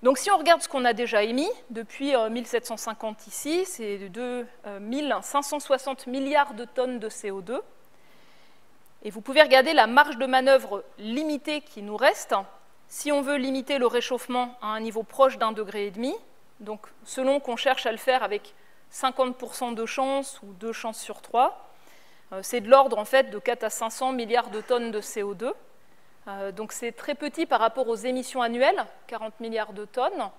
Donc si on regarde ce qu'on a déjà émis depuis 1750 ici, c'est de 1560 milliards de tonnes de CO2. Et vous pouvez regarder la marge de manœuvre limitée qui nous reste si on veut limiter le réchauffement à un niveau proche d'un degré et demi, donc selon qu'on cherche à le faire avec 50% de chance ou deux chances sur trois, euh, c'est de l'ordre en fait de 4 à 500 milliards de tonnes de CO2. Euh, donc c'est très petit par rapport aux émissions annuelles, 40 milliards de tonnes,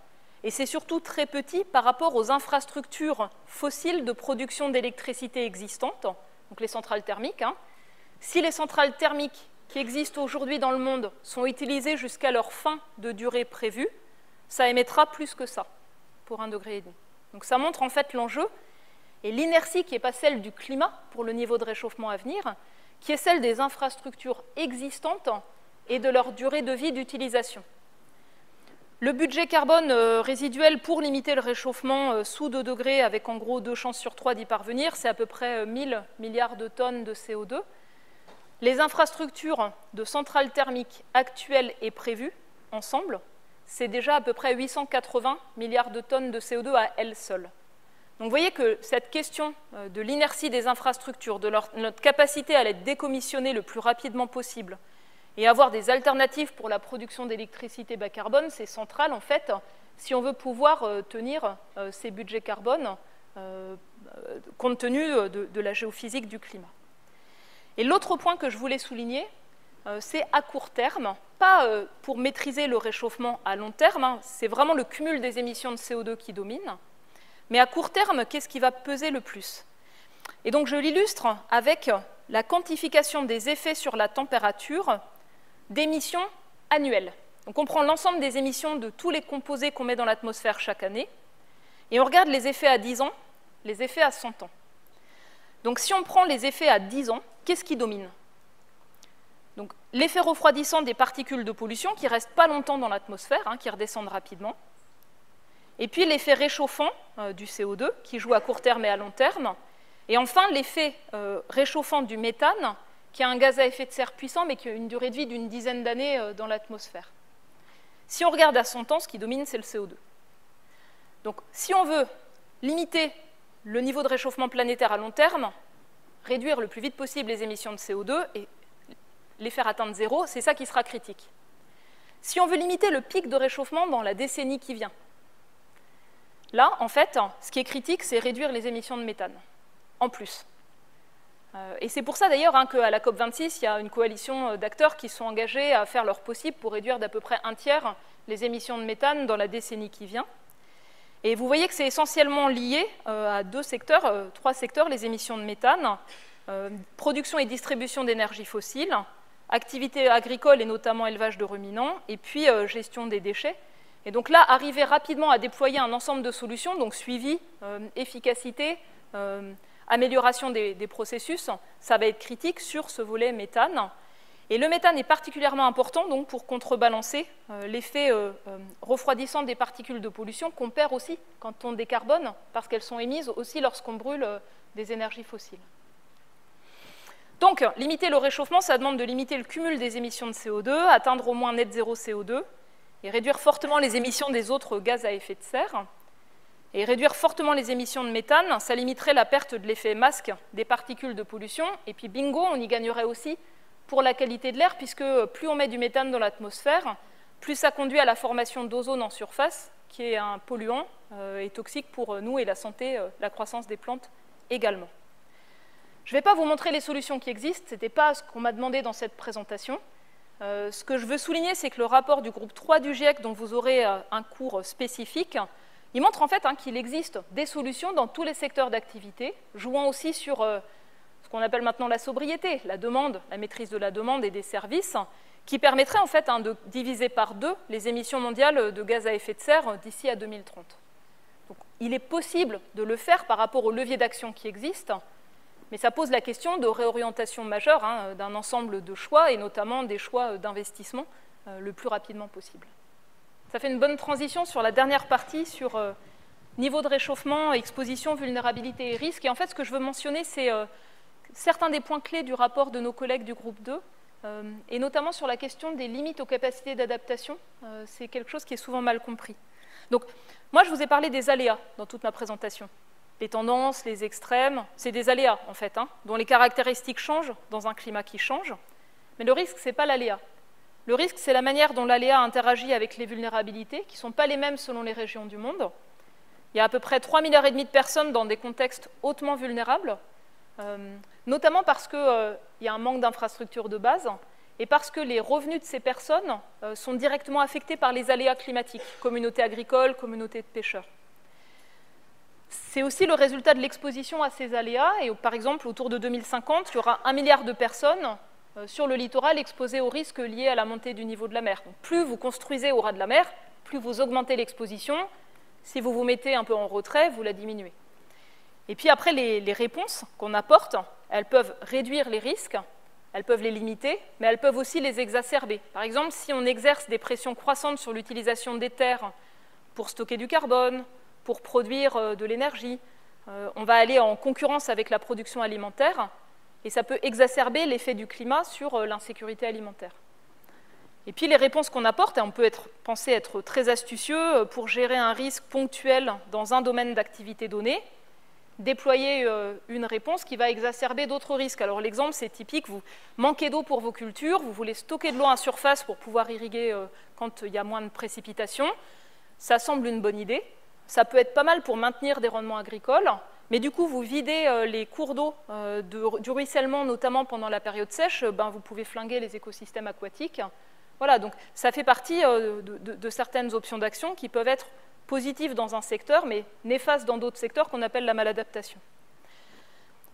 et c'est surtout très petit par rapport aux infrastructures fossiles de production d'électricité existantes, donc les centrales thermiques. Hein. Si les centrales thermiques qui existent aujourd'hui dans le monde sont utilisées jusqu'à leur fin de durée prévue, ça émettra plus que ça pour un degré et demi. Donc ça montre en fait l'enjeu et l'inertie qui n'est pas celle du climat pour le niveau de réchauffement à venir, qui est celle des infrastructures existantes et de leur durée de vie d'utilisation. Le budget carbone euh, résiduel pour limiter le réchauffement euh, sous 2 degrés, avec en gros deux chances sur trois d'y parvenir, c'est à peu près 1000 euh, milliards de tonnes de CO2. Les infrastructures de centrales thermiques actuelles et prévues, ensemble, c'est déjà à peu près 880 milliards de tonnes de CO2 à elles seules. Donc vous voyez que cette question de l'inertie des infrastructures, de notre capacité à les décommissionner le plus rapidement possible, et avoir des alternatives pour la production d'électricité bas carbone, c'est central en fait si on veut pouvoir euh, tenir euh, ces budgets carbone euh, compte tenu de, la géophysique du climat. Et l'autre point que je voulais souligner, c'est à court terme, pas pour maîtriser le réchauffement à long terme, hein, c'est vraiment le cumul des émissions de CO2 qui domine, mais à court terme, qu'est-ce qui va peser le plus? Et donc je l'illustre avec la quantification des effets sur la température d'émissions annuelles. Donc on prend l'ensemble des émissions de tous les composés qu'on met dans l'atmosphère chaque année, et on regarde les effets à 10 ans, les effets à 100 ans. Donc si on prend les effets à 10 ans, qu'est-ce qui domine? Donc l'effet refroidissant des particules de pollution qui ne restent pas longtemps dans l'atmosphère, hein, qui redescendent rapidement, et puis l'effet réchauffant euh, du CO2 qui joue à court terme et à long terme, et enfin l'effet euh, réchauffant du méthane qui a un gaz à effet de serre puissant, mais qui a une durée de vie d'une dizaine d'années euh, dans l'atmosphère. Si on regarde à 100 ans, ce qui domine, c'est le CO2. Donc, si on veut limiter le niveau de réchauffement planétaire à long terme, réduire le plus vite possible les émissions de CO2 et les faire atteindre zéro, c'est ça qui sera critique. Si on veut limiter le pic de réchauffement dans la décennie qui vient, là, en fait, ce qui est critique, c'est réduire les émissions de méthane, en plus. Euh, et c'est pour ça d'ailleurs hein, qu'à la COP26, il y a une coalition euh, d'acteurs qui sont engagés à faire leur possible pour réduire d'à peu près un tiers les émissions de méthane dans la décennie qui vient. Et vous voyez que c'est essentiellement lié euh, à deux secteurs, trois secteurs, les émissions de méthane, production et distribution d'énergie fossile, activité agricole et notamment élevage de ruminants, et puis gestion des déchets. Et donc là, arriver rapidement à déployer un ensemble de solutions, donc suivi, efficacité, amélioration des, processus, ça va être critique sur ce volet méthane. Et le méthane est particulièrement important donc, pour contrebalancer euh, l'effet euh, euh, refroidissant des particules de pollution qu'on perd aussi quand on décarbone, parce qu'elles sont émises aussi lorsqu'on brûle des énergies fossiles. Donc, limiter le réchauffement, ça demande de limiter le cumul des émissions de CO2, atteindre au moins net zéro CO2 et réduire fortement les émissions des autres gaz à effet de serre. Et réduire fortement les émissions de méthane, ça limiterait la perte de l'effet masque des particules de pollution. Et puis bingo, on y gagnerait aussi pour la qualité de l'air, puisque plus on met du méthane dans l'atmosphère, plus ça conduit à la formation d'ozone en surface, qui est un polluant euh, et toxique pour nous et la santé, euh, la croissance des plantes également. Je ne vais pas vous montrer les solutions qui existent, ce n'était pas ce qu'on m'a demandé dans cette présentation. Euh, ce que je veux souligner, c'est que le rapport du groupe 3 du GIEC, dont vous aurez un cours spécifique, il montre en fait hein, qu'il existe des solutions dans tous les secteurs d'activité, jouant aussi sur euh, qu'on appelle maintenant la sobriété, la demande, la maîtrise de la demande et des services, qui permettrait en fait hein, de diviser par deux les émissions mondiales de gaz à effet de serre d'ici à 2030. Donc, il est possible de le faire par rapport aux leviers d'action qui existent, mais ça pose la question de réorientation majeure hein, d'un ensemble de choix, et notamment des choix d'investissement euh, le plus rapidement possible. Ça fait une bonne transition sur la dernière partie, sur euh, niveau de réchauffement, exposition, vulnérabilité et risque. Et en fait, ce que je veux mentionner, c'est euh, certains des points clés du rapport de nos collègues du groupe 2, euh, et notamment sur la question des limites aux capacités d'adaptation. c'est quelque chose qui est souvent mal compris. Donc, moi, je vous ai parlé des aléas dans toute ma présentation. Les tendances, les extrêmes, c'est des aléas, en fait, hein, dont les caractéristiques changent dans un climat qui change. Mais le risque, ce n'est pas l'aléa. Le risque, c'est la manière dont l'aléa interagit avec les vulnérabilités, qui ne sont pas les mêmes selon les régions du monde. Il y a à peu près 3,5 milliards de personnes dans des contextes hautement vulnérables, euh, notamment parce qu'il euh, y a un manque d'infrastructures de base et parce que les revenus de ces personnes euh, sont directement affectés par les aléas climatiques, communautés agricoles, communautés de pêcheurs. C'est aussi le résultat de l'exposition à ces aléas, et par exemple, autour de 2050, il y aura un milliard de personnes euh, sur le littoral exposées aux risques liés à la montée du niveau de la mer. plus vous construisez au ras de la mer, plus vous augmentez l'exposition. Si vous vous mettez un peu en retrait, vous la diminuez. Et puis après, les réponses qu'on apporte, elles peuvent réduire les risques, elles peuvent les limiter, mais elles peuvent aussi les exacerber. Par exemple, si on exerce des pressions croissantes sur l'utilisation des terres pour stocker du carbone, pour produire euh, de l'énergie, euh, on va aller en concurrence avec la production alimentaire, et ça peut exacerber l'effet du climat sur euh, l'insécurité alimentaire. Et puis les réponses qu'on apporte, on peut être, penser être très astucieux pour gérer un risque ponctuel dans un domaine d'activité donné, déployer euh, une réponse qui va exacerber d'autres risques. Alors l'exemple, c'est typique, vous manquez d'eau pour vos cultures, vous voulez stocker de l'eau à surface pour pouvoir irriguer euh, quand il y a moins de précipitations. Ça semble une bonne idée. Ça peut être pas mal pour maintenir des rendements agricoles, mais du coup, vous videz euh, les cours d'eau du ruissellement, notamment pendant la période sèche, ben, vous pouvez flinguer les écosystèmes aquatiques. Voilà, donc ça fait partie de certaines options d'action qui peuvent être positif dans un secteur, mais néfaste dans d'autres secteurs qu'on appelle la maladaptation.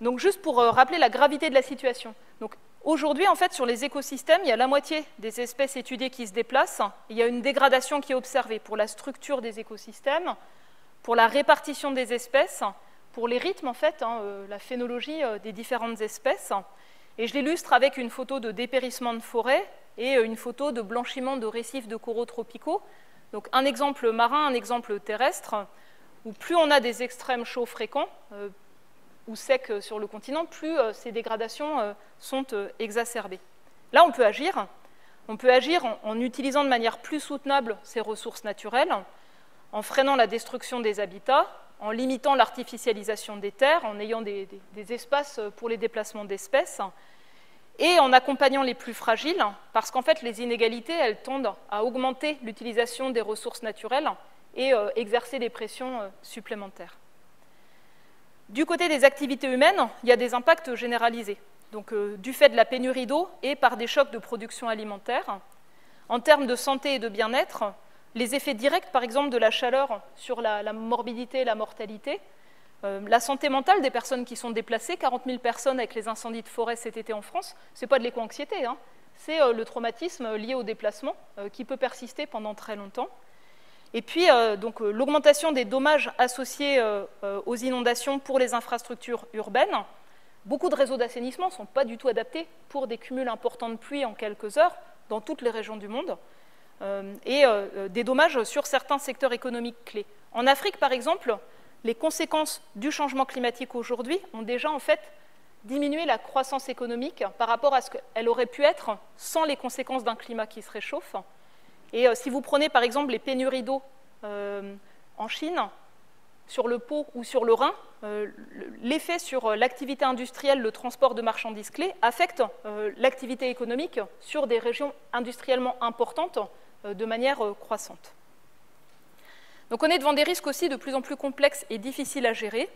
Donc juste pour euh, rappeler la gravité de la situation. Donc aujourd'hui, en fait, sur les écosystèmes, il y a la moitié des espèces étudiées qui se déplacent. Il y a une dégradation qui est observée pour la structure des écosystèmes, pour la répartition des espèces, pour les rythmes, en fait, hein, euh, la phénologie euh, des différentes espèces. Et je l'illustre avec une photo de dépérissement de forêt et une photo de blanchiment de récifs de coraux tropicaux. Donc un exemple marin, un exemple terrestre, où plus on a des extrêmes chauds fréquents euh, ou secs sur le continent, plus euh, ces dégradations euh, sont exacerbées. Là, on peut agir. On peut agir en, utilisant de manière plus soutenable ces ressources naturelles, en freinant la destruction des habitats, en limitant l'artificialisation des terres, en ayant des espaces pour les déplacements d'espèces, et en accompagnant les plus fragiles, parce qu'en fait, les inégalités, elles tendent à augmenter l'utilisation des ressources naturelles et euh, exercer des pressions euh, supplémentaires. Du côté des activités humaines, il y a des impacts généralisés, donc euh, du fait de la pénurie d'eau et par des chocs de production alimentaire. En termes de santé et de bien-être, les effets directs, par exemple, de la chaleur sur la, la morbidité et la mortalité, euh, la santé mentale des personnes qui sont déplacées, 40 000 personnes avec les incendies de forêt cet été en France, ce n'est pas de l'éco-anxiété, hein. c'est euh, le traumatisme lié au déplacement euh, qui peut persister pendant très longtemps. Et puis, donc, l'augmentation des dommages associés aux inondations pour les infrastructures urbaines. Beaucoup de réseaux d'assainissement ne sont pas du tout adaptés pour des cumuls importants de pluie en quelques heures dans toutes les régions du monde. et des dommages sur certains secteurs économiques clés. En Afrique, par exemple, les conséquences du changement climatique aujourd'hui ont déjà en fait diminué la croissance économique par rapport à ce qu'elle aurait pu être sans les conséquences d'un climat qui se réchauffe. Et euh, si vous prenez par exemple les pénuries d'eau euh, en Chine, sur le Pô ou sur le Rhin, euh, l'effet sur l'activité industrielle, le transport de marchandises clés affecte l'activité économique sur des régions industriellement importantes de manière croissante. Donc on est devant des risques aussi de plus en plus complexes et difficiles à gérer.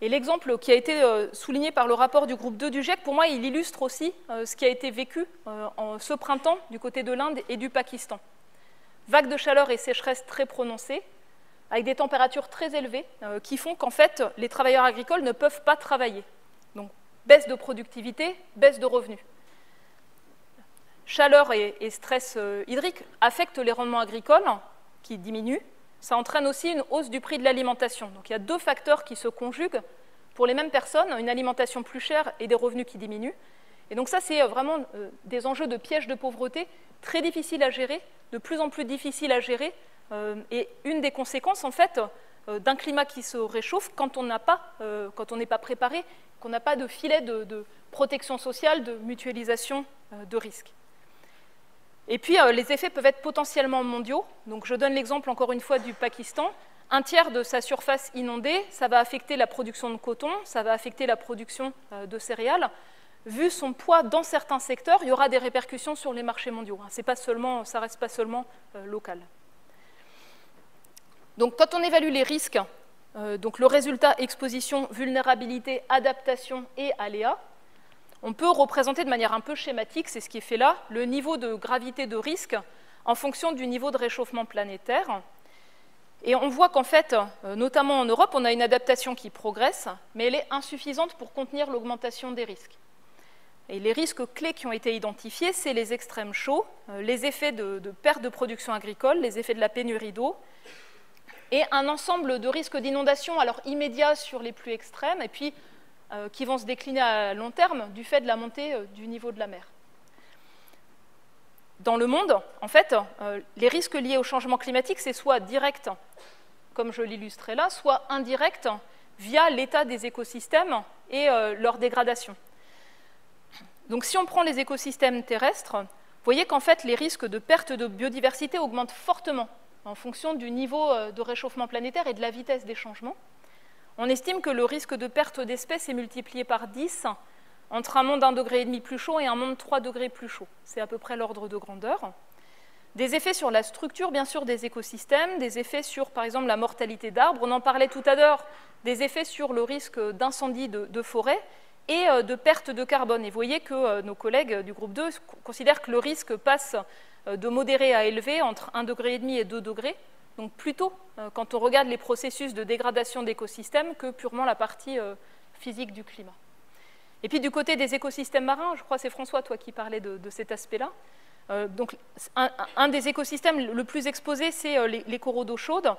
Et l'exemple qui a été euh, souligné par le rapport du groupe 2 du GIEC, pour moi, il illustre aussi euh, ce qui a été vécu euh, ce printemps du côté de l'Inde et du Pakistan. Vagues de chaleur et sécheresse très prononcées, avec des températures très élevées, qui font qu'en fait, les travailleurs agricoles ne peuvent pas travailler. Donc, baisse de productivité, baisse de revenus. Chaleur et stress hydrique affectent les rendements agricoles, qui diminuent, ça entraîne aussi une hausse du prix de l'alimentation. Donc il y a deux facteurs qui se conjuguent pour les mêmes personnes, une alimentation plus chère et des revenus qui diminuent. Et donc ça, c'est euh, vraiment euh, des enjeux de piège de pauvreté très difficiles à gérer, de plus en plus difficiles à gérer, euh, et une des conséquences, en fait, d'un climat qui se réchauffe quand on n'a pas, quand on n'est pas préparé, qu'on n'a pas de filet de, protection sociale, de mutualisation de risques. Et puis, euh, les effets peuvent être potentiellement mondiaux. Je donne l'exemple encore une fois du Pakistan. Un tiers de sa surface inondée, ça va affecter la production de coton, ça va affecter la production euh, de céréales. vu son poids dans certains secteurs, il y aura des répercussions sur les marchés mondiaux. Hein. Pas ça ne reste pas seulement local. Donc quand on évalue les risques, le résultat exposition, vulnérabilité, adaptation et aléa, on peut représenter de manière un peu schématique, c'est ce qui est fait là, le niveau de gravité de risque en fonction du niveau de réchauffement planétaire. Et on voit qu'en fait, euh, notamment en Europe, on a une adaptation qui progresse, mais elle est insuffisante pour contenir l'augmentation des risques. Et les risques clés qui ont été identifiés, c'est les extrêmes chauds, euh, les effets de, de, perte de production agricole, les effets de la pénurie d'eau, et un ensemble de risques d'inondation, alors immédiats sur les plus extrêmes, et puis qui vont se décliner à long terme du fait de la montée euh, du niveau de la mer. Dans le monde, en fait, euh, les risques liés au changement climatique, c'est soit direct, comme je l'illustrais là, soit indirect via l'état des écosystèmes et leur dégradation. Donc si on prend les écosystèmes terrestres, vous voyez qu'en fait les risques de perte de biodiversité augmentent fortement en fonction du niveau de réchauffement planétaire et de la vitesse des changements. On estime que le risque de perte d'espèces est multiplié par 10 entre un monde 1,5 degré plus chaud et un monde 3 degrés plus chaud. C'est à peu près l'ordre de grandeur. Des effets sur la structure, bien sûr, des écosystèmes, des effets sur, par exemple, la mortalité d'arbres. On en parlait tout à l'heure, des effets sur le risque d'incendie de, forêt et euh, de perte de carbone. Et vous voyez que euh, nos collègues du groupe 2 considèrent que le risque passe euh, de modéré à élevé entre 1,5 degré et 2 degrés donc plutôt euh, quand on regarde les processus de dégradation d'écosystèmes que purement la partie euh, physique du climat. Et puis du côté des écosystèmes marins, je crois que c'est François, toi, qui parlais de, cet aspect-là. Euh, donc un, des écosystèmes le plus exposé, c'est les, coraux d'eau chaude.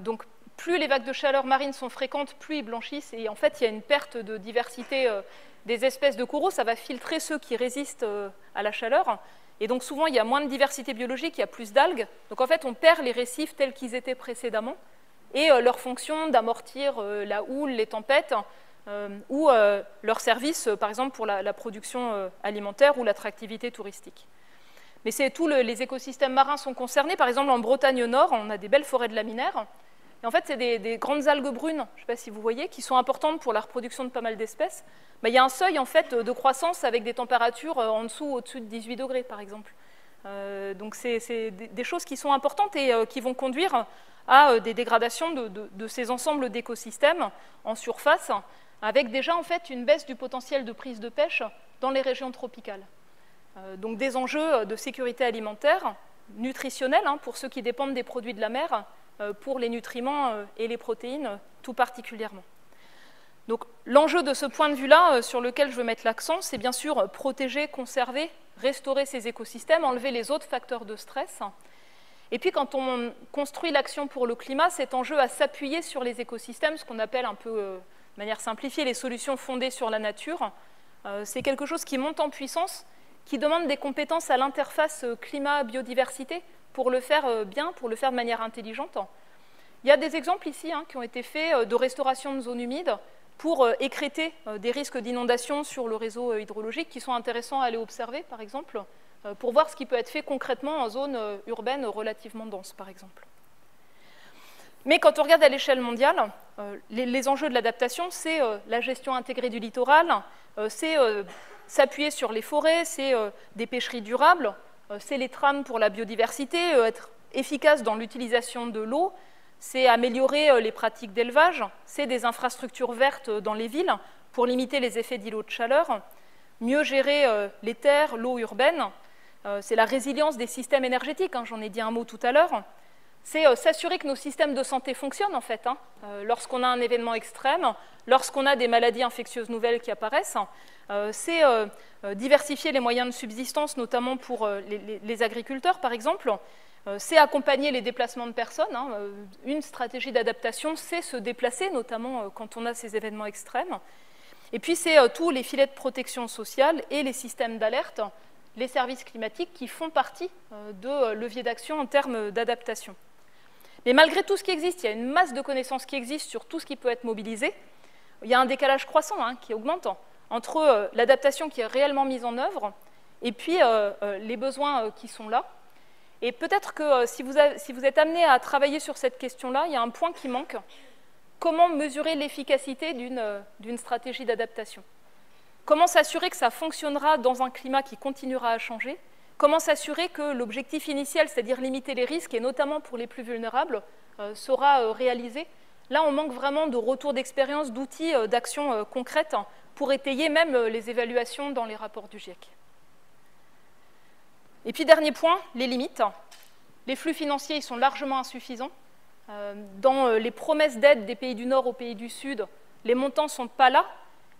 donc plus les vagues de chaleur marine sont fréquentes, plus ils blanchissent. Et en fait, il y a une perte de diversité des espèces de coraux. Ça va filtrer ceux qui résistent à la chaleur. Et donc souvent, il y a moins de diversité biologique, il y a plus d'algues. Donc en fait, on perd les récifs tels qu'ils étaient précédemment et euh, leur fonction d'amortir euh, la houle, les tempêtes, euh, ou leur service, par exemple, pour la, production alimentaire ou l'attractivité touristique. Mais c'est tous les écosystèmes marins sont concernés. Par exemple, en Bretagne Nord, on a des belles forêts de laminaires. En fait, c'est des, grandes algues brunes, je ne sais pas si vous voyez, qui sont importantes pour la reproduction de pas mal d'espèces. Bah, il y a un seuil en fait de croissance avec des températures euh, en dessous, au-dessus de 18 degrés, par exemple. Euh, donc c'est des choses qui sont importantes et euh, qui vont conduire à des dégradations de, ces ensembles d'écosystèmes en surface, avec déjà en fait une baisse du potentiel de prise de pêche dans les régions tropicales. donc des enjeux de sécurité alimentaire, nutritionnelle hein, pour ceux qui dépendent des produits de la mer, euh, pour les nutriments euh, et les protéines tout particulièrement. Donc l'enjeu de ce point de vue-là, euh, sur lequel je veux mettre l'accent, c'est bien sûr protéger, conserver, restaurer ces écosystèmes, enlever les autres facteurs de stress. Et puis quand on construit l'action pour le climat, cet enjeu à s'appuyer sur les écosystèmes, ce qu'on appelle un peu de manière simplifiée les solutions fondées sur la nature, c'est quelque chose qui monte en puissance, qui demande des compétences à l'interface climat-biodiversité pour le faire euh, bien, pour le faire de manière intelligente. Il y a des exemples ici hein, qui ont été faits euh, de restauration de zones humides pour euh, écréter des risques d'inondation sur le réseau hydrologique qui sont intéressants à aller observer, par exemple, pour voir ce qui peut être fait concrètement en zone urbaine relativement dense, par exemple. Mais quand on regarde à l'échelle mondiale, les, enjeux de l'adaptation, c'est la gestion intégrée du littoral, c'est s'appuyer sur les forêts, c'est des pêcheries durables, c'est les trames pour la biodiversité, euh, être efficace dans l'utilisation de l'eau, c'est améliorer euh, les pratiques d'élevage, c'est des infrastructures vertes dans les villes pour limiter les effets d'îlots de chaleur, mieux gérer les terres, l'eau urbaine, c'est la résilience des systèmes énergétiques, hein, j'en ai dit un mot tout à l'heure, c'est s'assurer que nos systèmes de santé fonctionnent en fait. Hein. lorsqu'on a un événement extrême, lorsqu'on a des maladies infectieuses nouvelles qui apparaissent, c'est euh, diversifier les moyens de subsistance, notamment pour euh, les, agriculteurs, par exemple. Euh, c'est accompagner les déplacements de personnes. Hein. Une stratégie d'adaptation, c'est se déplacer, notamment quand on a ces événements extrêmes. Et puis, c'est tous les filets de protection sociale et les systèmes d'alerte, les services climatiques qui font partie de leviers d'action en termes d'adaptation. Mais malgré tout ce qui existe, il y a une masse de connaissances qui existe sur tout ce qui peut être mobilisé. Il y a un décalage croissant hein, qui augmente entre euh, l'adaptation qui est réellement mise en œuvre et puis euh, euh, les besoins qui sont là. Et peut-être que si vous, si vous êtes amené à travailler sur cette question-là, il y a un point qui manque. Comment mesurer l'efficacité d'une stratégie d'adaptation? Comment s'assurer que ça fonctionnera dans un climat qui continuera à changer? Comment s'assurer que l'objectif initial, c'est-à-dire limiter les risques, et notamment pour les plus vulnérables, euh, sera euh, réalisé Là, on manque vraiment de retour d'expérience, d'outils, euh, d'actions concrètes pour étayer même les évaluations dans les rapports du GIEC. Et puis, dernier point, les limites. Les flux financiers sont largement insuffisants. Dans les promesses d'aide des pays du Nord aux pays du Sud, les montants ne sont pas là,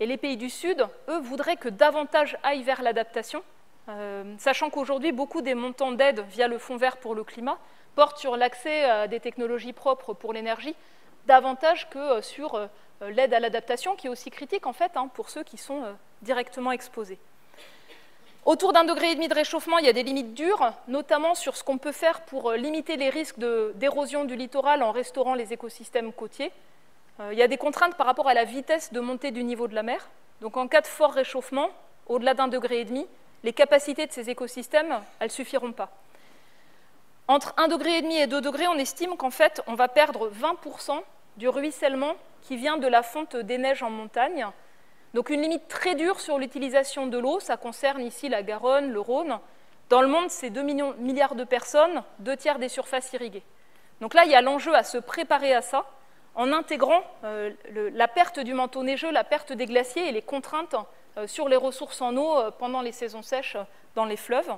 et les pays du Sud, eux, voudraient que davantage aillent vers l'adaptation, euh, sachant qu'aujourd'hui, beaucoup des montants d'aide via le Fonds vert pour le climat portent sur l'accès à des technologies propres pour l'énergie, davantage que euh, sur euh, l'aide à l'adaptation, qui est aussi critique en fait hein, pour ceux qui sont directement exposés. Autour d'un degré et demi de réchauffement, il y a des limites dures, notamment sur ce qu'on peut faire pour limiter les risques d'érosion du littoral en restaurant les écosystèmes côtiers. Il y a des contraintes par rapport à la vitesse de montée du niveau de la mer. Donc en cas de fort réchauffement, au-delà d'un degré et demi, les capacités de ces écosystèmes, elles ne suffiront pas. Entre 1,5 degré et 2 degrés, on estime qu'en fait, on va perdre 20% du ruissellement qui vient de la fonte des neiges en montagne. Donc une limite très dure sur l'utilisation de l'eau, ça concerne ici la Garonne, le Rhône. Dans le monde, c'est 2 milliards de personnes, deux tiers des surfaces irriguées. Donc là, il y a l'enjeu à se préparer à ça en intégrant euh, la perte du manteau neigeux, la perte des glaciers et les contraintes sur les ressources en eau euh, pendant les saisons sèches euh, dans les fleuves.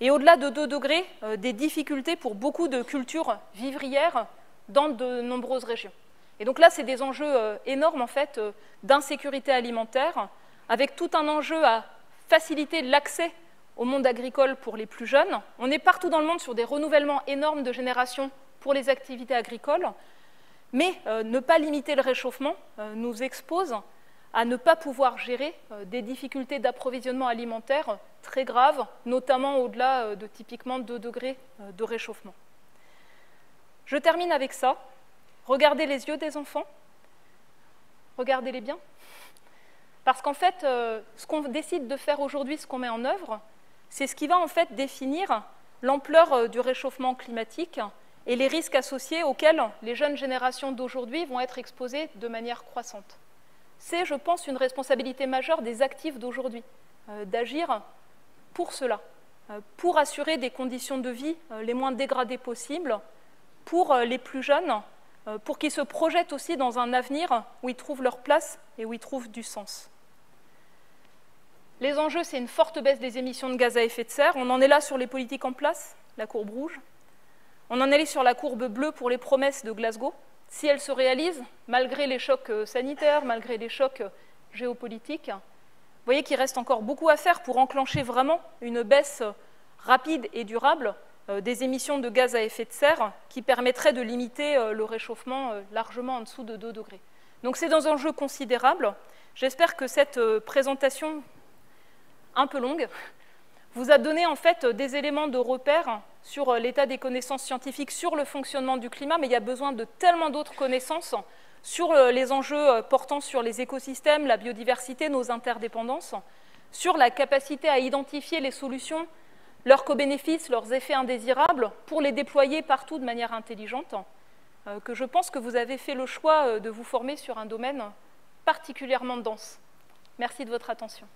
Et au-delà de 2 degrés, des difficultés pour beaucoup de cultures vivrières dans de nombreuses régions. Et donc là, c'est des enjeux énormes en fait d'insécurité alimentaire, avec tout un enjeu à faciliter l'accès au monde agricole pour les plus jeunes. On est partout dans le monde sur des renouvellements énormes de générations pour les activités agricoles, mais ne pas limiter le réchauffement nous expose à ne pas pouvoir gérer euh, des difficultés d'approvisionnement alimentaire très graves, notamment au-delà euh, de typiquement 2 degrés euh, de réchauffement. Je termine avec ça. Regardez les yeux des enfants. Regardez-les bien. Parce qu'en fait, ce qu'on décide de faire aujourd'hui, ce qu'on met en œuvre, c'est ce qui va en fait définir l'ampleur du réchauffement climatique et les risques associés auxquels les jeunes générations d'aujourd'hui vont être exposées de manière croissante c'est, je pense, une responsabilité majeure des actifs d'aujourd'hui, euh, d'agir pour cela, euh, pour assurer des conditions de vie euh, les moins dégradées possibles, pour les plus jeunes, pour qu'ils se projettent aussi dans un avenir où ils trouvent leur place et où ils trouvent du sens. Les enjeux, c'est une forte baisse des émissions de gaz à effet de serre. On en est là sur les politiques en place, la courbe rouge. On en est là sur la courbe bleue pour les promesses de Glasgow, si elle se réalise, malgré les chocs euh, sanitaires, malgré les chocs euh, géopolitiques, vous voyez qu'il reste encore beaucoup à faire pour enclencher vraiment une baisse euh, rapide et durable des émissions de gaz à effet de serre qui permettrait de limiter le réchauffement largement en dessous de 2 degrés. Donc c'est dans un enjeu considérable. J'espère que cette présentation un peu longue vous a donné en fait des éléments de repère sur euh, l'état des connaissances scientifiques sur le fonctionnement du climat, mais il y a besoin de tellement d'autres connaissances sur euh, les enjeux euh, portant sur les écosystèmes, la biodiversité, nos interdépendances, sur la capacité à identifier les solutions, leurs co-bénéfices, leurs effets indésirables, pour les déployer partout de manière intelligente, que je pense que vous avez fait le choix de vous former sur un domaine particulièrement dense. Merci de votre attention.